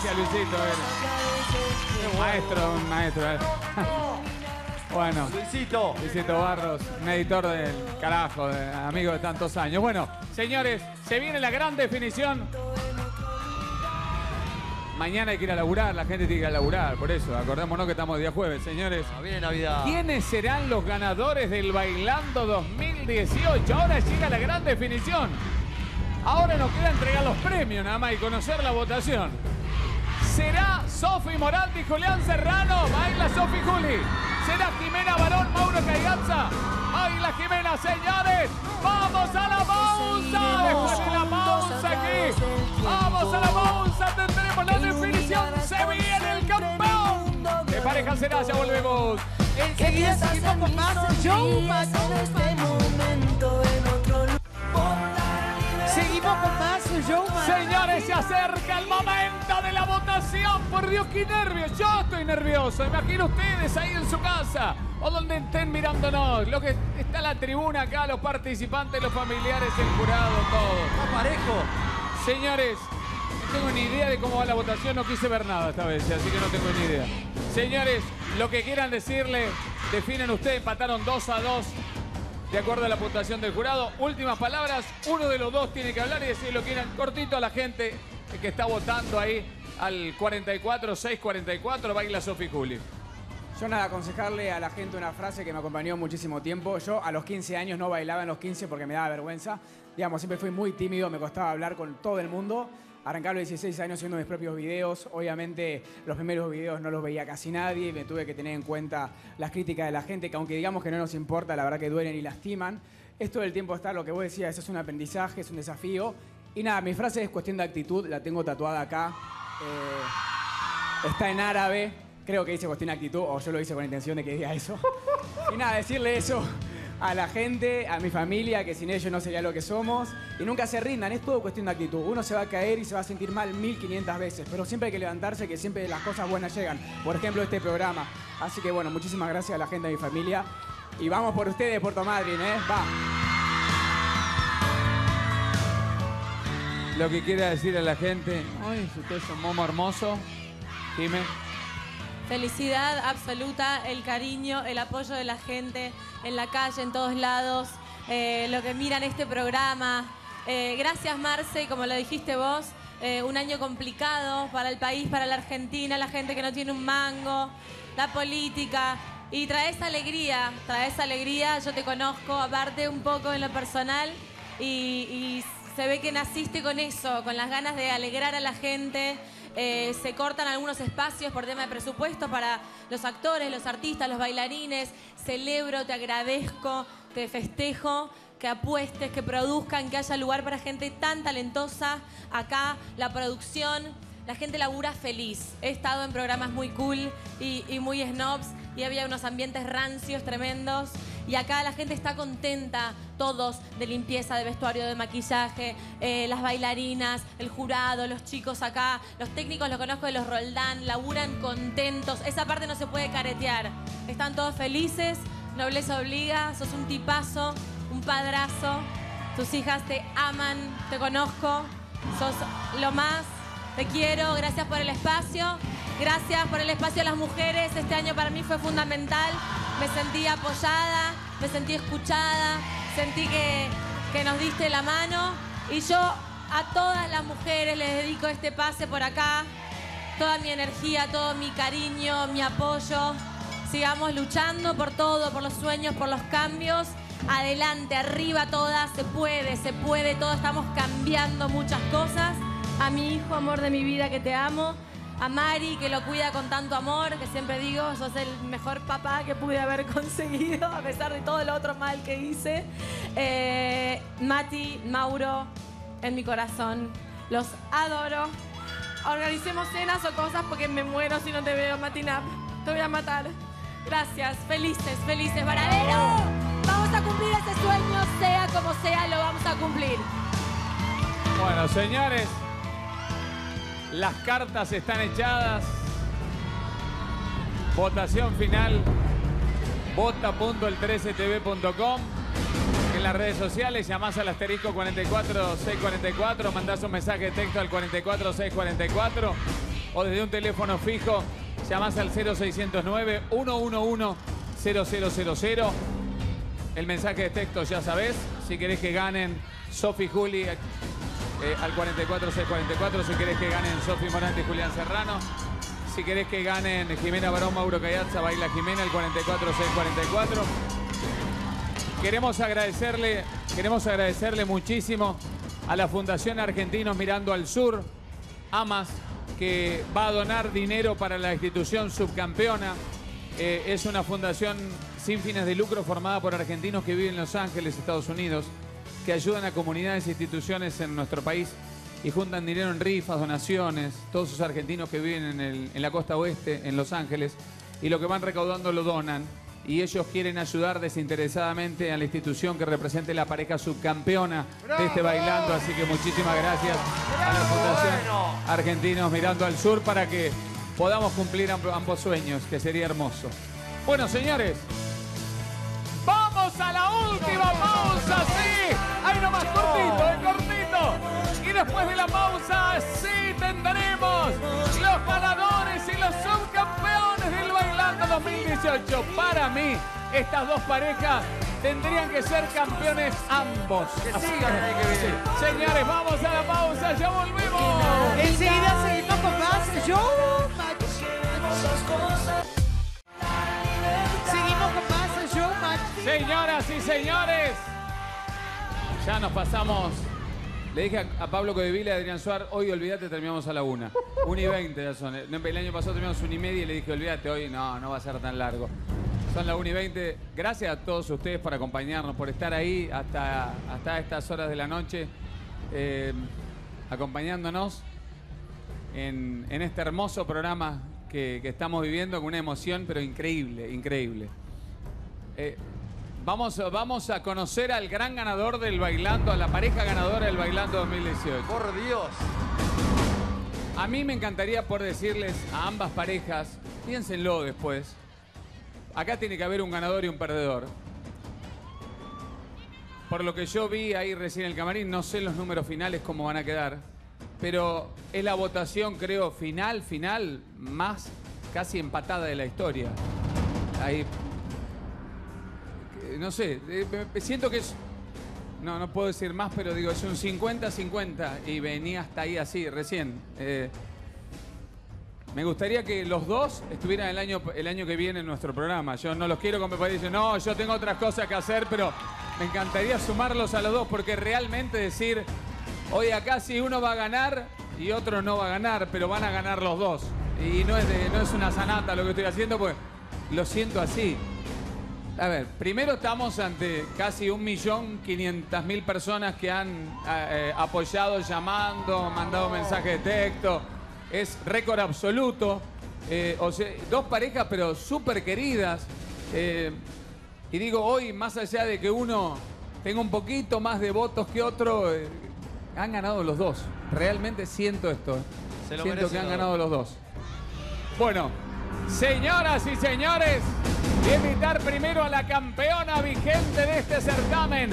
gracias Luisito. Un maestro, un maestro. eh. Bueno, Luisito. Luisito Barros, un editor del carajo, de- amigo de tantos años. Bueno, señores, se viene la gran definición. Mañana hay que ir a laburar, la gente tiene que ir a laburar, por eso, acordémonos que estamos día jueves, señores. Viene Navidad. ¿Quiénes serán los ganadores del Bailando 2018? Ahora llega la gran definición. Ahora nos queda entregar los premios nada más y conocer la votación. ¿Será Sofi Morante y Julián Serrano? Baila Sofi Juli. ¿Será Jimena Barón, Mauro Caiganza? Baila Jimena, señores. ¡Vamos a la pausa! Después de la pausa aquí. ¡Vamos a la pausa! Tendremos la definición. ¡Se viene el campeón! ¿Qué pareja será? Ya volvemos. Enseguida seguimos con más Showman. Seguimos con más Showman. Señores, se acerca el momento de la votación. Por Dios, qué nervios. Yo estoy nervioso. Imagino ustedes ahí en su casa o donde estén mirándonos. Lo que está la tribuna acá, los participantes, los familiares, el jurado, todo. Está parejo. Señores, no tengo ni idea de cómo va la votación. No quise ver nada esta vez, así que no tengo ni idea. Señores, lo que quieran decirle, definen ustedes. Empataron 2 a 2 de acuerdo a la puntuación del jurado. Últimas palabras, uno de los dos tiene que hablar y decir lo que quieran cortito a la gente que está votando ahí al 44, 644, baila Sofi Juli. Yo nada, aconsejarle a la gente una frase que me acompañó muchísimo tiempo. Yo a los 15 años no bailaba en los 15 porque me daba vergüenza. Digamos, siempre fui muy tímido, me costaba hablar con todo el mundo. Arrancar los 16 años haciendo mis propios videos. Obviamente los primeros videos no los veía casi nadie. Me tuve que tener en cuenta las críticas de la gente, que aunque digamos que no nos importa, la verdad que duelen y lastiman. Esto del tiempo está, lo que vos decías, eso es un aprendizaje, es un desafío. Y nada, mi frase es cuestión de actitud, la tengo tatuada acá. Eh, está en árabe, creo que dice cuestión de actitud, o yo lo hice con la intención de que diga eso. Y nada, decirle eso a la gente, a mi familia, que sin ellos no sería lo que somos. Y nunca se rindan, es todo cuestión de actitud. Uno se va a caer y se va a sentir mal 1500 veces, pero siempre hay que levantarse, que siempre las cosas buenas llegan. Por ejemplo, este programa. Así que bueno, muchísimas gracias a la gente de mi familia. Y vamos por ustedes, Puerto Madryn, ¿eh? Va. Lo que quiera decir a la gente. Ay, ustedes son momo hermoso. Dime. Felicidad absoluta, el cariño, el apoyo de la gente en la calle, en todos lados, eh, lo que miran este programa. Eh, gracias Marce, como lo dijiste vos, eh, un año complicado para el país, para la Argentina, la gente que no tiene un mango, la política. Y traes alegría, traes alegría, yo te conozco, aparte un poco en lo personal, y, y se ve que naciste con eso, con las ganas de alegrar a la gente. Eh, se cortan algunos espacios por tema de presupuesto para los actores, los artistas, los bailarines. Celebro, te agradezco, te festejo que apuestes, que produzcan, que haya lugar para gente tan talentosa. Acá la producción, la gente labura feliz. He estado en programas muy cool y, muy snobs y había unos ambientes rancios tremendos. Y acá la gente está contenta, todos, de limpieza, de vestuario, de maquillaje, eh, las bailarinas, el jurado, los chicos acá, los técnicos los conozco de los Roldán, laburan contentos. Esa parte no se puede caretear. Están todos felices, nobleza obliga, sos un tipazo, un padrazo. Tus hijas te aman, te conozco, sos lo más. Te quiero, gracias por el espacio. Gracias por el espacio a las mujeres. Este año para mí fue fundamental. Me sentí apoyada, me sentí escuchada, sentí que, que nos diste la mano. Y yo a todas las mujeres les dedico este pase por acá. Toda mi energía, todo mi cariño, mi apoyo. Sigamos luchando por todo, por los sueños, por los cambios. Adelante, arriba todas, se puede, se puede, todos estamos cambiando muchas cosas. A mi hijo, amor de mi vida, que te amo. A Mari, que lo cuida con tanto amor, que siempre digo, sos el mejor papá que pude haber conseguido, a pesar de todo lo otro mal que hice. Eh, Mati, Mauro, en mi corazón, los adoro. Organicemos cenas o cosas porque me muero si no te veo, Matinap. Te voy a matar. Gracias, felices, felices. Varadero, vamos a cumplir ese sueño, sea como sea, lo vamos a cumplir. Bueno, señores, las cartas están echadas. Votación final. Vota.el13tv.com. En las redes sociales llamás al asterisco 44644, mandás un mensaje de texto al 44644 o desde un teléfono fijo llamás al 0609 111 0000. El mensaje de texto ya sabés. Si querés que ganen Sofi Juli eh, al 44644, si querés que ganen Sofi Morante y Julián Serrano. Si querés que ganen Jimena Barón, Mauro Cayazza, Baila Jimena, el 44644. Queremos agradecerle, queremos agradecerle muchísimo a la Fundación Argentinos Mirando al Sur, AMAS, que va a donar dinero para la institución subcampeona. Eh, es una fundación sin fines de lucro formada por argentinos que viven en Los Ángeles, Estados Unidos, que ayudan a comunidades e instituciones en nuestro país y juntan dinero en rifas, donaciones, todos esos argentinos que viven en, el- en la costa oeste, en Los Ángeles, y lo que van recaudando lo donan. Y ellos quieren ayudar desinteresadamente a la institución que represente la pareja subcampeona de este bailando. Así que muchísimas gracias a la Fundación Argentinos Mirando al Sur para que podamos cumplir amb- ambos sueños, que sería hermoso. Bueno, señores, vamos a la última pausa, sí. Ahí nomás, cortito, eh, cortito. Y después de la pausa, sí tendremos los ganadores y los subcampeones del Bailando 2018. Para mí, estas dos parejas tendrían que ser campeones ambos. Así sigan el año que viene. sí. Señores, vamos a la pausa, ya volvemos. Enseguida seguimos con más. Yo. Señoras y señores, ya nos pasamos. Le dije a, a Pablo Codevila y a Adrián Suar, hoy olvídate, terminamos a la una. Una y veinte ya son. El año pasado terminamos una y media y le dije, olvídate, hoy no, no va a ser tan largo. Son las una y veinte. Gracias a todos ustedes por acompañarnos, por estar ahí hasta, hasta estas horas de la noche, eh, acompañándonos en, este hermoso programa que, que estamos viviendo con una emoción, pero increíble, increíble. Eh, vamos, vamos a conocer al gran ganador del Bailando, a la pareja ganadora del Bailando 2018. Por Dios. A mí me encantaría poder decirles a ambas parejas, piénsenlo después, acá tiene que haber un ganador y un perdedor. Por lo que yo vi ahí recién en el camarín, no sé los números finales cómo van a quedar, pero es la votación, creo, final, final, más casi empatada de la historia. Ahí, no sé, eh, siento que es, no, no puedo decir más, pero digo, es un 50-50 y venía hasta ahí así, recién. Eh, me gustaría que los dos estuvieran el año, el año que viene en nuestro programa. Yo no los quiero como dicen, no, yo tengo otras cosas que hacer, pero me encantaría sumarlos a los dos porque realmente decir, hoy acá si uno va a ganar y otro no va a ganar, pero van a ganar los dos. Y no es, de- no es una sanata lo que estoy haciendo, pues lo siento así. A ver, primero estamos ante casi un millón quinientas mil personas que han eh, eh, apoyado llamando, mandado mensajes de texto. Es récord absoluto. Eh, o sea, dos parejas pero súper queridas. Eh, y digo, hoy, más allá de que uno tenga un poquito más de votos que otro, han ganado los dos. Realmente siento esto. Se lo siento que han ganado los dos. Bueno, señoras y señores, a invitar primero a la campeona vigente de este certamen,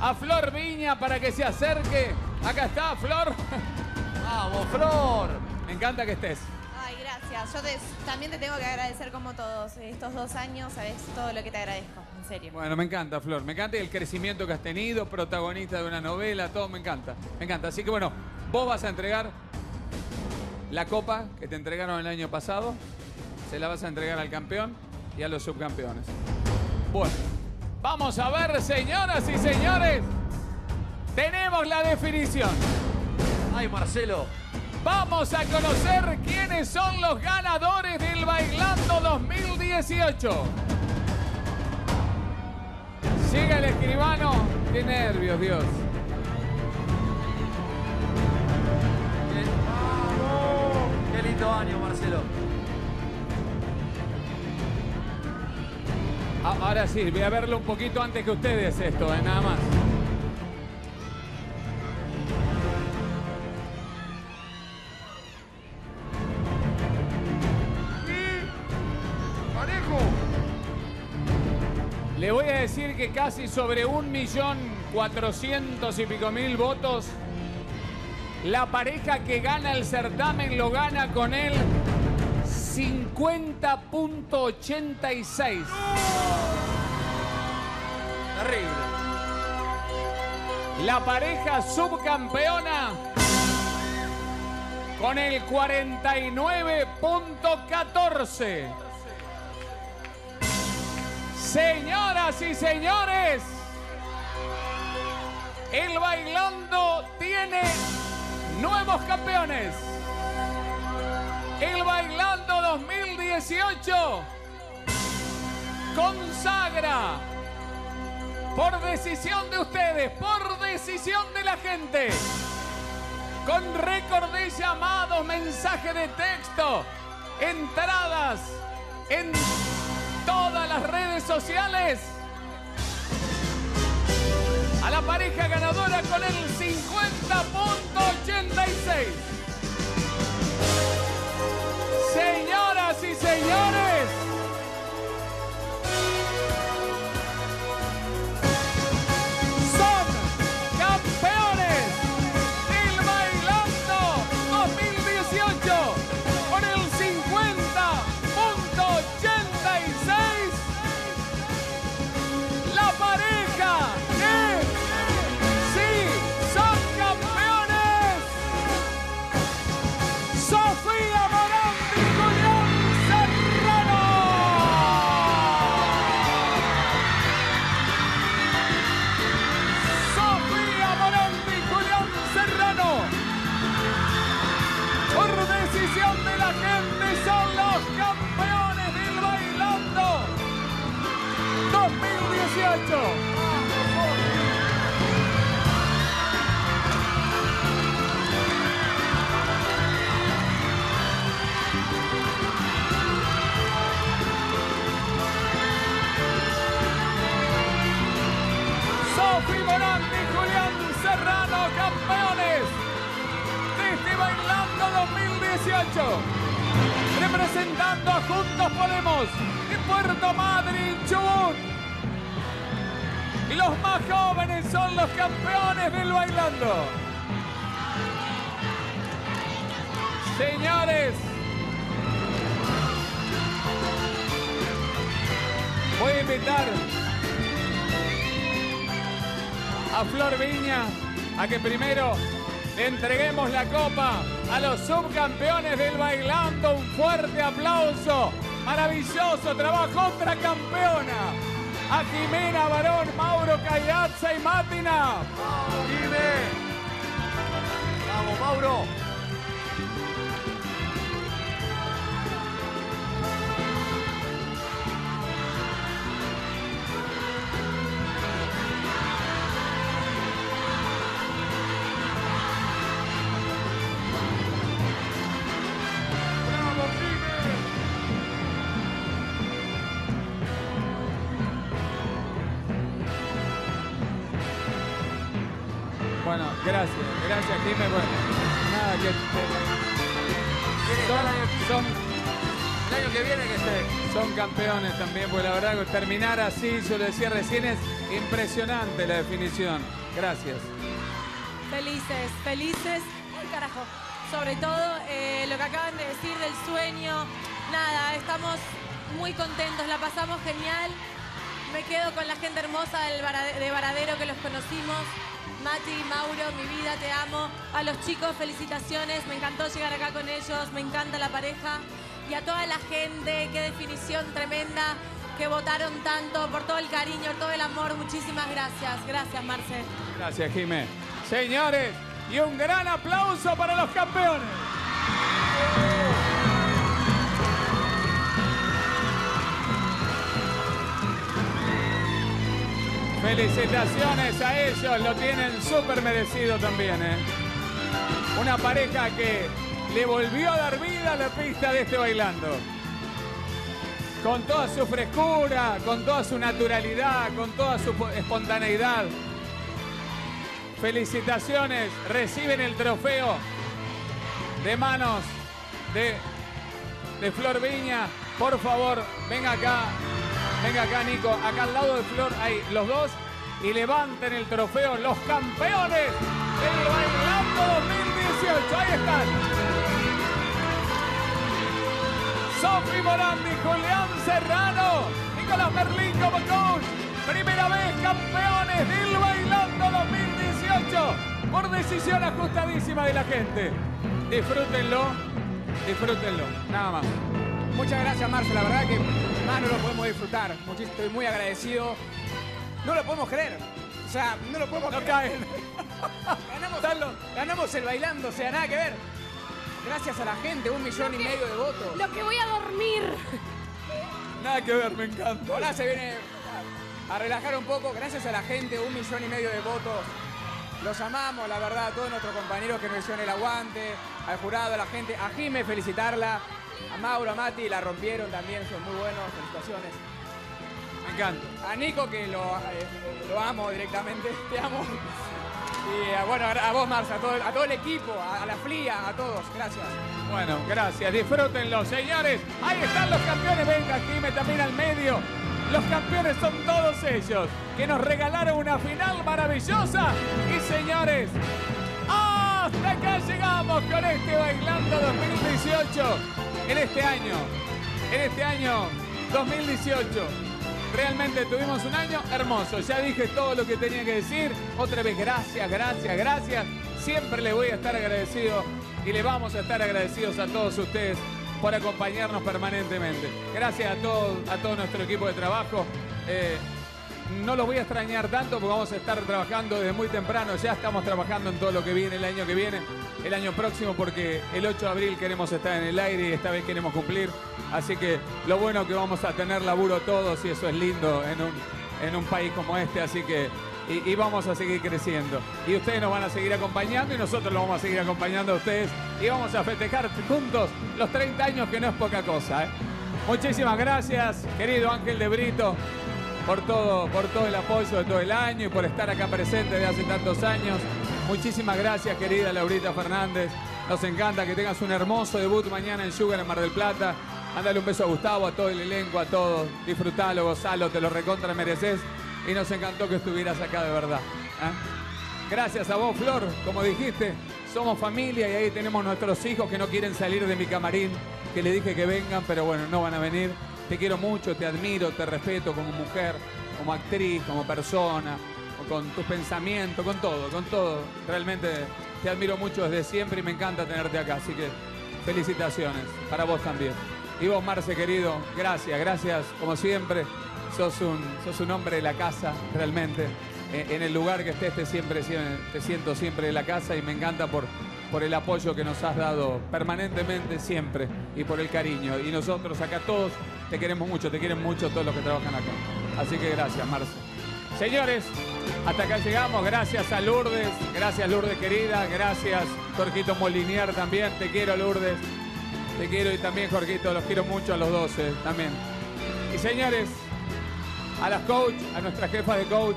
a Flor Viña, para que se acerque. Acá está, Flor. ¡Vamos, Flor! Me encanta que estés. Ay, gracias. Yo te- también te tengo que agradecer como todos estos dos años, sabes todo lo que te agradezco, en serio. Bueno, me encanta, Flor. Me encanta el crecimiento que has tenido, protagonista de una novela, todo me encanta. Me encanta. Así que bueno, vos vas a entregar la copa que te entregaron el año pasado. Se la vas a entregar al campeón y a los subcampeones. Bueno, vamos a ver, señoras y señores. Tenemos la definición. ¡Ay, Marcelo! Vamos a conocer quiénes son los ganadores del Bailando 2018. Llega el escribano. Qué nervios, Dios. ¡Qué lindo año, Marcelo! Ahora sí, voy a verlo un poquito antes que ustedes esto, eh, nada más. Le voy a decir que casi sobre un millón cuatrocientos y pico mil votos, la pareja que gana el certamen lo gana con el 50.86. Terrible. La pareja subcampeona con el 49.14. Señoras y señores, el bailando tiene nuevos campeones. El bailando 2018 consagra por decisión de ustedes, por decisión de la gente, con récord de llamados, mensajes de texto, entradas en todas las redes sociales. A la pareja ganadora con el 50.86. Señoras y señores, a los subcampeones del Bailando. Un fuerte aplauso. Maravilloso trabajo, otra campeona. A Jimena Barón, Mauro Cayazza y Mátina. Terminar así, yo lo decía recién, es impresionante la definición. Gracias. Felices, felices. Ay, carajo. Sobre todo eh, lo que acaban de decir del sueño. Nada, estamos muy contentos, la pasamos genial. Me quedo con la gente hermosa de Varadero que los conocimos. Mati, Mauro, mi vida, te amo. A los chicos, felicitaciones. Me encantó llegar acá con ellos. Me encanta la pareja. Y a toda la gente, qué definición tremenda. Que votaron tanto, por todo el cariño, todo el amor. Muchísimas gracias. Gracias, Marce. Gracias, Jimé. Señores, y un gran aplauso para los campeones. Felicitaciones a ellos, lo tienen súper merecido también. ¿eh? Una pareja que le volvió a dar vida a la pista de este bailando. Con toda su frescura, con toda su naturalidad, con toda su po- espontaneidad. Felicitaciones, reciben el trofeo de manos de, Flor Viña. Por favor, venga acá, venga acá Nico, acá al lado de Flor, ahí, los dos, y levanten el trofeo, los campeones del Bailando 2018. Ahí están. Sofi Morandi, Julián Serrano, Nicolás Merlín como coach. Primera vez campeones del Bailando 2018 por decisión ajustadísima de la gente. Disfrútenlo, disfrútenlo, nada más. Muchas gracias, Marce. La verdad que más no lo podemos disfrutar. Estoy muy agradecido. No lo podemos creer. O sea, no lo podemos No creer. caen. ganamos, ganamos el bailando, o sea, nada que ver. Gracias a la gente, un millón y medio de votos. Lo que voy a dormir. Nada que ver, me encanta. Ahora se viene a relajar un poco. Gracias a la gente, un millón y medio de votos. Los amamos, la verdad, a todos nuestros compañeros que nos hicieron el aguante, al jurado, a la gente, a Jime felicitarla, a Mauro, a Mati, la rompieron también, son muy buenos, felicitaciones. Me encanta. A Nico, que lo, eh, lo amo directamente, te amo. Y eh, bueno, a vos, Marcia, a todo, a todo el equipo, a, a la FLIA, a todos, gracias. Bueno, gracias, disfrútenlo, señores. Ahí están los campeones, venga, Jime también al medio. Los campeones son todos ellos, que nos regalaron una final maravillosa. Y señores, hasta acá llegamos con este Bailando 2018. En este año, en este año 2018. Realmente tuvimos un año hermoso. Ya dije todo lo que tenía que decir. Otra vez, gracias, gracias, gracias. Siempre les voy a estar agradecido y le vamos a estar agradecidos a todos ustedes por acompañarnos permanentemente. Gracias a todo, a todo nuestro equipo de trabajo. Eh, no los voy a extrañar tanto porque vamos a estar trabajando desde muy temprano. Ya estamos trabajando en todo lo que viene el año que viene, el año próximo, porque el 8 de abril queremos estar en el aire y esta vez queremos cumplir. Así que lo bueno que vamos a tener laburo todos y eso es lindo en un, en un país como este, así que y, vamos a seguir creciendo. Y ustedes nos van a seguir acompañando y nosotros los vamos a seguir acompañando a ustedes y vamos a festejar juntos los 30 años que no es poca cosa. ¿eh? Muchísimas gracias, querido Ángel de Brito, por todo, por todo el apoyo de todo el año y por estar acá presente de hace tantos años. Muchísimas gracias, querida Laurita Fernández. Nos encanta que tengas un hermoso debut mañana en Sugar en Mar del Plata. Mándale un beso a Gustavo, a todo el elenco, a todos. Disfrutalo, gozalo, te lo recontra mereces. Y nos encantó que estuvieras acá de verdad. ¿eh? Gracias a vos, Flor. Como dijiste, somos familia y ahí tenemos nuestros hijos que no quieren salir de mi camarín, que le dije que vengan, pero bueno, no van a venir. Te quiero mucho, te admiro, te respeto como mujer, como actriz, como persona, con tus pensamientos, con todo, con todo. Realmente te admiro mucho desde siempre y me encanta tenerte acá, así que felicitaciones para vos también. Y vos, Marce, querido, gracias, gracias, como siempre. Sos un, sos un hombre de la casa, realmente. Eh, En el lugar que estés te, siempre, te siento siempre de la casa y me encanta por, por el apoyo que nos has dado permanentemente, siempre, y por el cariño. Y nosotros acá todos te queremos mucho, te quieren mucho todos los que trabajan acá. Así que gracias, Marce. Señores, hasta acá llegamos. Gracias a Lourdes. Gracias, Lourdes querida. Gracias, Jorgito Molinier también. Te quiero, Lourdes. Te quiero y también, Jorgito. Los quiero mucho a los 12 también. Y señores, a las coach, a nuestra jefa de coach,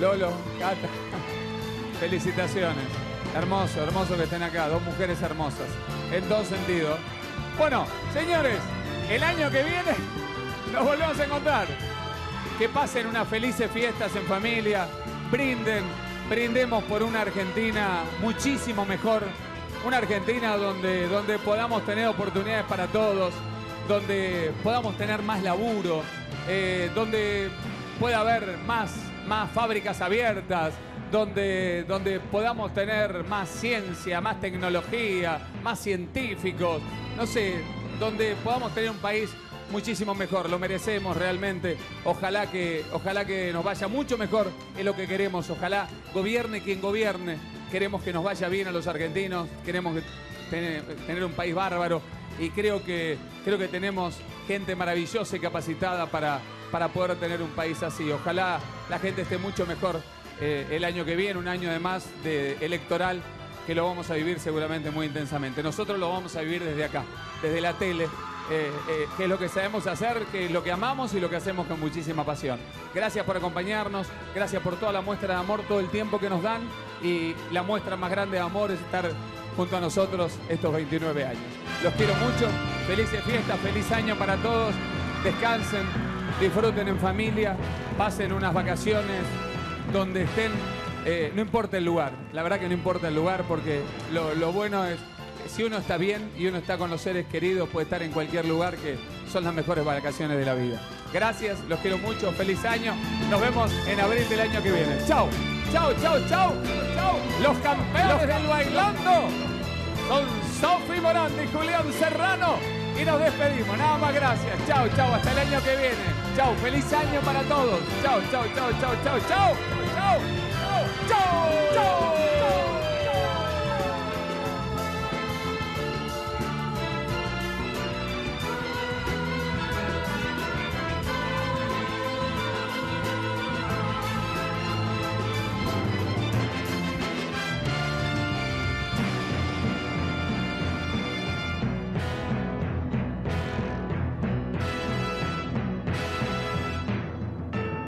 Lolo, Cata. Felicitaciones. Hermoso, hermoso que estén acá. Dos mujeres hermosas. En dos sentidos. Bueno, señores, el año que viene nos volvemos a encontrar. Que pasen unas felices fiestas en familia. Brinden, brindemos por una Argentina muchísimo mejor. Una Argentina donde, donde podamos tener oportunidades para todos, donde podamos tener más laburo, eh, donde pueda haber más, más fábricas abiertas, donde, donde podamos tener más ciencia, más tecnología, más científicos, no sé, donde podamos tener un país muchísimo mejor, lo merecemos realmente. Ojalá que, ojalá que nos vaya mucho mejor en lo que queremos, ojalá gobierne quien gobierne. Queremos que nos vaya bien a los argentinos, queremos que tener, tener un país bárbaro y creo que, creo que tenemos gente maravillosa y capacitada para, para poder tener un país así. Ojalá la gente esté mucho mejor eh, el año que viene, un año además de electoral que lo vamos a vivir seguramente muy intensamente. Nosotros lo vamos a vivir desde acá, desde la tele, eh, eh, que es lo que sabemos hacer, que es lo que amamos y lo que hacemos con muchísima pasión. Gracias por acompañarnos, gracias por toda la muestra de amor, todo el tiempo que nos dan y la muestra más grande de amor es estar junto a nosotros estos 29 años. Los quiero mucho, felices fiestas, feliz año para todos, descansen, disfruten en familia, pasen unas vacaciones donde estén, eh, no importa el lugar, la verdad que no importa el lugar porque lo, bueno es, si uno está bien y uno está con los seres queridos, puede estar en cualquier lugar que son las mejores vacaciones de la vida. Gracias, los quiero mucho, feliz año, nos vemos en abril del año que viene. Chao, chao, chao, chao, chao. Los campeones del bailando son Sofi Morante y Julián Serrano. Y nos despedimos, nada más gracias. Chao, chao, hasta el año que viene. Chao, feliz año para todos. Chao, chao, chao, chao, chao. Chao, chao, chao, chao.